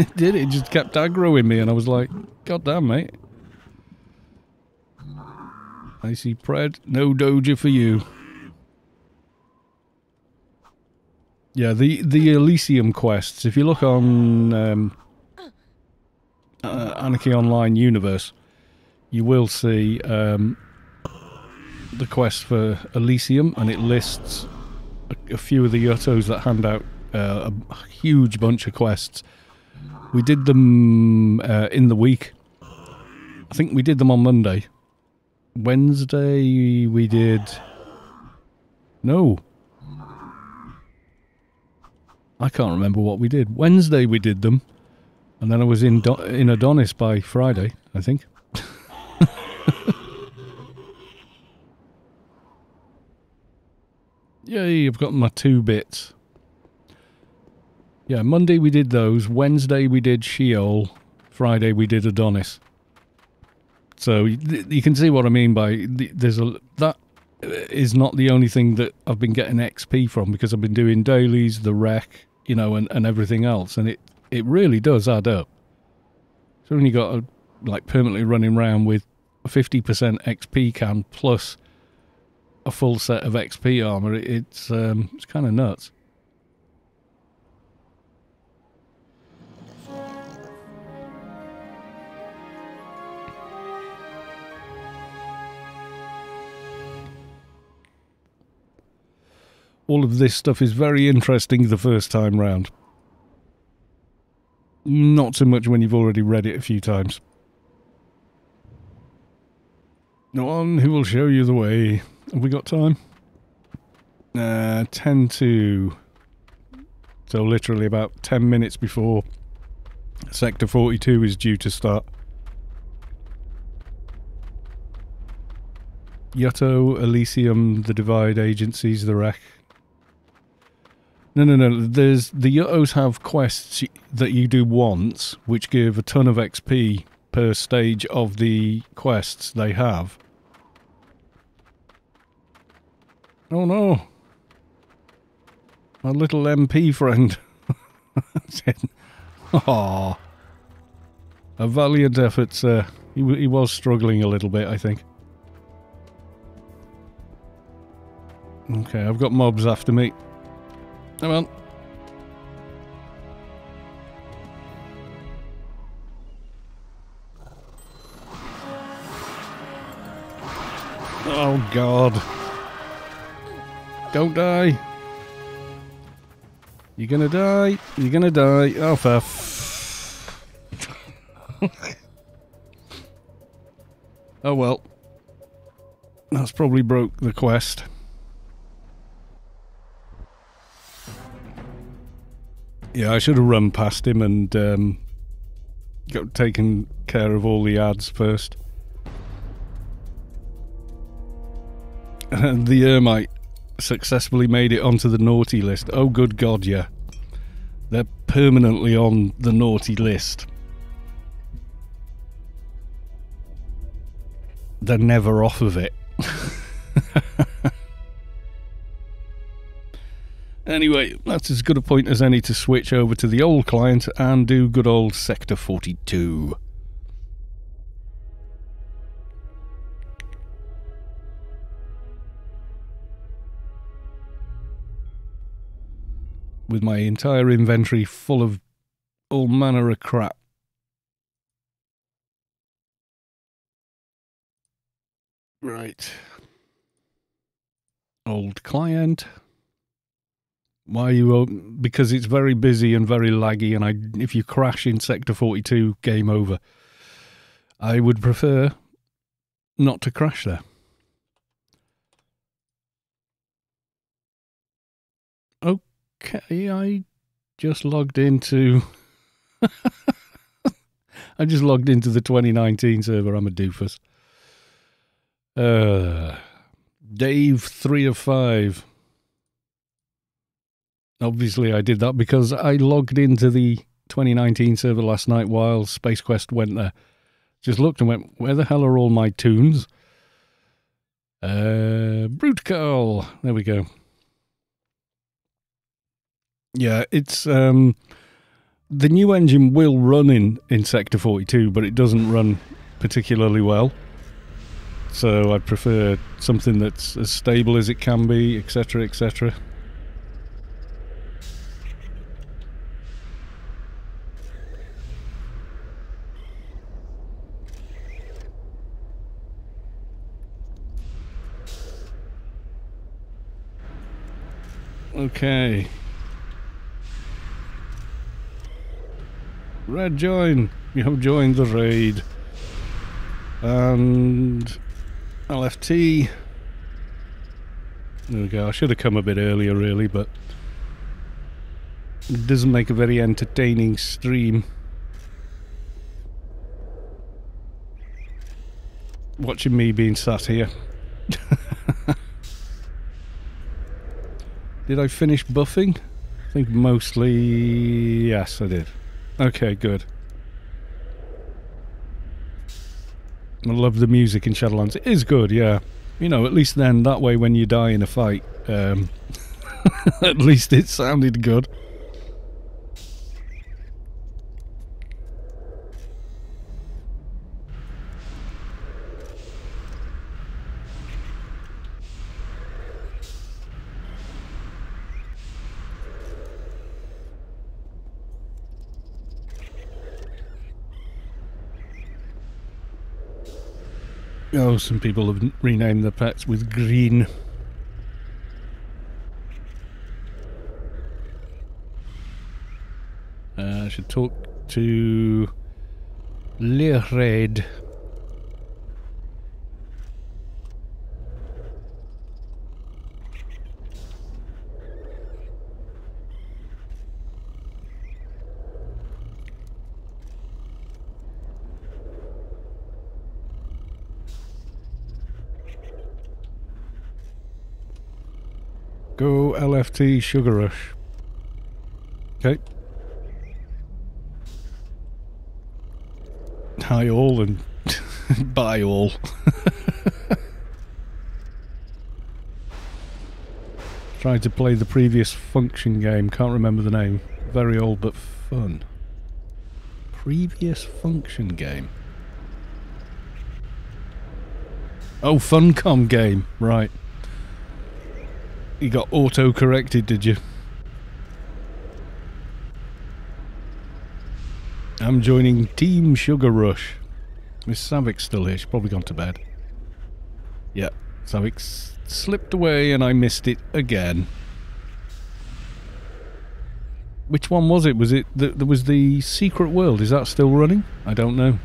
it did. It just kept aggroing me, and I was like, God damn, mate. I see Pred. No Doja for you. Yeah, the, the Elysium quests, if you look on um, uh, Anarchy Online Universe, you will see um, the quest for Elysium, and it lists a, a few of the Yuttos that hand out uh, a huge bunch of quests we did them uh, in the week. I think we did them on Monday. Wednesday we did. No. I can't remember what we did. Wednesday we did them, and then I was in Do- in Adonis by Friday. I think. Yay! I've got my two bits. Yeah, Monday we did those. Wednesday we did Sheol. Friday we did Adonis. So you can see what I mean by there's a that is not the only thing that I've been getting XP from because I've been doing dailies, the wreck, you know, and, and everything else, and it it really does add up. So when you got a, like permanently running around with a fifty percent XP can plus a full set of XP armor, it, it's um, it's kind of nuts. All of this stuff is very interesting the first time round. Not so much when you've already read it a few times. No one who will show you the way. Have we got time? Uh, 10 to... So literally about 10 minutes before Sector 42 is due to start. Yutto, Elysium, the Divide agencies, the Wreck. No, no, no. There's the Yuttos have quests that you do once, which give a ton of XP per stage of the quests they have. Oh no. My little MP friend. Aww. A valiant effort, sir. He, he was struggling a little bit, I think. Okay, I've got mobs after me. Oh, God. Don't die. You're gonna die. You're gonna die. Oh, for oh, well. That's probably broke the quest. Yeah, I should have run past him and um, got taken care of all the ads first. The Ermite successfully made it onto the naughty list. Oh, good God, yeah. They're permanently on the naughty list. They're never off of it. Anyway, that's as good a point as any to switch over to the old client and do good old Sector 42. With my entire inventory full of all manner of crap. Right. Old client. Why you? Because it's very busy and very laggy, and I if you crash in Sector 42, game over. I would prefer not to crash there. Okay, I just logged into. I just logged into the 2019 server. I'm a doofus. Uh, Dave, three of five. Obviously, I did that because I logged into the 2019 server last night while Space Quest went there. Just looked and went, where the hell are all my toons? Uh, Brute Curl. There we go. Yeah, it's um, the new engine will run in in Sector 42, but it doesn't run particularly well. So I prefer something that's as stable as it can be, etc., etc. Okay. Red join. You have joined the raid. And LFT. There we go. I should have come a bit earlier really, but it doesn't make a very entertaining stream. Watching me being sat here. Did I finish buffing? I think mostly... Yes, I did. Okay, good. I love the music in Shadowlands. It is good, yeah. You know, at least then, that way when you die in a fight, um, at least it sounded good. Oh, some people have renamed their pets with green. Uh, I should talk to Leared Go LFT Sugar Rush. Okay. Hi all and bye all. Tried to play the previous function game, can't remember the name. Very old but fun. Previous function game. Oh, Funcom game, right. You got auto corrected, did you? I'm joining Team Sugar Rush. Miss Savik's still here. She's probably gone to bed. Yeah, Savik's slipped away and I missed it again. Which one was it? Was it the, there was the Secret World? Is that still running? I don't know.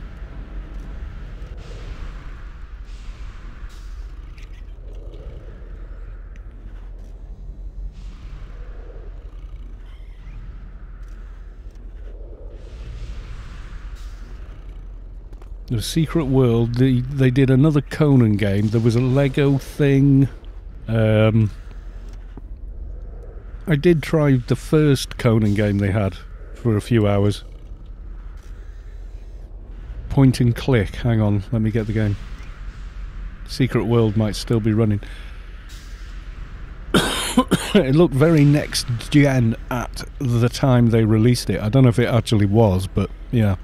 The Secret World. The, they did another Conan game. There was a Lego thing. Um, I did try the first Conan game they had for a few hours. Point and click. Hang on, let me get the game. Secret World might still be running. it looked very next gen at the time they released it. I don't know if it actually was, but yeah.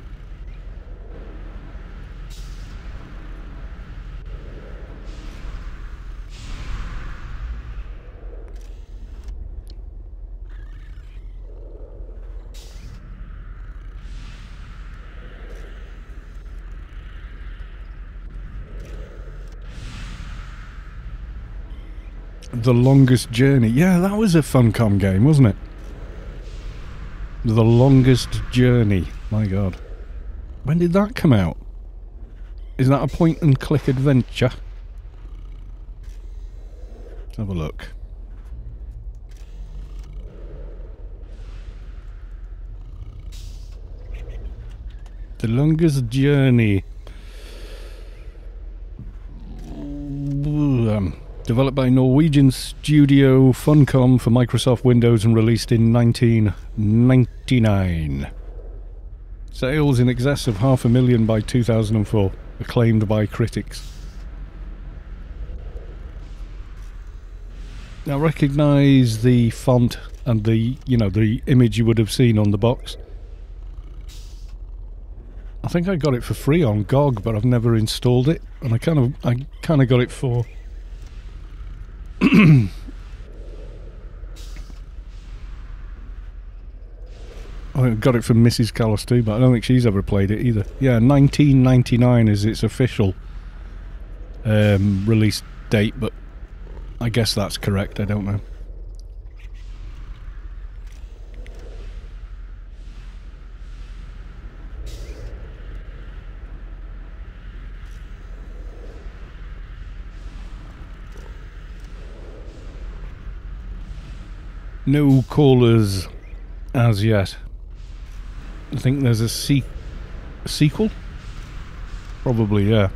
The Longest Journey. Yeah, that was a Funcom game, wasn't it? The Longest Journey. My god. When did that come out? Is that a point and click adventure? Let's have a look. The Longest Journey. Um, Developed by Norwegian studio Funcom for Microsoft Windows and released in 1999. Sales in excess of half a million by 2004, acclaimed by critics. Now recognise the font and the, you know, the image you would have seen on the box. I think I got it for free on GOG, but I've never installed it, and I kind of, I kind of got it for I got it from Mrs. Caloss too, but I don't think she's ever played it either. Yeah, 1999 is its official um, release date, but I guess that's correct. I don't know. No callers as yet. I think there's a, se- a sequel? Probably, yeah.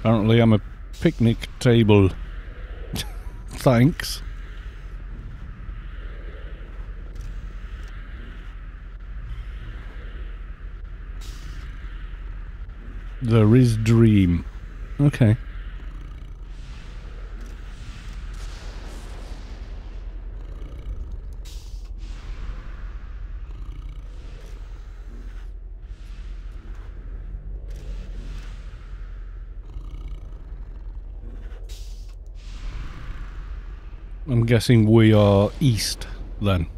Apparently I'm a picnic table. Thanks. There is Dream. Okay. I'm guessing we are east then.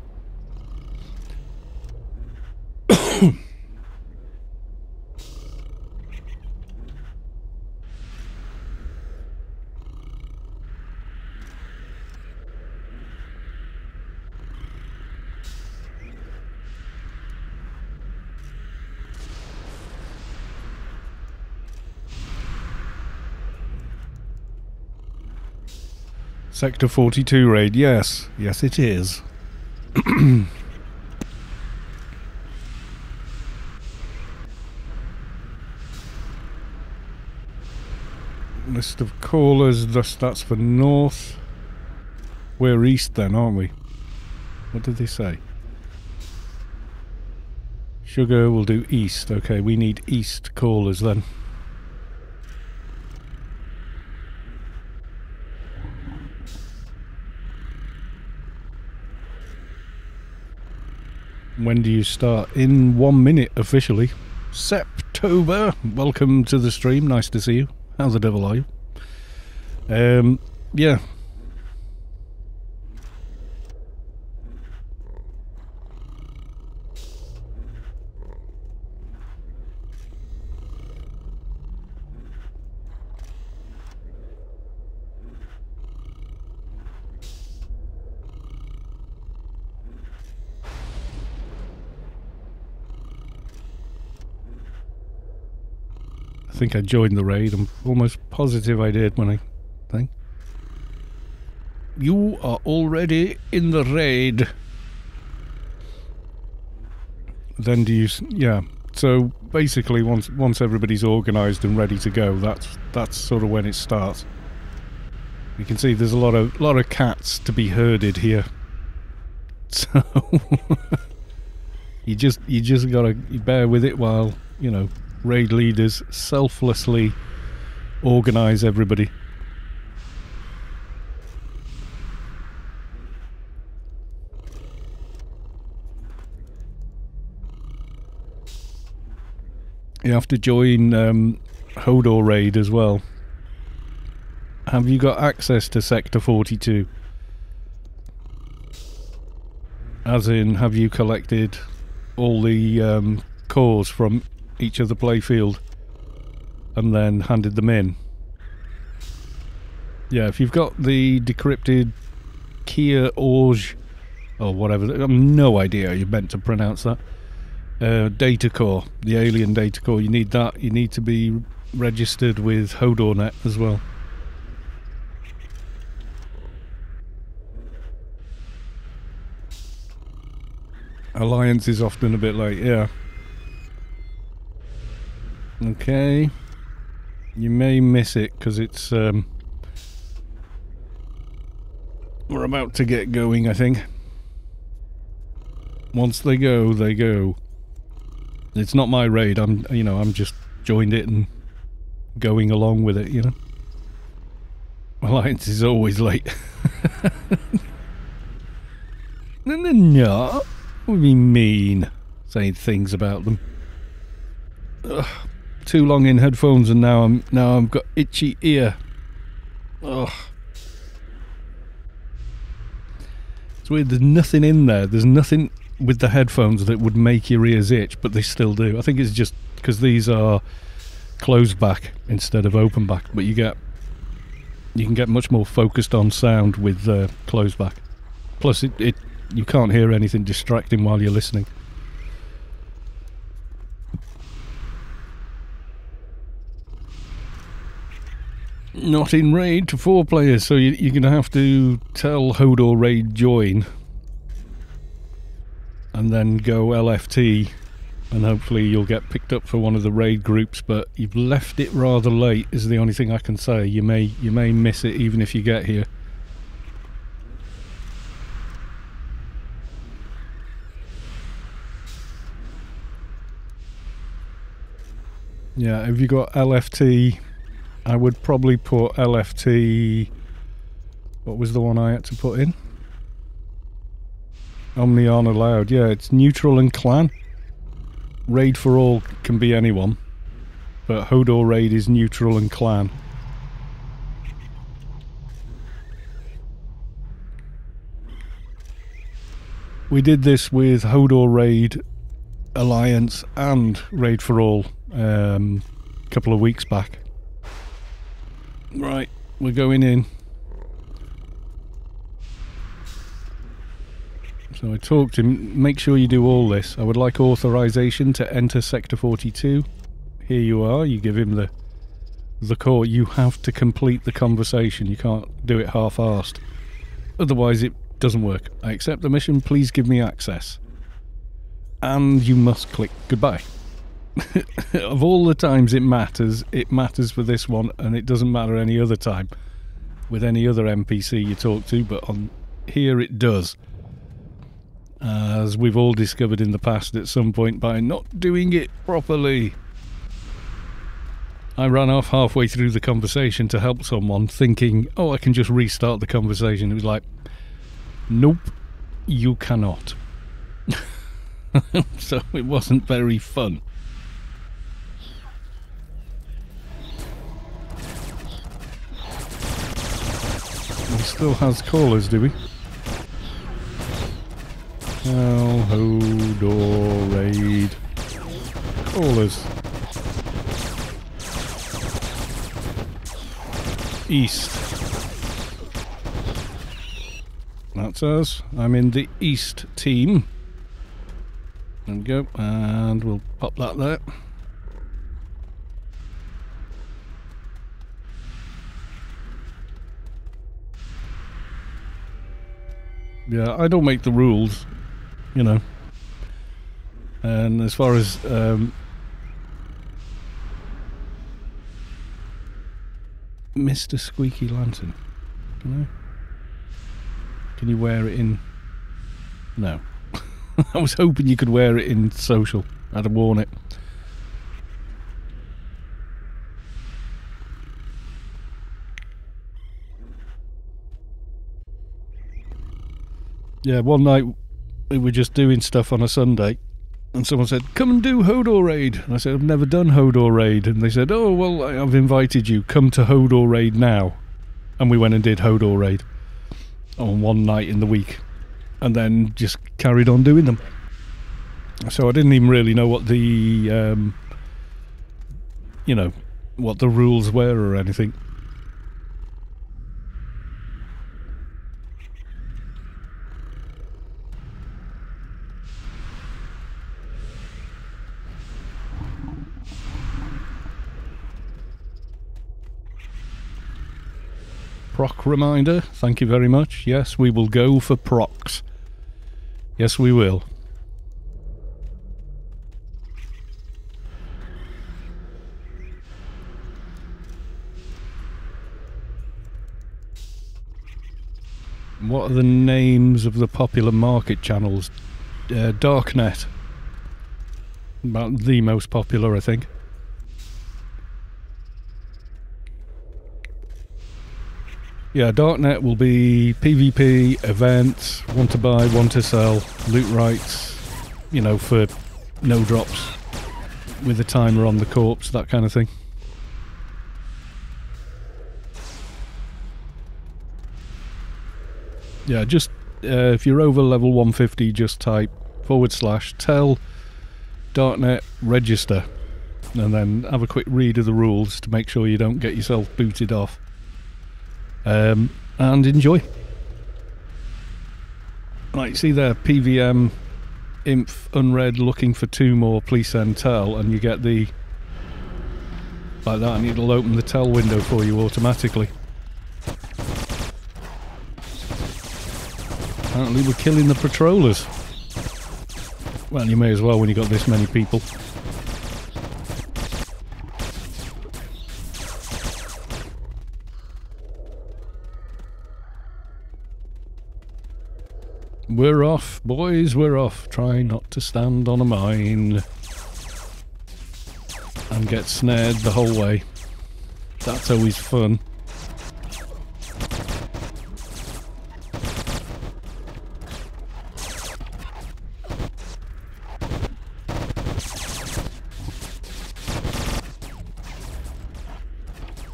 Sector 42 raid, yes. Yes, it is. List of callers, thus that's for north. We're east then, aren't we? What did they say? Sugar will do east. Okay, we need east callers then. When do you start? In one minute officially. September. Welcome to the stream. Nice to see you. How the devil are you? Um, yeah. Think I joined the raid. I'm almost positive I did when I think. You are already in the raid. Then do you? Yeah. So basically, once once everybody's organised and ready to go, that's that's sort of when it starts. You can see there's a lot of lot of cats to be herded here. So you just you just gotta bear with it while you know raid leaders selflessly organise everybody. You have to join um, Hodor raid as well. Have you got access to Sector 42? As in, have you collected all the um, cores from each of the playfield and then handed them in? Yeah, if you've got the decrypted Kia Orge or whatever, I've no idea you're meant to pronounce that. Uh, data core, the alien data core, you need that. You need to be registered with HodorNet as well. Alliance is often a bit late, yeah. Okay. You may miss it because it's. Um, we're about to get going, I think. Once they go, they go. It's not my raid. I'm, you know, I'm just joined it and going along with it, you know. Alliance is always late. no, no, no. What do you mean? Saying things about them. Ugh. Too long in headphones, and now I'm now I've got itchy ear. Ugh. It's weird. There's nothing in there. There's nothing with the headphones that would make your ears itch, but they still do. I think it's just because these are closed back instead of open back. But you get you can get much more focused on sound with uh, closed back. Plus, it, it you can't hear anything distracting while you're listening. Not in raid to four players, so you, you're going to have to tell Hodor raid join, and then go LFT, and hopefully you'll get picked up for one of the raid groups. But you've left it rather late, is the only thing I can say. You may you may miss it even if you get here. Yeah, have you got LFT? I would probably put LFT. What was the one I had to put in? Omni on allowed. Yeah, it's neutral and clan. Raid for all can be anyone, but Hodor raid is neutral and clan. We did this with Hodor raid, Alliance, and Raid for All um, a couple of weeks back. Right, we're going in. So I talked to him. Make sure you do all this. I would like authorization to enter Sector 42. Here you are. You give him the the core, you have to complete the conversation. You can't do it half-assed. Otherwise, it doesn't work. I accept the mission. Please give me access. And you must click goodbye. of all the times it matters, it matters for this one, and it doesn't matter any other time with any other NPC you talk to, but on here it does. As we've all discovered in the past at some point by not doing it properly. I ran off halfway through the conversation to help someone, thinking, oh, I can just restart the conversation. It was like, nope, you cannot. so it wasn't very fun. Still has callers, do we? Hell, Hodor, raid. Callers. East. That's us. I'm in the East team. There we go. And we'll pop that there. Yeah, I don't make the rules, you know. And as far as um, Mr. Squeaky Lantern, can you wear it in? No. I was hoping you could wear it in social. I'd have worn it. Yeah, one night we were just doing stuff on a Sunday, and someone said, "Come and do Hodor raid." And I said, "I've never done Hodor raid," and they said, "Oh well, I've invited you. Come to Hodor raid now." And we went and did Hodor raid on one night in the week, and then just carried on doing them. So I didn't even really know what the, um, you know, what the rules were or anything. Proc reminder. Thank you very much. Yes, we will go for procs. Yes, we will. What are the names of the popular market channels? Uh, Darknet. About the most popular, I think. Yeah, Darknet will be PvP, events, want to buy, want to sell, loot rights, you know, for no drops, with a timer on the corpse, that kind of thing. Yeah, just uh, if you're over level 150, just type forward slash tell Darknet register and then have a quick read of the rules to make sure you don't get yourself booted off um, and enjoy. Like, see there, PVM, Inf, Unread, looking for two more, please send tell, and you get the. like that, and it'll open the tell window for you automatically. Apparently, we're killing the patrollers. Well, you may as well when you've got this many people. We're off, boys, we're off. Try not to stand on a mine. And get snared the whole way. That's always fun.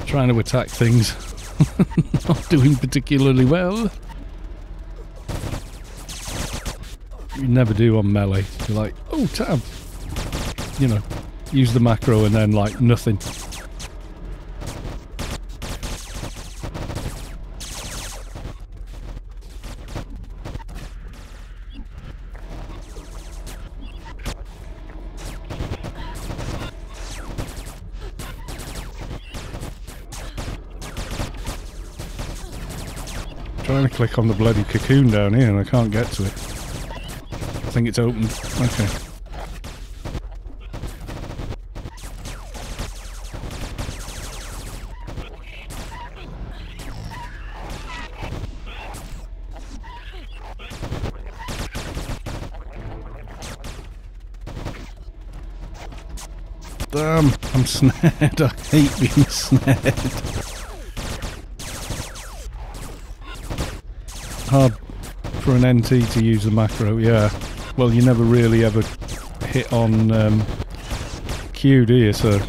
Trying to attack things. Not doing particularly well. you never do on melee. You're like, oh, tab. You know, use the macro and then, like, nothing. trying to click on the bloody cocoon down here and I can't get to it. I think it's opened. Okay. Damn, I'm snared. I hate being snared. Hard for an NT to use the macro, yeah. Well, you never really ever hit on um, Q, do you? So,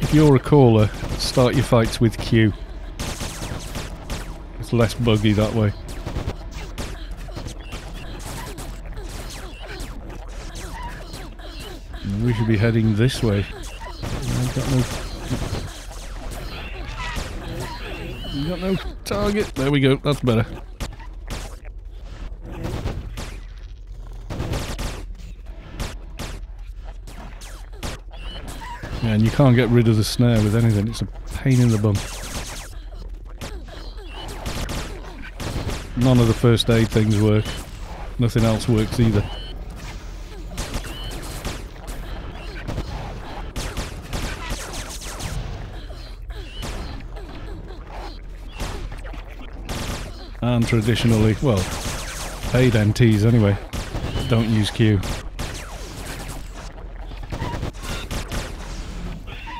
if you're a caller, start your fights with Q. It's less buggy that way. We should be heading this way. I've got no, got no target. There we go. That's better. And you can't get rid of the snare with anything. It's a pain in the bum. None of the first aid things work. Nothing else works either. And traditionally, well, paid NTs anyway, don't use Q.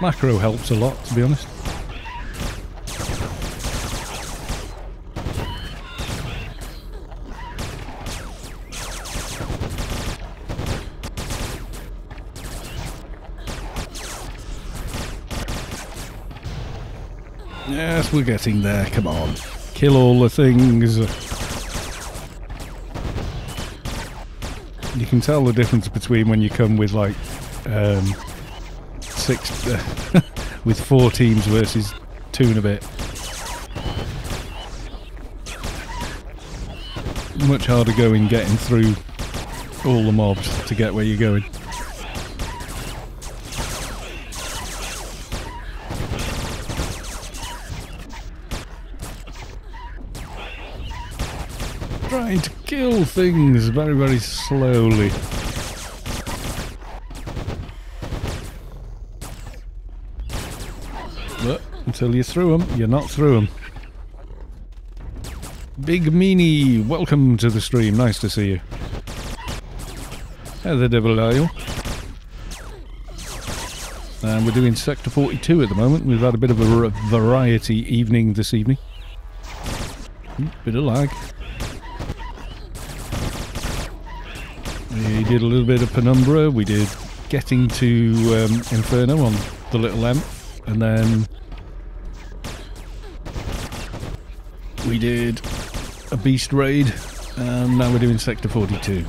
Macro helps a lot, to be honest. Yes, we're getting there. Come on. Kill all the things. You can tell the difference between when you come with like um, six, with four teams versus two and a bit. Much harder going getting through all the mobs to get where you're going. Trying to kill things very, very slowly. Until you're through them, you're not through them. Big Meanie, welcome to the stream. Nice to see you. How the devil are you? And we're doing Sector 42 at the moment. We've had a bit of a variety evening this evening. Ooh, bit of lag. We did a little bit of Penumbra. We did getting to um, Inferno on the Little M. And then we did a Beast Raid. And now we're doing Sector 42.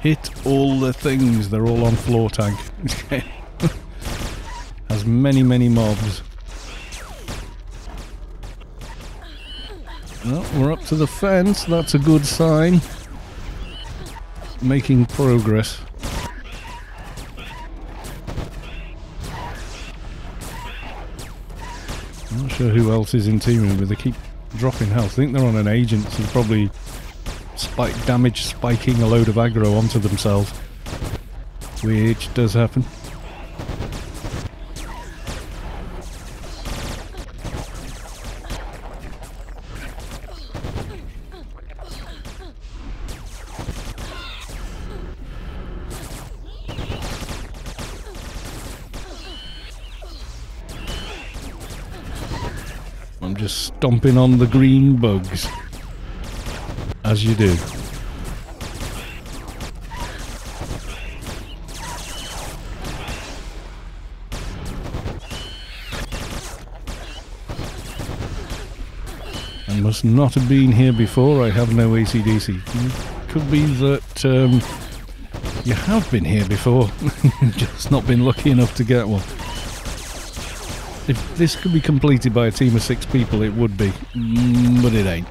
Hit all the things, they're all on floor tank. Many, many mobs. Well, we're up to the fence, that's a good sign. Making progress. I'm not sure who else is in teaming but they keep dropping health. I think they're on an agent, so probably spike damage spiking a load of aggro onto themselves. Which does happen. I'm just stomping on the green bugs. As you do. I must not have been here before. I have no ACDC. Could be that um, you have been here before, just not been lucky enough to get one. If this could be completed by a team of six people, it would be. Mm, but it ain't.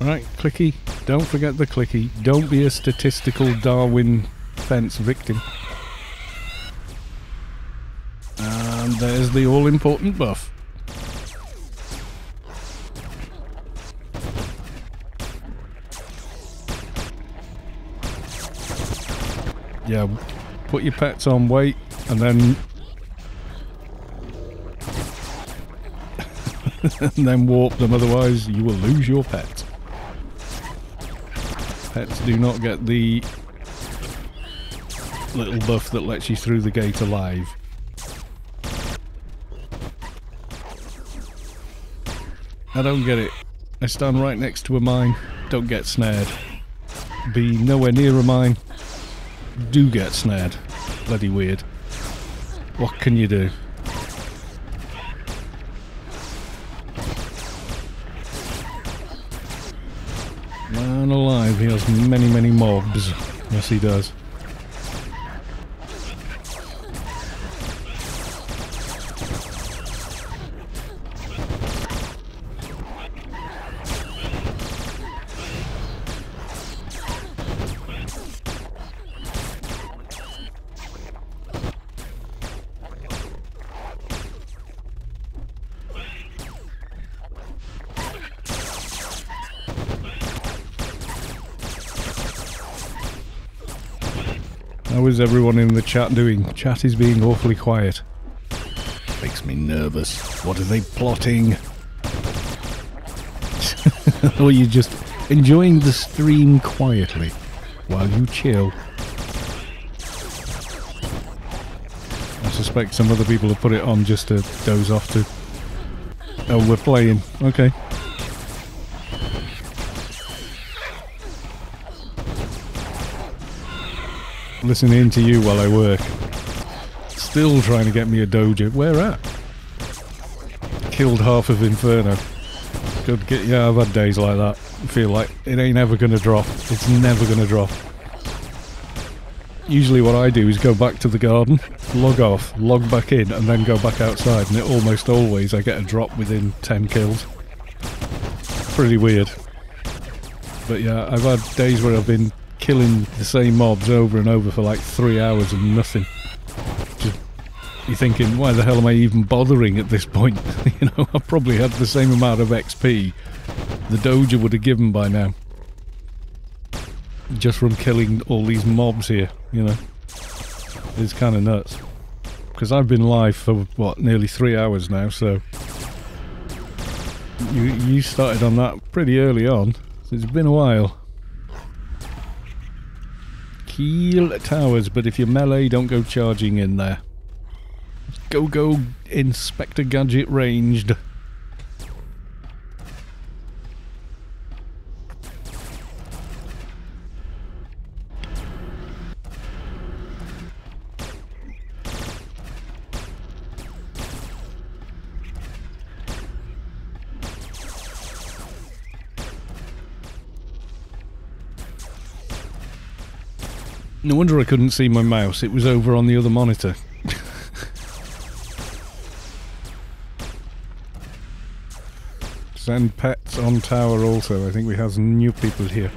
Right, clicky. Don't forget the clicky. Don't be a statistical Darwin fence victim. And there's the all important buff. Yeah, put your pets on wait and then and then warp them otherwise you will lose your pet. Pets do not get the little buff that lets you through the gate alive. I don't get it. I stand right next to a mine, don't get snared. Be nowhere near a mine, do get snared. Bloody weird. What can you do? Alive, he has many, many mobs. Yes, he does. Is everyone in the chat doing? Chat is being awfully quiet. Makes me nervous. What are they plotting? or oh, you're just enjoying the stream quietly while you chill? I suspect some other people have put it on just to doze off to. Oh, we're playing. Okay. Listening to you while I work. Still trying to get me a doja. Where at? Killed half of Inferno. Good get yeah, I've had days like that. I feel like it ain't ever gonna drop. It's never gonna drop. Usually what I do is go back to the garden, log off, log back in, and then go back outside, and it almost always I get a drop within 10 kills. Pretty weird. But yeah, I've had days where I've been killing the same mobs over and over for like three hours and nothing. Just you're thinking, why the hell am I even bothering at this point? you know, I probably had the same amount of XP the Doja would have given by now. Just from killing all these mobs here, you know. It's kind of nuts. Because I've been live for, what, nearly three hours now, so... You, you started on that pretty early on, so it's been a while. Heal towers, but if you're melee, don't go charging in there. Go, go, Inspector Gadget ranged. No wonder I couldn't see my mouse. It was over on the other monitor. Send pets on tower also. I think we have some new people here.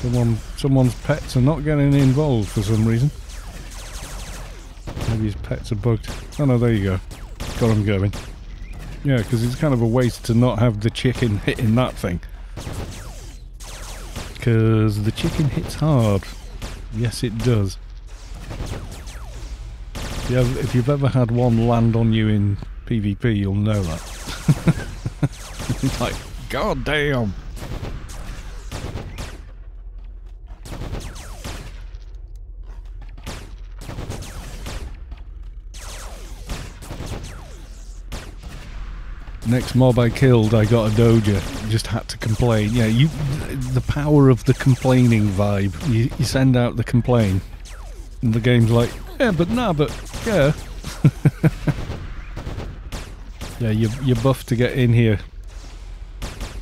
Someone, someone's pets are not getting involved for some reason. Maybe his pets are bugged. Oh no, there you go got him going. Yeah, because it's kind of a waste to not have the chicken hitting that thing. because the chicken hits hard. Yes, it does. If, you have, if you've ever had one land on you in PvP, you'll know that. like, god damn. Next mob I killed, I got a doja. Just had to complain. Yeah, you, the power of the complaining vibe. You, you send out the complain, and the game's like, yeah, but nah, but yeah. yeah, your your buff to get in here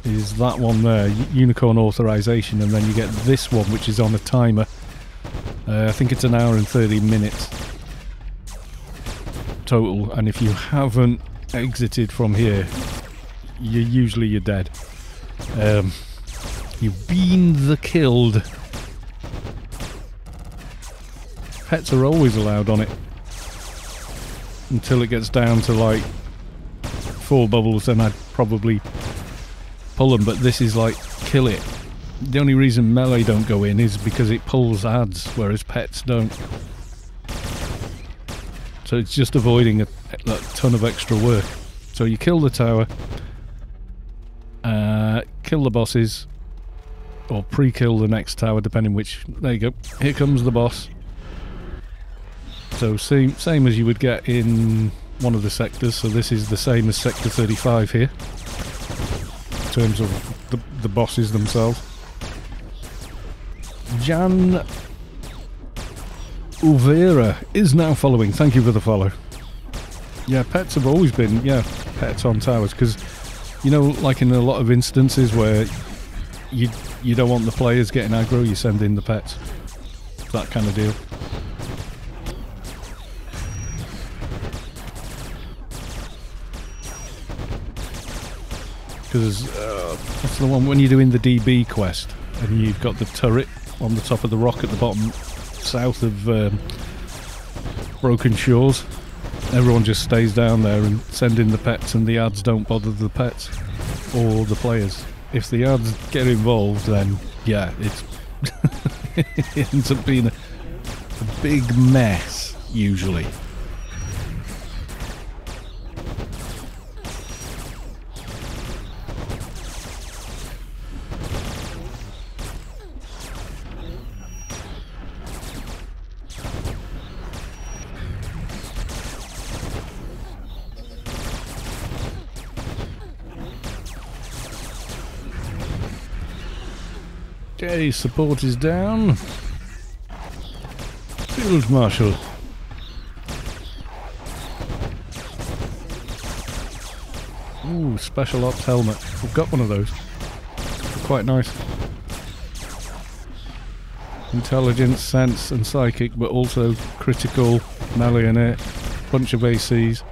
is that one there, unicorn authorization, and then you get this one, which is on a timer. Uh, I think it's an hour and 30 minutes total, and if you haven't exited from here, you usually you're dead. Um, you've been the killed. Pets are always allowed on it until it gets down to like four bubbles. Then I'd probably pull them. But this is like kill it. The only reason melee don't go in is because it pulls ads, whereas pets don't. So it's just avoiding a, a ton of extra work. So you kill the tower, uh, kill the bosses, or pre-kill the next tower, depending which. There you go. Here comes the boss. So same same as you would get in one of the sectors. So this is the same as Sector 35 here, in terms of the the bosses themselves. Jan Uvera is now following. Thank you for the follow. Yeah, pets have always been, yeah, pets on towers because, you know, like in a lot of instances where you you don't want the players getting aggro, you send in the pets. That kind of deal. Because uh, that's the one when you're doing the DB quest and you've got the turret on the top of the rock at the bottom south of um, Broken Shores. Everyone just stays down there and send in the pets, and the ads don't bother the pets or the players. If the ads get involved, then yeah, it's it ends up being a, a big mess usually. Okay, support is down. Field Marshal. Ooh, Special Ops helmet. We've got one of those. quite nice. Intelligence, sense and psychic, but also critical, melee in it. Bunch of ACs.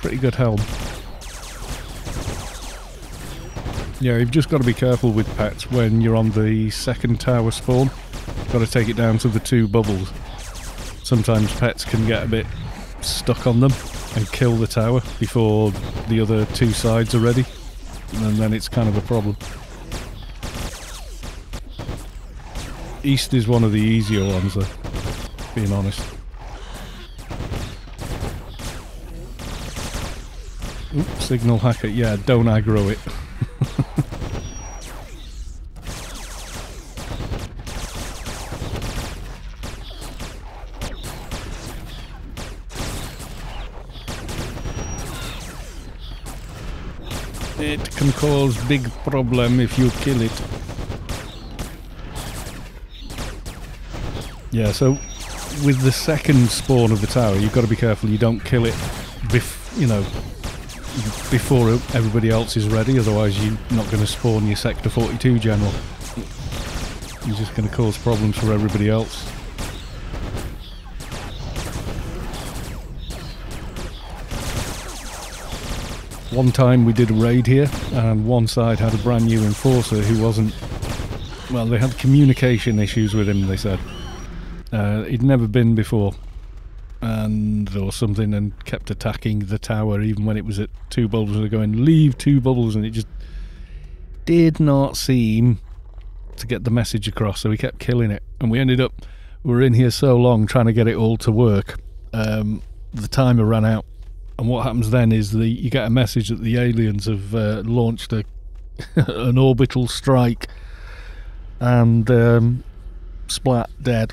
Pretty good helm. Yeah, you've just got to be careful with pets when you're on the second tower spawn. You've Got to take it down to the two bubbles. Sometimes pets can get a bit stuck on them and kill the tower before the other two sides are ready. And then it's kind of a problem. East is one of the easier ones though, being honest. Oops, signal hacker, yeah, don't aggro it. It can cause big problem if you kill it. Yeah, so with the second spawn of the tower, you've got to be careful you don't kill it, bef you know, before everybody else is ready, otherwise you're not going to spawn your Sector 42 general. You're just going to cause problems for everybody else. One time we did a raid here, and one side had a brand new enforcer who wasn't. Well, they had communication issues with him, they said. Uh, he'd never been before, and or something, and kept attacking the tower even when it was at two bubbles. They're going, leave two bubbles, and it just did not seem to get the message across, so we kept killing it, and we ended up we were in here so long trying to get it all to work. Um, the timer ran out, and what happens then is the you get a message that the aliens have uh, launched a an orbital strike, and um, splat dead.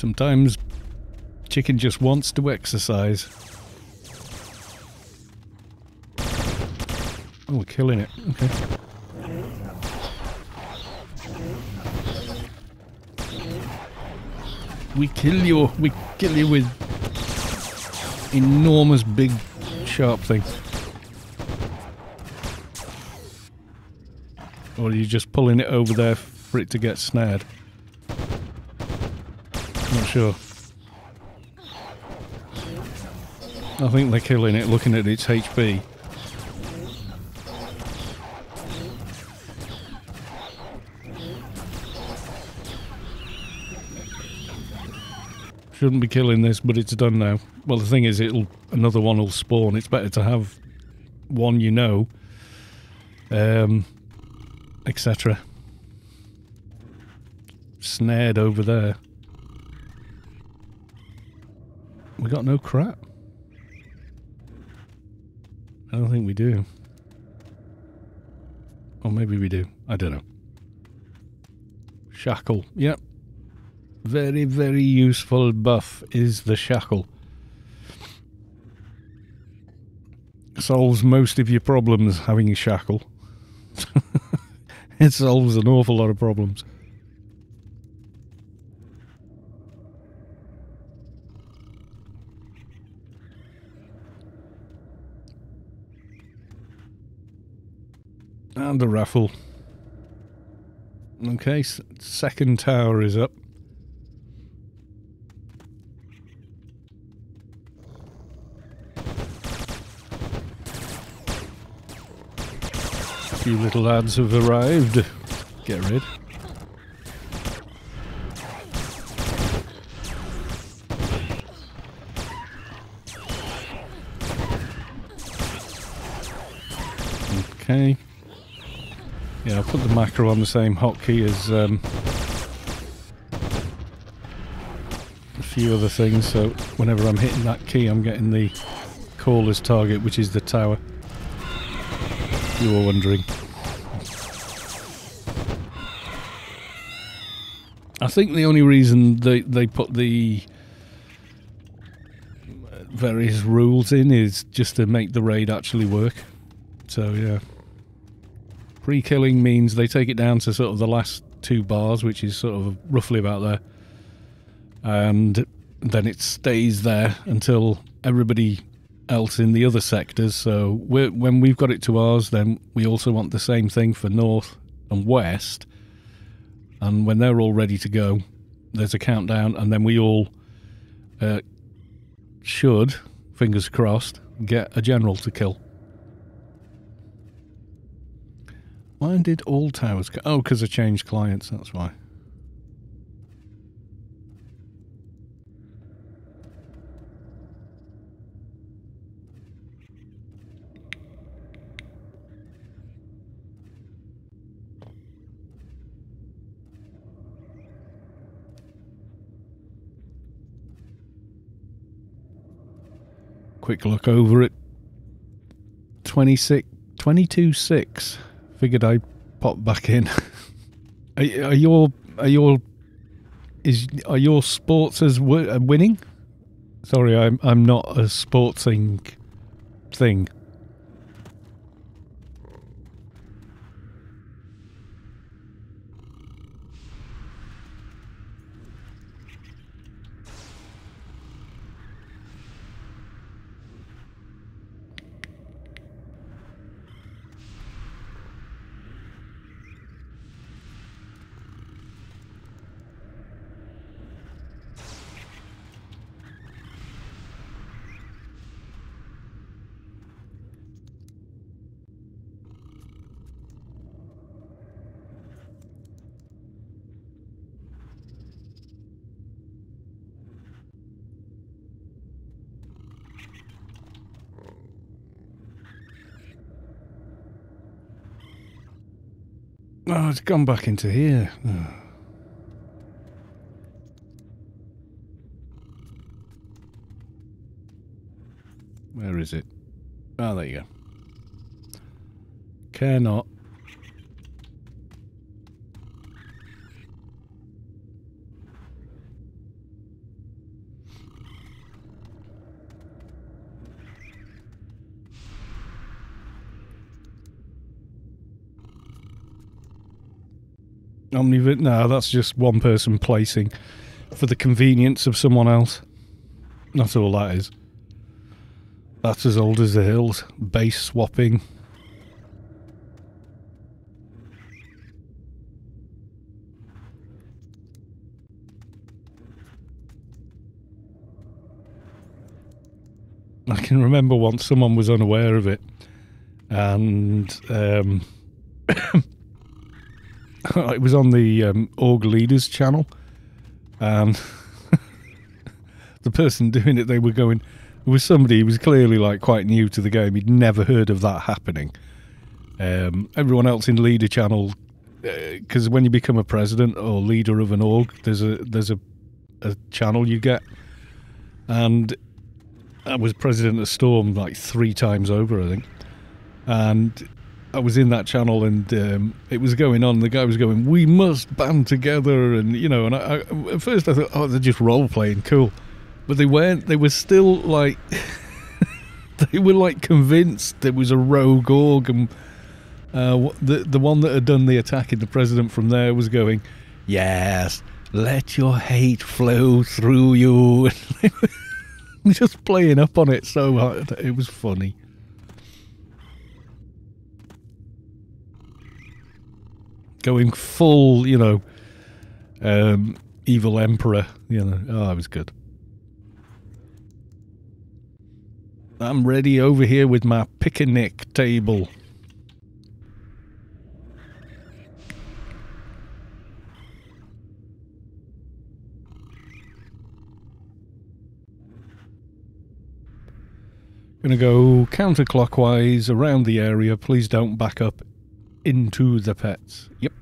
Sometimes chicken just wants to exercise. Oh, we're killing it. Okay. We kill you. We kill you with enormous big sharp thing. Or are you just pulling it over there for it to get snared? Not sure. I think they're killing it looking at its HP. Shouldn't be killing this, but it's done now. Well, the thing is, it'll another one will spawn. It's better to have one you know, um, etc. Snared over there. We got no crap. I don't think we do. Or maybe we do. I don't know. Shackle. Yep. Very, very useful buff is the shackle. Solves most of your problems having a shackle. it solves an awful lot of problems. And the raffle. Okay, second tower is up. A few little lads have arrived. Get rid. Okay. Yeah, I'll put the macro on the same hotkey as um, a few other things, so whenever I'm hitting that key I'm getting the caller's target, which is the tower. You were wondering. I think the only reason they, they put the various rules in is just to make the raid actually work. So, yeah. Pre-killing means they take it down to sort of the last two bars, which is sort of roughly about there. And then it stays there until everybody else in the other sectors. So when we've got it to ours, then we also want the same thing for north and west. And when they're all ready to go, there's a countdown, and then we all uh, should, fingers crossed, get a general to kill. Why did all towers... Oh, because I changed clients, that's why. Quick look over it. 26, 22 6 figured I'd pop back in. are, are your are your is are your sports as uh, winning? Sorry, I'm I'm not a sporting thing. It's gone back into here. Where is it? Oh, there you go. Care not. No, that's just one person placing for the convenience of someone else. That's all that is. That's as old as the hills. Base swapping. I can remember once someone was unaware of it and um, it was on the um, Org Leaders channel, and the person doing it, they were going. It was somebody who was clearly like quite new to the game. He'd never heard of that happening. Um, everyone else in Leader channel, because uh, when you become a president or leader of an org, there's a there's a, a channel you get, and I was president of Storm like three times over, I think, and I was in that channel and um, it was going on. The guy was going, "We must band together," and you know. And I, I, at first I thought, "Oh, they're just role playing, cool," but they weren't. They were still like, they were like convinced there was a rogue org, and uh, the the one that had done the attack in the president from there was going, "Yes, let your hate flow through you." just playing up on it so hard. It was funny. Going full, you know, um, evil emperor. You know, oh, it was good. I'm ready over here with my picnic table. Gonna go counterclockwise around the area. Please don't back up into the pets. Yep.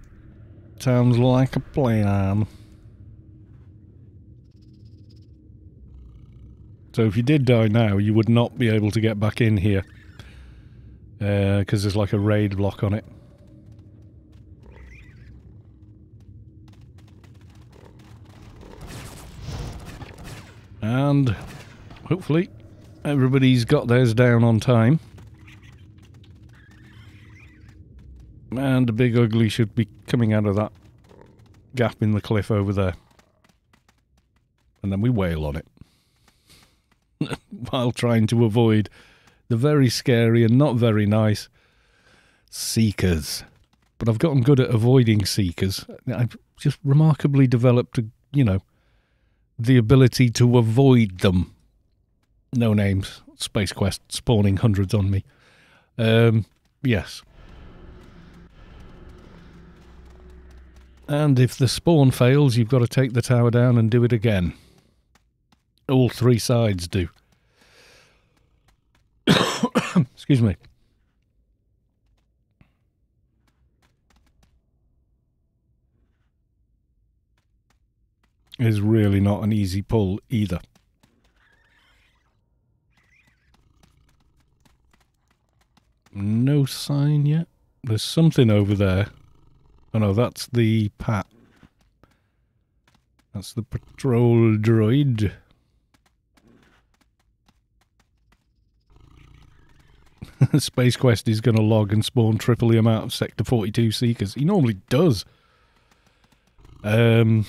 Sounds like a plan. So if you did die now, you would not be able to get back in here. Because uh, there's like a raid block on it. And hopefully everybody's got theirs down on time. And the big ugly should be coming out of that gap in the cliff over there. And then we wail on it. While trying to avoid the very scary and not very nice seekers. But I've gotten good at avoiding seekers. I've just remarkably developed, a, you know, the ability to avoid them. No names. Space Quest spawning hundreds on me. Um, yes. And if the spawn fails, you've got to take the tower down and do it again. All three sides do. Excuse me. Is really not an easy pull either. No sign yet. There's something over there. Oh no, that's the Pat. That's the patrol droid. Space Quest is going to log and spawn triple the amount of Sector 42 Seekers. He normally does. Um.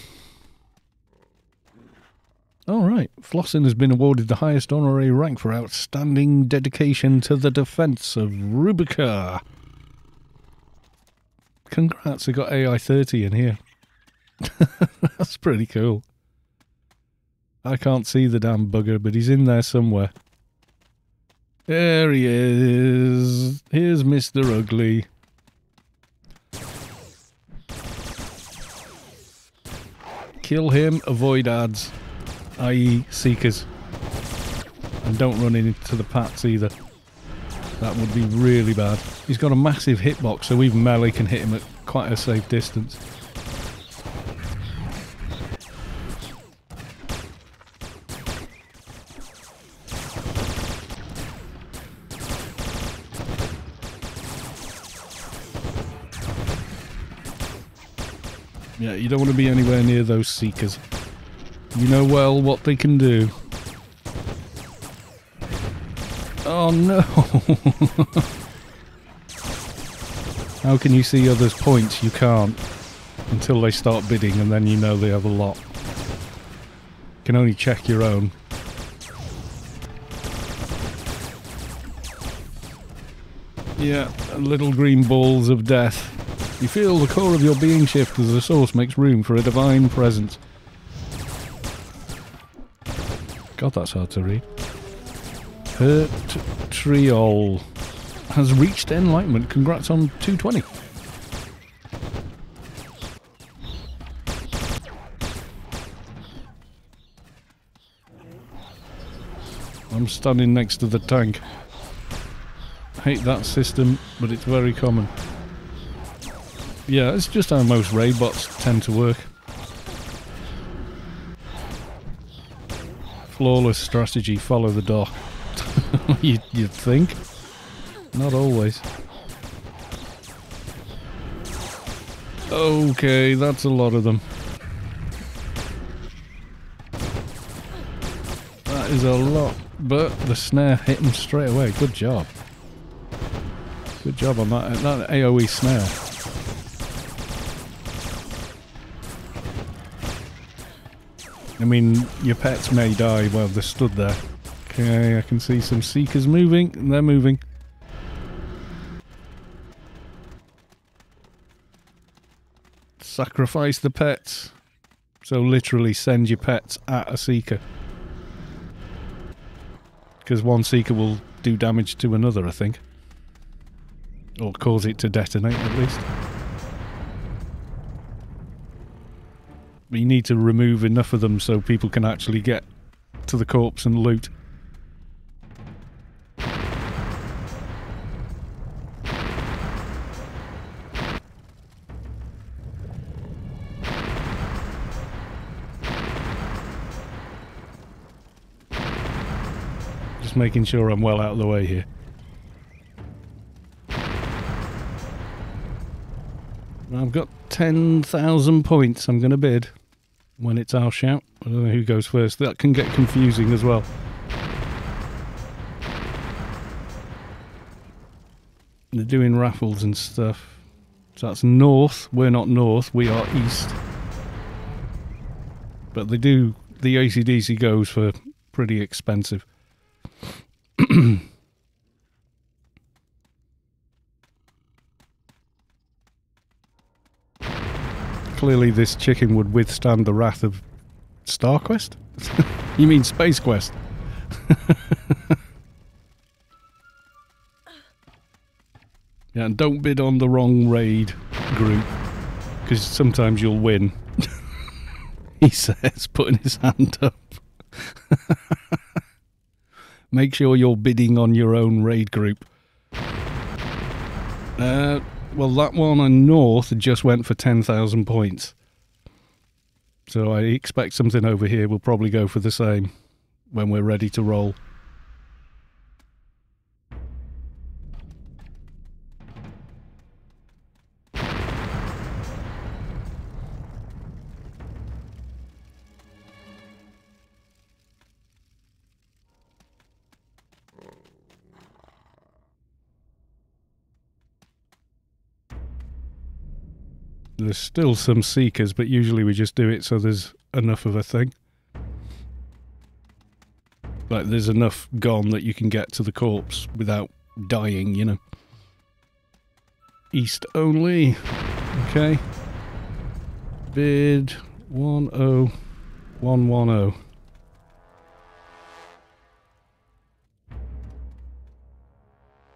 All right. Flossin has been awarded the highest honorary rank for outstanding dedication to the defense of Rubi-Ka. Congrats, I got AI30 in here. That's pretty cool. I can't see the damn bugger, but he's in there somewhere. There he is. Here's Mr. Ugly. Kill him, avoid ads, i.e. seekers. And don't run into the pats either. That would be really bad. He's got a massive hitbox, so even melee can hit him at quite a safe distance. Yeah, you don't want to be anywhere near those seekers. You know well what they can do. Oh no! How can you see others' points? You can't. Until they start bidding and then you know they have a lot. You can only check your own. Yeah, little green balls of death. You feel the core of your being shift as the source makes room for a divine presence. God, that's hard to read. Hurt Triol has reached enlightenment. Congrats on 220. I'm standing next to the tank. Hate that system, but it's very common. Yeah, it's just how most raid bots tend to work. Flawless strategy, follow the doc. you'd, you'd think. Not always. Okay, that's a lot of them. That is a lot, but the snare hit him straight away. Good job. Good job on that, that AoE snare. I mean, your pets may die while they're stood there. Okay, I can see some seekers moving. They're moving. Sacrifice the pets. So literally send your pets at a seeker. Because one seeker will do damage to another, I think. Or cause it to detonate, at least. But you need to remove enough of them so people can actually get to the corpse and loot. Making sure I'm well out of the way here. I've got 10,000 points I'm going to bid when it's our shout. I don't know who goes first. That can get confusing as well. They're doing raffles and stuff. So that's north. We're not north. We are east. But they do. The ACDC goes for pretty expensive. Clearly, this chicken would withstand the wrath of StarQuest? you mean Space Quest? yeah, and don't bid on the wrong raid group, because sometimes you'll win. he says, putting his hand up. Make sure you're bidding on your own raid group. Uh, well, that one on North just went for 10,000 points. So I expect something over here will probably go for the same when we're ready to roll. There's still some seekers, but usually we just do it so there's enough of a thing. Like there's enough gone that you can get to the corpse without dying, you know. East only. Okay. Bid 10110.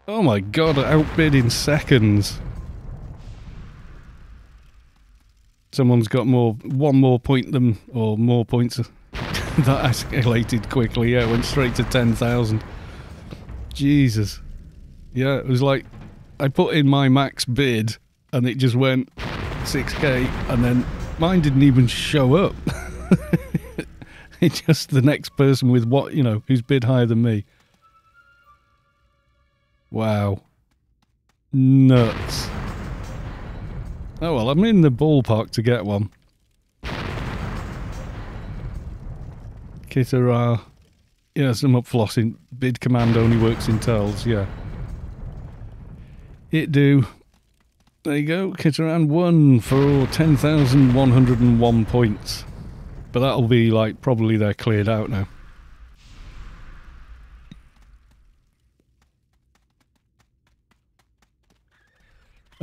Oh my god, outbid in seconds. Someone's got more one more point than or more points that escalated quickly yeah went straight to 10,000 Jesus yeah it was like I put in my max bid and it just went 6k, and then mine didn't even show up. it's just the next person with what, you know, who's bid higher than me. Wow. Nuts. Oh well, I'm in the ballpark to get one. Kitara. Yes, I'm up flossing. Bid command only works in tells, yeah. It do. There you go. Kitteran won for 10,101 points. But that'll be like probably they're cleared out now.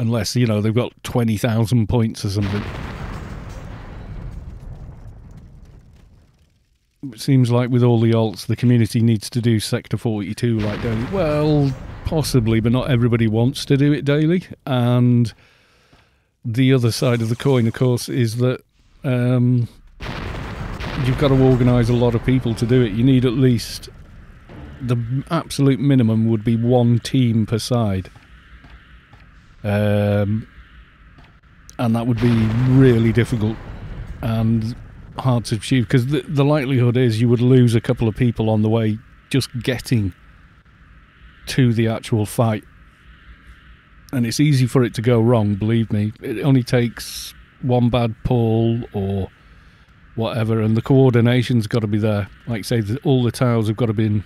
Unless, you know, they've got 20,000 points or something. It seems like with all the alts, the community needs to do Sector 42 like daily. Well, possibly, but not everybody wants to do it daily. And the other side of the coin, of course, is that um, you've got to organise a lot of people to do it. You need at least the absolute minimum would be one team per side. Um, and that would be really difficult and hard to achieve because the, the likelihood is you would lose a couple of people on the way just getting to the actual fight. And it's easy for it to go wrong, believe me. It only takes one bad pull or whatever, and the coordination's got to be there. Like, say, all the towers have got to be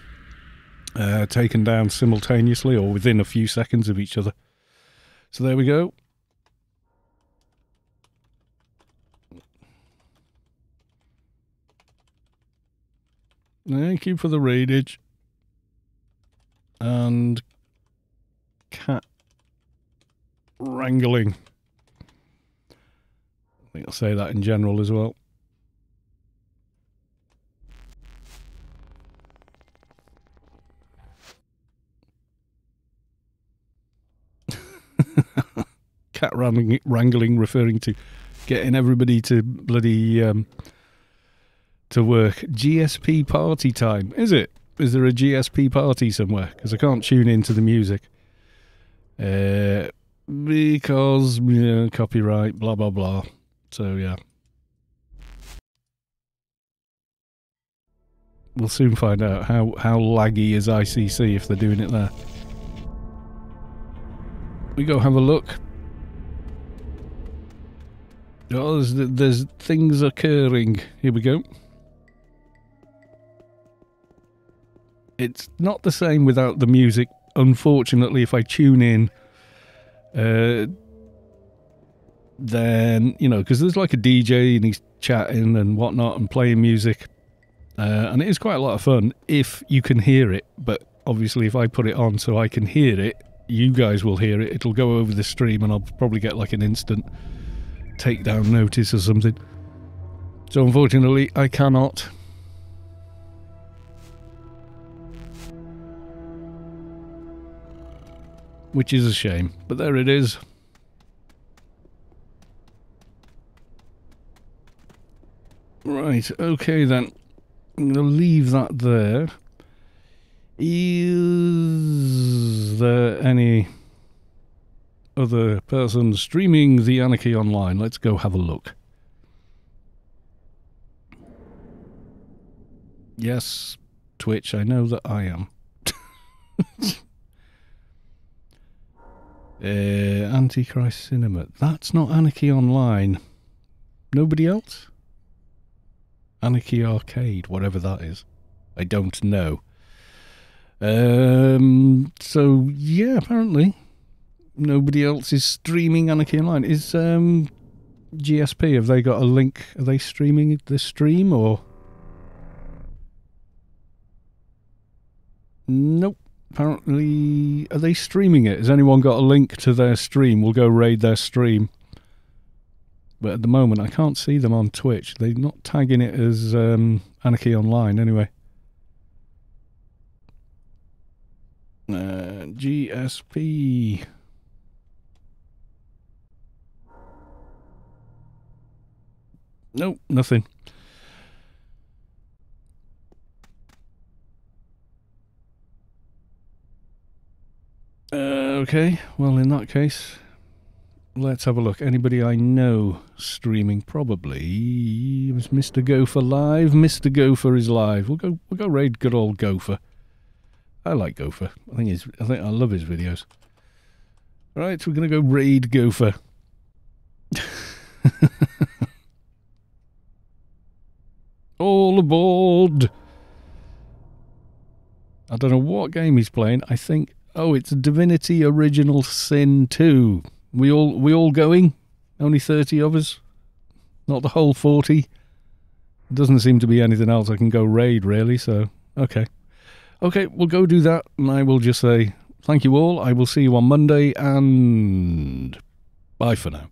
uh, taken down simultaneously or within a few seconds of each other. So there we go. Thank you for the raidage. And cat wrangling. I think I'll say that in general as well. cat wrangling, wrangling, referring to getting everybody to bloody um, to work. GSP party time, is it? Is there a GSP party somewhere? Because I can't tune into the music. Uh, because yeah, copyright, blah blah blah. So yeah. We'll soon find out how, how laggy is ICC if they're doing it there. We go have a look. Oh, there's, there's things occurring. Here we go. It's not the same without the music. Unfortunately, if I tune in, uh, then, you know, because there's like a DJ and he's chatting and whatnot and playing music. Uh, and it is quite a lot of fun if you can hear it. But obviously, if I put it on so I can hear it, you guys will hear it. It'll go over the stream and I'll probably get like an instant takedown notice or something. So unfortunately, I cannot. Which is a shame, but there it is. Right, okay then. I'm going to leave that there. Is there any other person streaming the Anarchy online? Let's go have a look. Yes, Twitch, I know that I am. uh, Antichrist Cinema. That's not Anarchy Online. Nobody else? Anarchy Arcade, whatever that is. I don't know. Um, so yeah, apparently nobody else is streaming Anarchy Online. Is um, GSP? Have they got a link? Are they streaming the stream or? Nope. Apparently, are they streaming it? Has anyone got a link to their stream? We'll go raid their stream. But at the moment, I can't see them on Twitch. They're not tagging it as um, Anarchy Online anyway. Uh, GSP. Nope, nothing. Uh, okay, well, in that case, let's have a look. Anybody I know streaming? Probably was Mr. Gopher live. Mr. Gopher is live. We'll go. We'll go raid good old Gopher. I like Gopher. I think he's. I think I love his videos. All right, we're gonna go raid Gopher. All aboard! I don't know what game he's playing. I think oh, it's Divinity Original Sin 2. We all we all going? Only 30 of us? Not the whole 40? Doesn't seem to be anything else I can go raid really, so okay. Okay, we'll go do that and I will just say thank you all. I will see you on Monday and bye for now.